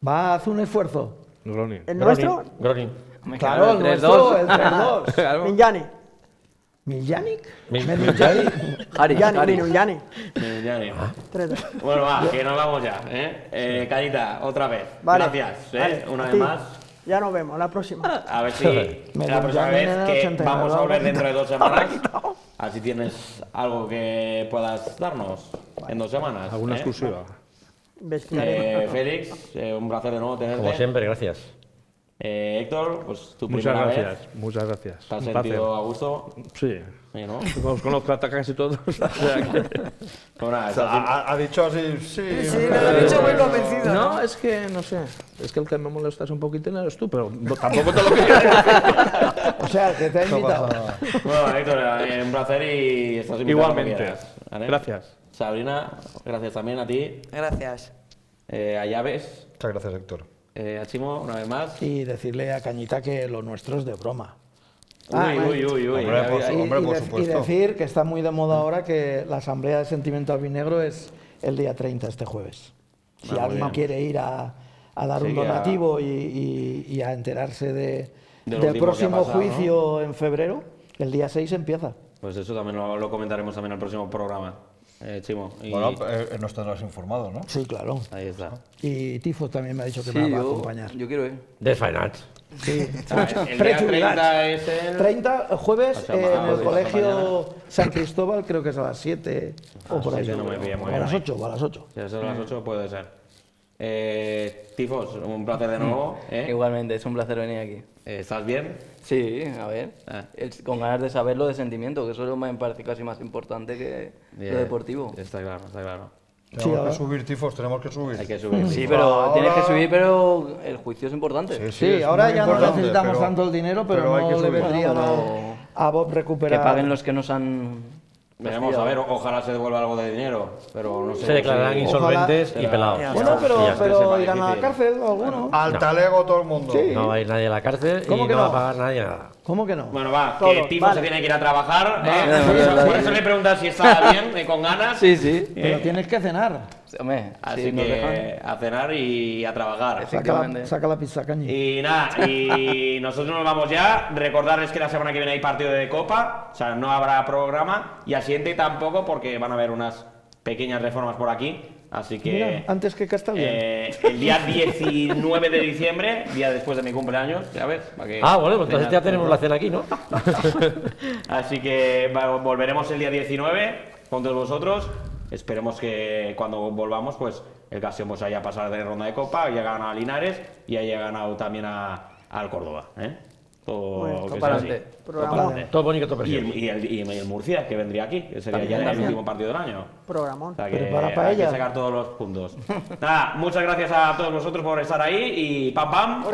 [SPEAKER 5] Va hacer un esfuerzo.
[SPEAKER 11] Gronin.
[SPEAKER 7] ¿El nuestro?
[SPEAKER 8] Gronin.
[SPEAKER 5] Claro, el
[SPEAKER 4] quedaron
[SPEAKER 5] nuestro, el
[SPEAKER 4] 3-2.
[SPEAKER 5] 3-2.
[SPEAKER 11] Claro.
[SPEAKER 7] Minyani.
[SPEAKER 5] ¿Miljanic?
[SPEAKER 8] Mi-
[SPEAKER 5] Miljanic.
[SPEAKER 7] 3-2.
[SPEAKER 1] Bueno, va, que nos vamos ya, ¿eh? eh Cañita, otra vez.
[SPEAKER 7] Vale.
[SPEAKER 1] Gracias, ¿eh?
[SPEAKER 7] Vale,
[SPEAKER 1] Una vez más.
[SPEAKER 7] Ya nos vemos, la próxima.
[SPEAKER 1] A ver si
[SPEAKER 5] Me
[SPEAKER 1] la próxima vez que
[SPEAKER 5] 89,
[SPEAKER 1] vamos a volver dentro de dos semanas, así tienes algo que puedas darnos en dos semanas.
[SPEAKER 11] Alguna
[SPEAKER 1] ¿eh?
[SPEAKER 11] exclusiva.
[SPEAKER 1] Eh, Félix, eh, un placer de nuevo tenerte.
[SPEAKER 8] Como siempre, gracias.
[SPEAKER 1] Eh, Héctor, pues tu
[SPEAKER 11] Muchas
[SPEAKER 1] primera
[SPEAKER 11] gracias,
[SPEAKER 1] vez.
[SPEAKER 11] muchas gracias.
[SPEAKER 1] ¿Te has
[SPEAKER 11] Un
[SPEAKER 1] sentido
[SPEAKER 11] placer.
[SPEAKER 1] a gusto?
[SPEAKER 11] Sí,
[SPEAKER 1] Sí, ¿no?
[SPEAKER 11] los conozco a casi todos. o sea que-
[SPEAKER 1] Pues nada,
[SPEAKER 3] O
[SPEAKER 1] estás
[SPEAKER 3] sea, ha, ha dicho así, sí.
[SPEAKER 2] Sí, lo he dicho muy convencido.
[SPEAKER 11] No, es que no sé. Es que el que me molestas un poquito eres tú, pero tampoco te lo quería decir.
[SPEAKER 5] O sea, que te ha invitado.
[SPEAKER 1] Bueno, Héctor, eh, un placer y estás invitado
[SPEAKER 11] Igualmente. Gracias.
[SPEAKER 1] Sabrina, gracias también a ti.
[SPEAKER 2] Gracias.
[SPEAKER 1] Eh, a Llaves,
[SPEAKER 3] Muchas gracias, Héctor.
[SPEAKER 1] Eh, a Chimo, una vez más.
[SPEAKER 5] Y decirle a Cañita que lo nuestro es de broma.
[SPEAKER 1] Uy,
[SPEAKER 5] Ah,
[SPEAKER 1] uy, uy, uy.
[SPEAKER 3] Hombre, por
[SPEAKER 5] Y,
[SPEAKER 3] Hombre,
[SPEAKER 5] y
[SPEAKER 3] por
[SPEAKER 5] de- y
[SPEAKER 3] supuesto.
[SPEAKER 5] decir que está muy de moda ahora que la asamblea de sentimiento albinegro es el día 30, este jueves. Si
[SPEAKER 1] Ah,
[SPEAKER 5] alguien quiere ir a, a dar
[SPEAKER 1] Sí,
[SPEAKER 5] un
[SPEAKER 1] a-
[SPEAKER 5] donativo y, y- y a enterarse de, del próximo
[SPEAKER 1] pasado,
[SPEAKER 5] juicio en febrero, el día 6 empieza.
[SPEAKER 1] Pues eso también lo, lo comentaremos también en el próximo programa, eh, Chimo. Y
[SPEAKER 3] Bueno, eh, nos tendrás informado, ¿no?
[SPEAKER 5] Sí, claro.
[SPEAKER 1] ahí está.
[SPEAKER 5] Y Tifo también me ha dicho que
[SPEAKER 4] Sí,
[SPEAKER 5] me va a acompañar.
[SPEAKER 4] yo quiero ir.
[SPEAKER 8] Desfinance.
[SPEAKER 5] Sí.
[SPEAKER 1] Ah, el- el día
[SPEAKER 5] Pre-jubilats.
[SPEAKER 1] 30 es el...
[SPEAKER 5] 30 jueves
[SPEAKER 1] O sea,
[SPEAKER 5] eh, en el colegio San Cristóbal, creo que es a las 7 o por ahí.
[SPEAKER 1] siete no me pilla muy
[SPEAKER 5] o a
[SPEAKER 1] bien
[SPEAKER 5] las
[SPEAKER 1] ahí.
[SPEAKER 5] 8, o a las 8.
[SPEAKER 1] Si es a las 8 puede ser. Eh, Tifos, un placer de nuevo. ¿eh?
[SPEAKER 4] Igualmente, es un placer venir aquí.
[SPEAKER 1] Eh, ¿Estás bien?
[SPEAKER 4] Sí, a ver.
[SPEAKER 1] Ah.
[SPEAKER 4] es- con ganas de saberlo de sentimiento, que eso me parece casi más importante que lo deportivo.
[SPEAKER 1] Está claro, está claro.
[SPEAKER 3] Tenemos que subir tifos, tenemos que subir.
[SPEAKER 1] Hay que subir.
[SPEAKER 4] Sí, pero
[SPEAKER 3] Ahora-
[SPEAKER 4] tienes que subir, pero el juicio es importante.
[SPEAKER 5] Sí,
[SPEAKER 3] es
[SPEAKER 5] ahora ya no necesitamos
[SPEAKER 3] pero-
[SPEAKER 5] tanto el dinero, pero,
[SPEAKER 3] pero hay
[SPEAKER 5] no
[SPEAKER 3] que
[SPEAKER 4] pero-
[SPEAKER 5] a Bob
[SPEAKER 4] Que
[SPEAKER 5] recuperar.
[SPEAKER 4] paguen los que nos han...
[SPEAKER 1] Veremos a ver, ojalá se devuelva algo de dinero, pero no sé.
[SPEAKER 8] Se declararán insolventes y pelados.
[SPEAKER 5] Bueno, pero, pero irán a la cárcel alguno.
[SPEAKER 3] Al talego todo el mundo.
[SPEAKER 5] Sí.
[SPEAKER 8] No va a ir nadie a la cárcel y
[SPEAKER 5] ¿Cómo
[SPEAKER 8] no,
[SPEAKER 5] que
[SPEAKER 8] va
[SPEAKER 5] no?
[SPEAKER 8] a pagar nadie nada.
[SPEAKER 5] ¿Cómo que no?
[SPEAKER 1] Bueno, va, que
[SPEAKER 7] Todo,
[SPEAKER 1] Tifo
[SPEAKER 7] vale.
[SPEAKER 1] se tiene que ir a trabajar. ¿eh?
[SPEAKER 4] Vale,
[SPEAKER 1] Por eso-. Por eso le preguntas si está bien, eh, con ganas.
[SPEAKER 4] Sí, sí.
[SPEAKER 5] Pero tienes que cenar.
[SPEAKER 4] Hombre,
[SPEAKER 1] Así que a cenar y a trabajar.
[SPEAKER 5] Saca
[SPEAKER 4] Efectivamente.
[SPEAKER 5] la, saca la pizza cañi.
[SPEAKER 1] Y nada, y nosotros nos vamos ya. Recordarles que la semana que viene hay partido de Copa, o sea, no habrá programa. Y al siguiente tampoco, porque van a haber unas pequeñas reformas por aquí. Así que.
[SPEAKER 5] Mira, antes que Castellón.
[SPEAKER 1] eh, el día 19 de diciembre, día después de mi cumpleaños, ya ves. para que
[SPEAKER 8] Ah, bueno, pues entonces ya tenemos la cena aquí, ¿no?
[SPEAKER 1] Así que volveremos el día 19 con todos vosotros. Esperemos que cuando volvamos, pues el Casión pues haya pasado de ronda de copa, haya ganado a Linares y haya ganado también a, al Córdoba. ¿eh? Todo
[SPEAKER 7] Bueno,
[SPEAKER 1] que
[SPEAKER 4] para adelante.
[SPEAKER 1] Para
[SPEAKER 8] bonito, todo
[SPEAKER 1] Y el, y, el, y el Murcia, que vendría aquí, que sería
[SPEAKER 4] También,
[SPEAKER 1] ya el último partido del año.
[SPEAKER 7] Programón.
[SPEAKER 1] O sea que
[SPEAKER 5] Prepara
[SPEAKER 1] hay
[SPEAKER 5] paella.
[SPEAKER 1] que sacar todos los puntos. Nada, muchas gracias a todos vosotros por estar ahí y pam pam.